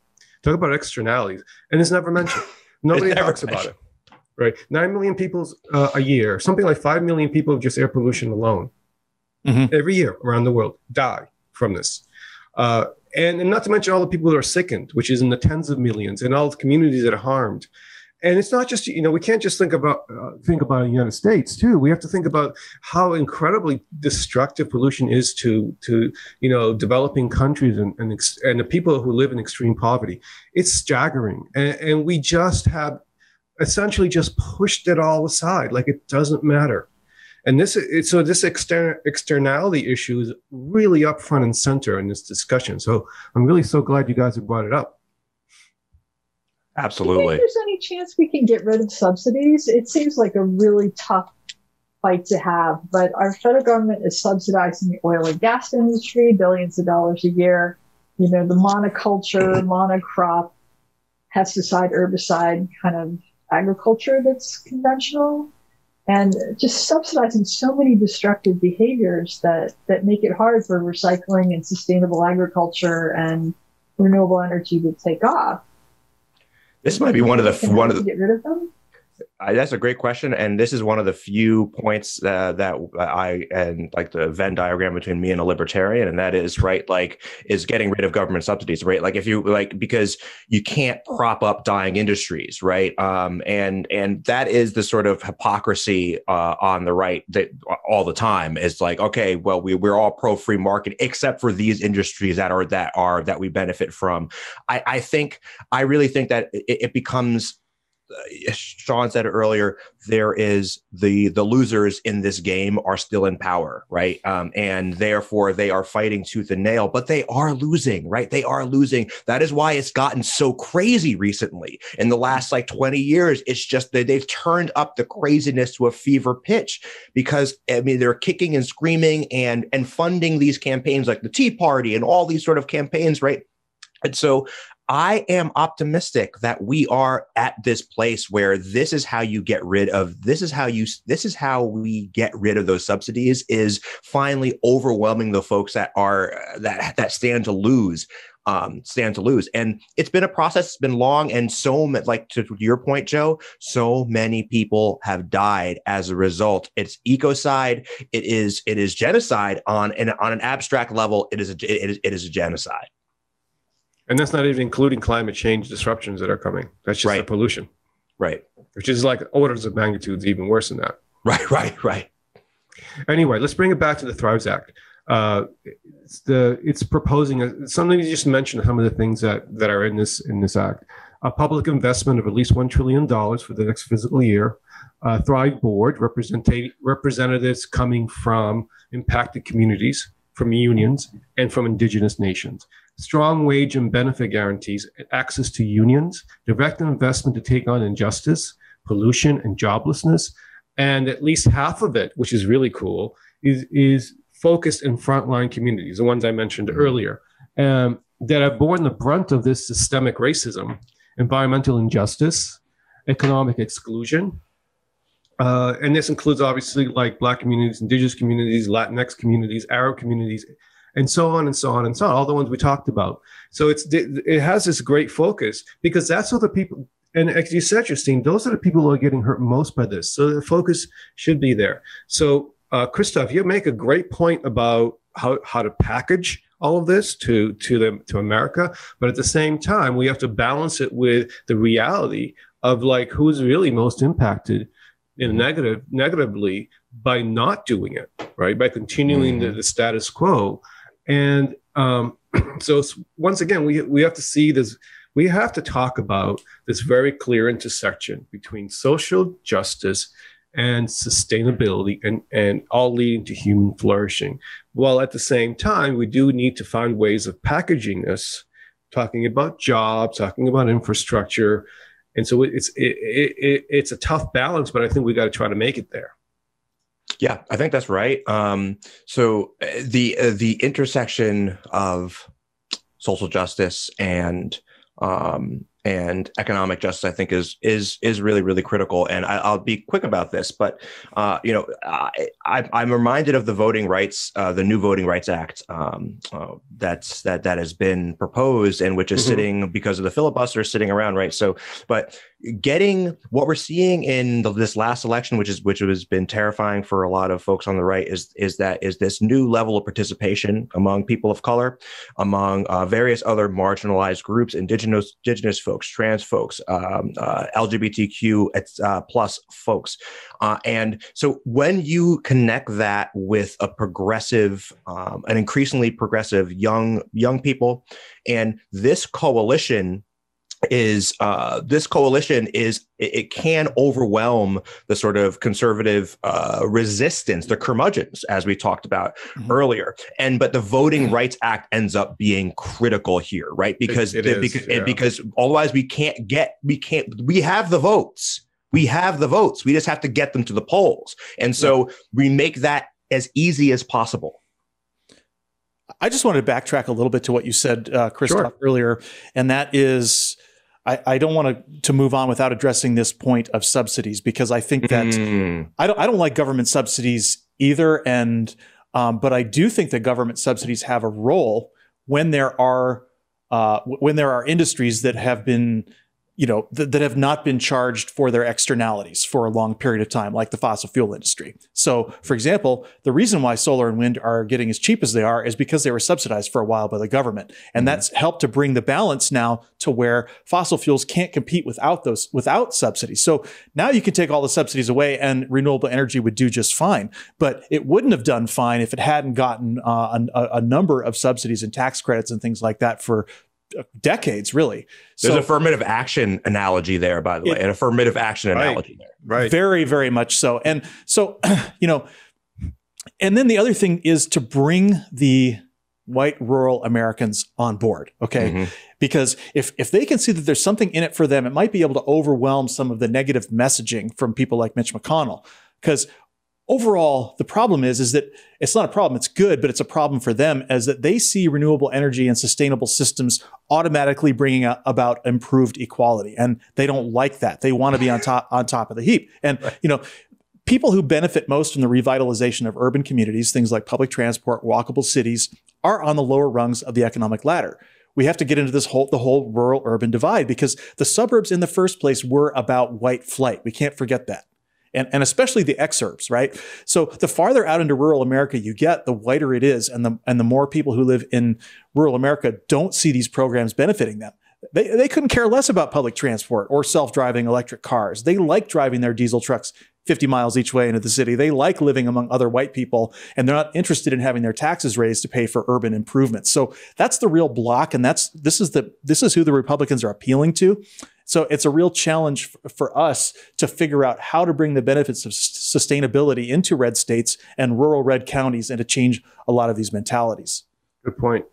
Speaker 2: Talk about externalities, and it's never mentioned. [LAUGHS] Nobody talks about it. Right, nine million people uh, a year, something like five million people of just air pollution alone, mm-hmm. every year around the world die from this. Uh, and, and not to mention all the people that are sickened, which is in the tens of millions, and all the communities that are harmed and it's not just you know we can't just think about uh, think about the United States too. We have to think about how incredibly destructive pollution is to to you know developing countries and and, ex- and the people who live in extreme poverty. It's staggering, and, and we just have essentially just pushed it all aside like it doesn't matter. And this so this exter- externality issue is really up front and center in this discussion. So I'm really so glad you guys have brought it up.
Speaker 4: Absolutely.
Speaker 5: there's any chance we can get rid of subsidies? It seems like a really tough fight to have, but our federal government is subsidizing the oil and gas industry billions of dollars a year. You know, the monoculture, monocrop, pesticide, herbicide kind of agriculture that's conventional and just subsidizing so many destructive behaviors that, that make it hard for recycling and sustainable agriculture and renewable energy to take off.
Speaker 4: This might be one of the one of the
Speaker 5: get rid of them.
Speaker 4: I, that's a great question, and this is one of the few points uh, that I and like the Venn diagram between me and a libertarian, and that is right, like is getting rid of government subsidies, right? Like if you like because you can't prop up dying industries, right? Um, and and that is the sort of hypocrisy uh, on the right that all the time is like, okay, well we we're all pro free market except for these industries that are that are that we benefit from. I, I think I really think that it, it becomes uh, Sean said earlier, there is the the losers in this game are still in power, right? Um, and therefore they are fighting tooth and nail, but they are losing, right? They are losing. That is why it's gotten so crazy recently. In the last like 20 years, it's just that they've turned up the craziness to a fever pitch because I mean they're kicking and screaming and and funding these campaigns like the Tea Party and all these sort of campaigns, right? And so I am optimistic that we are at this place where this is how you get rid of this is how you this is how we get rid of those subsidies is finally overwhelming the folks that are that that stand to lose um, stand to lose. And it's been a process, it's been long. And so, like to your point, Joe, so many people have died as a result. It's ecocide. It is, it is genocide on an, on an abstract level. It is, a, it is, it is a genocide.
Speaker 2: And that's not even including climate change disruptions that are coming. That's just right. the pollution.
Speaker 4: Right.
Speaker 2: Which is like orders of magnitudes even worse than that.
Speaker 4: Right, right, right.
Speaker 2: Anyway, let's bring it back to the Thrives Act. Uh, it's the it's proposing a, something you just mentioned some of the things that that are in this in this act. A public investment of at least one trillion dollars for the next fiscal year. A Thrive board representatives coming from impacted communities, from unions, and from indigenous nations strong wage and benefit guarantees, access to unions, direct investment to take on injustice, pollution, and joblessness. And at least half of it, which is really cool, is, is focused in frontline communities, the ones I mentioned earlier, um, that have borne the brunt of this systemic racism, environmental injustice, economic exclusion. Uh, and this includes obviously like Black communities, Indigenous communities, Latinx communities, Arab communities, and so on and so on and so on, all the ones we talked about. So it's it has this great focus because that's what the people and as you said, Justine, those are the people who are getting hurt most by this. So the focus should be there. So uh, Christoph, you make a great point about how, how to package all of this to to the to America, but at the same time, we have to balance it with the reality of like who's really most impacted in negative negatively by not doing it, right? By continuing mm-hmm. the, the status quo. And um, [CLEARS THROAT] so once again, we we have to see this. We have to talk about this very clear intersection between social justice and sustainability, and and all leading to human flourishing. While at the same time, we do need to find ways of packaging this, talking about jobs, talking about infrastructure, and so it's it, it, it, it's a tough balance, but I think we got to try to make it there.
Speaker 4: Yeah, I think that's right. Um, so uh, the uh, the intersection of social justice and um, and economic justice, I think, is is is really really critical. And I, will be quick about this, but uh, you know, I, am reminded of the Voting Rights, uh, the new Voting Rights Act, um, uh, that's that that has been proposed and which is mm-hmm. sitting because of the filibuster sitting around right so but getting what we're seeing in the, this last election which is which has been terrifying for a lot of folks on the right is is that is this new level of participation among people of color among uh, various other marginalized groups indigenous indigenous folks trans folks um, uh, lgbtq uh, plus folks. Uh, and so when you connect that with a progressive um, an increasingly progressive young young people and this coalition is uh, this coalition is it, it, can overwhelm the sort of conservative uh, resistance, the curmudgeons, as we talked about mm-hmm. earlier. And but the Voting mm-hmm. Rights Act ends up being critical here, right? Because
Speaker 2: it, it
Speaker 4: the, because,
Speaker 2: yeah.
Speaker 4: because otherwise we can't get we can't we have the votes. We have the votes. We just have to get them to the polls. And so yeah. we make that as easy as possible.
Speaker 3: I just wanted to backtrack a little bit to what you said, uh, Christoph, sure. earlier, and that is I, I don't want to to move on without addressing this point of subsidies because I think that mm. I don't I don't like government subsidies either, and um, but I do think that government subsidies have a role when there are uh, when there are industries that have been you know, th- that have not been charged for their externalities for a long period of time, like the fossil fuel industry. So, for example, the reason why solar and wind are getting as cheap as they are is because they were subsidized for a while by the government. And mm-hmm. that's helped to bring the balance now to where fossil fuels can't compete without those, without subsidies. So now you can take all the subsidies away and renewable energy would do just fine. But it wouldn't have done fine if it hadn't gotten uh, a, a number of subsidies and tax credits and things like that for decades, really.
Speaker 4: There's so, affirmative action analogy there, by the it, way, an affirmative action right, analogy there.
Speaker 3: Right. Very, very much so. And so, [CLEARS THROAT] you know, and then the other thing is to bring the white rural Americans on board. Okay. Mm-hmm. Because if, if they can see that there's something in it for them, it might be able to overwhelm some of the negative messaging from people like Mitch McConnell. Because overall, the problem is, is that it's not a problem. It's good, but it's a problem for them as that they see renewable energy and sustainable systems automatically bringing about improved equality. And they don't like that. They want to be on top, on top of the heap. And, [LAUGHS] right. you know, people who benefit most from the revitalization of urban communities, things like public transport, walkable cities, are on the lower rungs of the economic ladder. We have to get into this whole the whole rural urban divide because the suburbs in the first place were about white flight. We can't forget that and, and especially the exurbs, right? So the farther out into rural America you get, the whiter it is, and the and the more people who live in rural America don't see these programs benefiting them. They, they couldn't care less about public transport or self-driving electric cars. They like driving their diesel trucks 50 miles each way into the city. They like living among other white people and they're not interested in having their taxes raised to pay for urban improvements. So that's the real block. And that's, this is the, this is who the Republicans are appealing to. So it's a real challenge for us to figure out how to bring the benefits of sustainability into red states and rural red counties and to change a lot of these mentalities.
Speaker 2: Good point.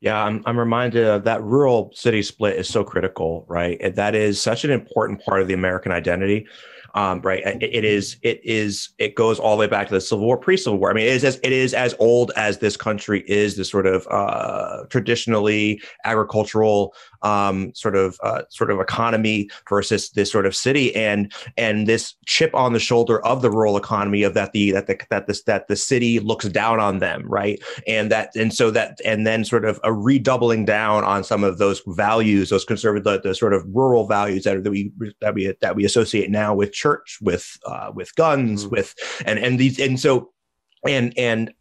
Speaker 4: Yeah, I'm, I'm reminded of that rural city split is so critical, right? That is such an important part of the American identity um, right? It, it is, it is, it goes all the way back to the Civil War, pre-Civil War. I mean, it is as it is as old as this country is. This sort of uh, traditionally agricultural um, sort of uh, sort of economy versus this sort of city, and and this chip on the shoulder of the rural economy of that the that the that this that the city looks down on them, right? And that and so that and then sort of a redoubling down on some of those values, those conservative, the, the sort of rural values that, are, that we that we that we associate now with church, with uh, with guns, mm-hmm. with and and these and so and and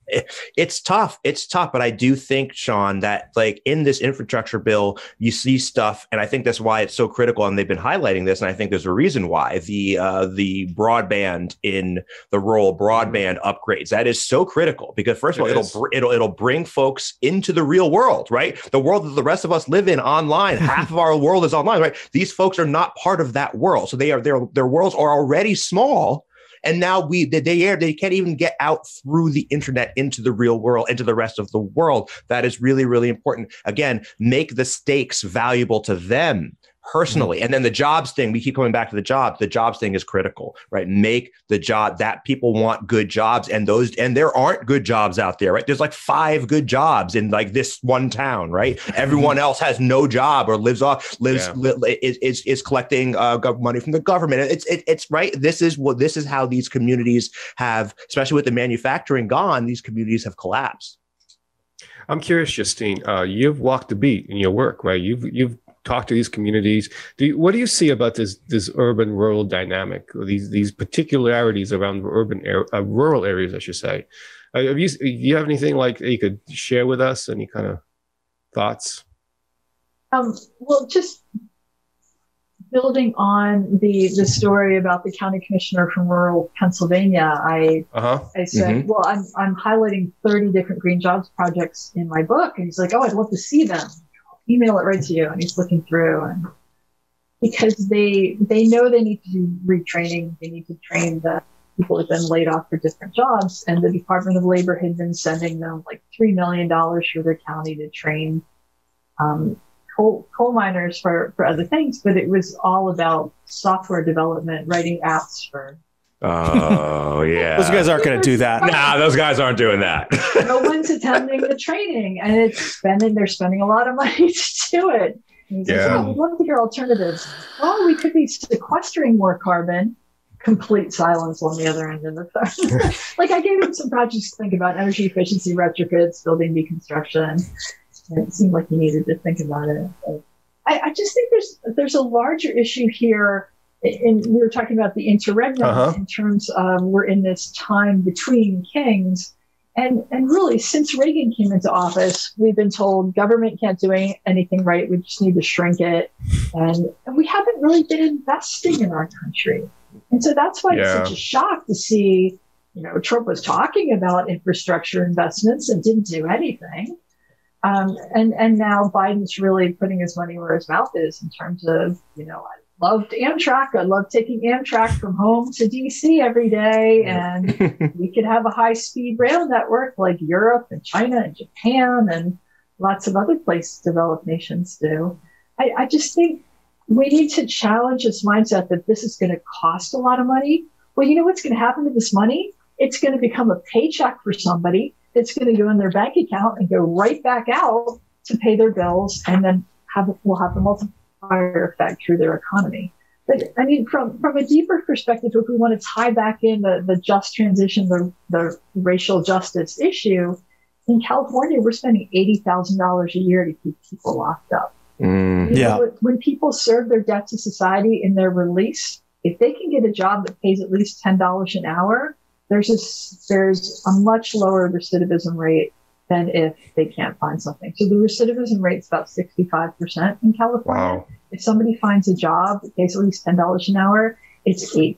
Speaker 4: it's tough it's tough but i do think sean that like in this infrastructure bill you see stuff and i think that's why it's so critical and they've been highlighting this and i think there's a reason why the uh, the broadband in the rural broadband upgrades that is so critical because first of all it'll it'll it'll bring folks into the real world right? The world that the rest of us live in online [LAUGHS] half of our world is online right? These folks are not part of that world so they are their their worlds are already small and now we they they, they can't even get out through the internet into the real world, into the rest of the world. That is really, really important. Again, make the stakes valuable to them personally. And then the jobs thing, we keep coming back to the jobs. The jobs thing is critical, right? Make the job that people want good jobs and those, and there aren't good jobs out there, right? There's like five good jobs in like this one town, right? [LAUGHS] Everyone else has no job or lives off, lives, yeah. li- is, is, is collecting uh, money from the government. It's, it, it's right. This is what, this is how these communities have, especially with the manufacturing gone, these communities have collapsed.
Speaker 2: I'm curious, Justine. Uh, you've walked the beat in your work, right? You've you've talked to these communities. Do you, what do you see about this this urban rural dynamic? or These these particularities around urban uh, rural areas, I should say. Uh, have you do you have anything like you could share with us? Any kind of thoughts?
Speaker 5: Um, well, just building on the the story about the county commissioner from rural Pennsylvania, I uh-huh. I said, mm-hmm. well, I'm I'm highlighting 30 different green jobs projects in my book, and he's like, oh, I'd love to see them. Email it right to you, and he's looking through, and because they they know they need to do retraining, they need to train the people who've been laid off for different jobs, and the Department of Labor had been sending them like three million dollars for their county to train. Um, coal, coal miners for, for other things, but it was all about software development, writing apps for.
Speaker 4: Oh yeah,
Speaker 3: those guys aren't going to do that.
Speaker 4: Nah, those guys aren't doing that. [LAUGHS]
Speaker 5: no one's attending the training, and it's spending. They're spending a lot of [LAUGHS] money to do it. yeah, like, oh, we'd love to hear alternatives. Well, we could be sequestering more carbon. Complete silence on the other end of the phone. [LAUGHS] like I gave him some projects to think about: energy efficiency retrofits, building deconstruction, it seemed like he needed to think about it. I, I, just think there's there's a larger issue here. And we were talking about the interregnum uh-huh. in terms of we're in this time between kings. And, and really, since Reagan came into office, we've been told government can't do any, anything right. We just need to shrink it. And, and we haven't really been investing in our country. And so that's why yeah. it's such a shock to see, you know, Trump was talking about infrastructure investments and didn't do anything. Um, and and now Biden's really putting his money where his mouth is in terms of you know I loved Amtrak. I loved taking Amtrak from home to DC every day, and [LAUGHS] we could have a high speed rail network like Europe and China and Japan and lots of other places developed nations do. I, I just think we need to challenge this mindset that this is going to cost a lot of money. Well, you know what's going to happen to this money? It's going to become a paycheck for somebody it's going to go in their bank account and go right back out to pay their bills and then have will have the multiplier effect through their economy. But I mean, from from a deeper perspective, if we want to tie back in the, the just transition, the, the racial justice issue, in California, we're spending eighty thousand dollars a year to keep people locked up.
Speaker 3: Mm, yeah.
Speaker 5: Know, when people serve their debt to society in their release, if they can get a job that pays at least ten dollars an hour, there's a, there's a much lower recidivism rate than if they can't find something. So the recidivism rate is about 65% in California. Wow. If somebody finds a job that pays at least $10 an hour, it's 8%.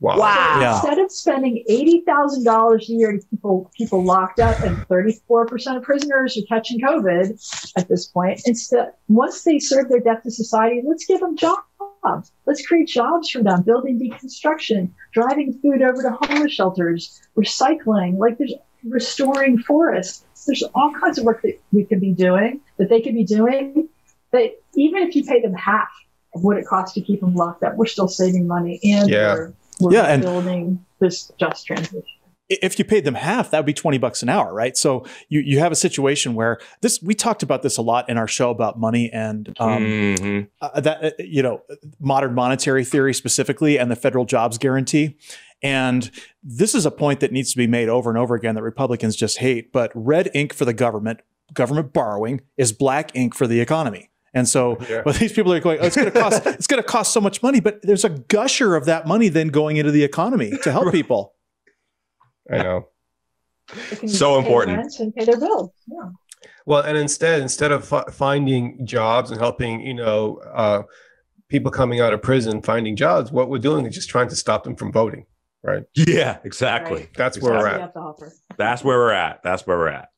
Speaker 4: Wow. wow.
Speaker 5: Yeah. Instead of spending $80,000 a year to people, people locked up and 34% of prisoners are catching COVID at this point, instead, once they serve their debt to society, let's give them jobs jobs. Let's create jobs for them, building deconstruction, driving food over to homeless shelters, recycling, like there's restoring forests. There's all kinds of work that we could be doing, that they could be doing. That even if you pay them half of what it costs to keep them locked up, we're still saving money and yeah. we're, we're
Speaker 3: yeah,
Speaker 5: building and- this just transition
Speaker 3: if you paid them half, that would be 20 bucks an hour, right? So you, you have a situation where this, we talked about this a lot in our show about money and um, mm-hmm. uh, that, uh, you know, modern monetary theory specifically and the federal jobs guarantee. And this is a point that needs to be made over and over again that Republicans just hate. But red ink for the government, government borrowing, is black ink for the economy. And so, [LAUGHS] yeah. but these people are going, oh, it's going to cost, [LAUGHS] it's going to cost so much money, but there's a gusher of that money then going into the economy to help people.
Speaker 2: I know.
Speaker 4: so important.
Speaker 5: And pay their bills. Yeah.
Speaker 2: Well, and instead, instead of f- finding jobs and helping, you know, uh, people coming out of prison finding jobs, what we're doing is just trying to stop them from voting. Right.
Speaker 4: Yeah, exactly.
Speaker 2: Right. That's exactly. where we're at.
Speaker 4: That's where we're at. That's where we're at.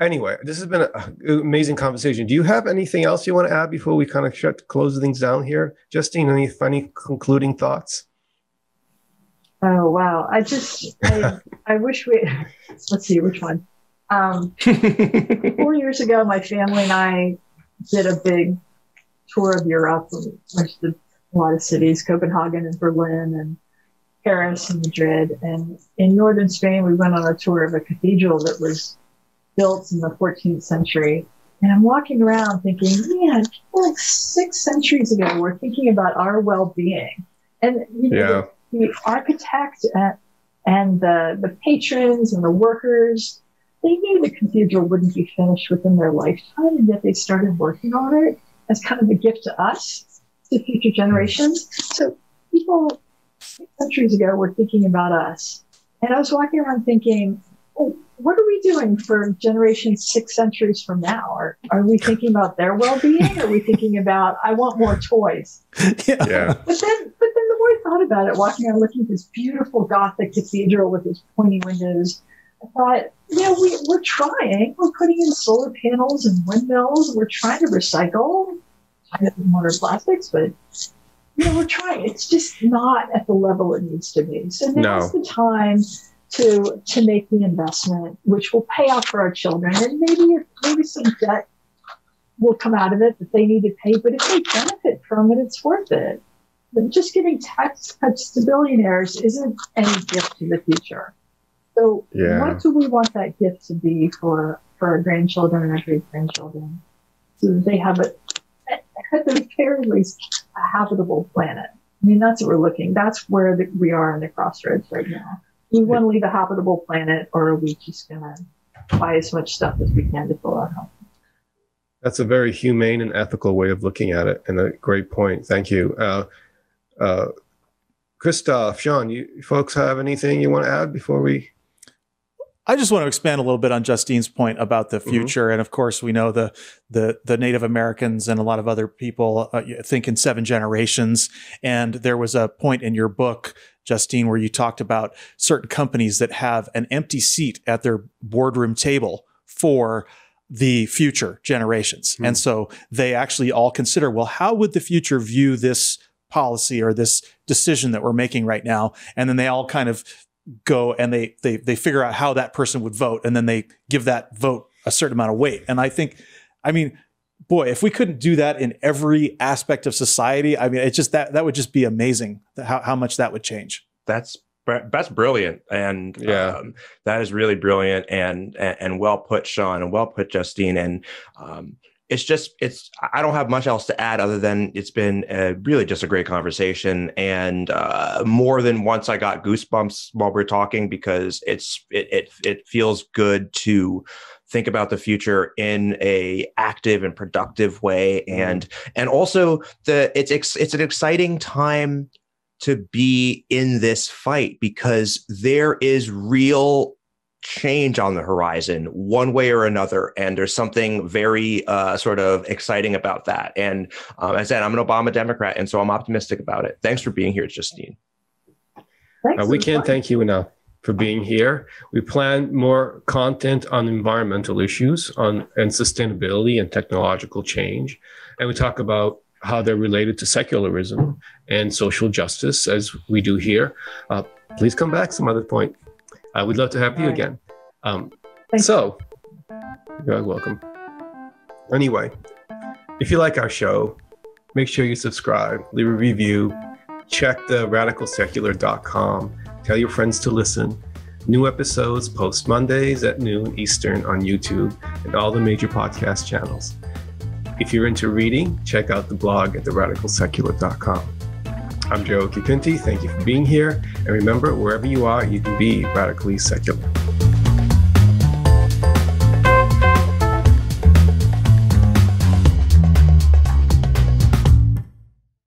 Speaker 2: Anyway, this has been an amazing conversation. Do you have anything else you want to add before we kind of shut close things down here, Justine? Any funny concluding thoughts?
Speaker 5: Oh wow! I just I, I wish we let's see which one. Um, [LAUGHS] four years ago, my family and I did a big tour of Europe. We went to a lot of cities, Copenhagen and Berlin and Paris and Madrid. And in northern Spain, we went on a tour of a cathedral that was built in the 14th century. And I'm walking around thinking, man, like six centuries ago, we're thinking about our well-being. And you know, yeah the architect and the, the patrons and the workers, they knew the cathedral wouldn't be finished within their lifetime, and yet they started working on it as kind of a gift to us, to future generations. So people centuries ago we were thinking about us. And I was walking around thinking, oh, what are we doing for generations six centuries from now? Are, are we thinking about their well-being? Are we thinking about I want more toys? [LAUGHS]
Speaker 2: yeah. yeah.
Speaker 5: But then, but then the more I thought about it, walking around looking at this beautiful Gothic cathedral with its pointy windows, I thought, you know, we, we're trying. We're putting in solar panels and windmills. We're trying to recycle kind of modern plastics, but you know, we're trying. It's just not at the level it needs to be. So now's no. the time to to make the investment, which will pay off for our children, and maybe maybe some debt will come out of it that they need to pay. But if they benefit from it, it's worth it. But just giving tax cuts to billionaires isn't any gift to the future. So, yeah. what do we want that gift to be for for our grandchildren and our great grandchildren, so that they have a, at the very least a habitable planet? I mean, that's what we're looking. That's where the, we are in the crossroads right now we want to leave a habitable planet, or are we just going to buy as much stuff as we can to fill our home?
Speaker 2: That's a very humane and ethical way of looking at it, and a great point. Thank you. Uh, uh, Christoph, Sean, you folks have anything you want to add before we
Speaker 3: I just want to expand a little bit on Justine's point about the mm-hmm. future, mm-hmm. and of course, we know the the the Native Americans and a lot of other people uh, think in seven generations. And there was a point in your book, Justine, where you talked about certain companies that have an empty seat at their boardroom table for the future generations, mm-hmm. and so they actually all consider, well, how would the future view this policy or this decision that we're making right now? And then they all kind of go and they they they figure out how that person would vote and then they give that vote a certain amount of weight. And I think, I mean, boy, if we couldn't do that in every aspect of society, I mean, it's just that that would just be amazing how how much that would change.
Speaker 4: That's that's brilliant, and yeah, um, that is really brilliant and, and, and well put, Sean, and well put, Justine, and um, it's just it's i don't have much else to add other than it's been a, really just a great conversation and uh, more than once i got goosebumps while we're talking because it's it, it it feels good to think about the future in a active and productive way mm-hmm. and and also the it's it's an exciting time to be in this fight because there is real change on the horizon one way or another and there's something very uh, sort of exciting about that. And um, as i said i'm an obama democrat and so i'm optimistic about it. Thanks for being here justine.
Speaker 2: Uh, we can't thank you enough for being here. We plan more content on environmental issues on and sustainability and technological change. And we talk about how they're related to secularism and social justice as we do here. Uh, please come back some other point uh, we'd love to have you right. again. Um, so, you're welcome. Anyway, if you like our show, make sure you subscribe, leave a review, check the radicalsecular.com, tell your friends to listen. New episodes post Mondays at noon Eastern on YouTube and all the major podcast channels. If you're into reading, check out the blog at theradicalsecular.com. I'm Joe Kipinti. Thank you for being here. And remember, wherever you are, you can be radically secular.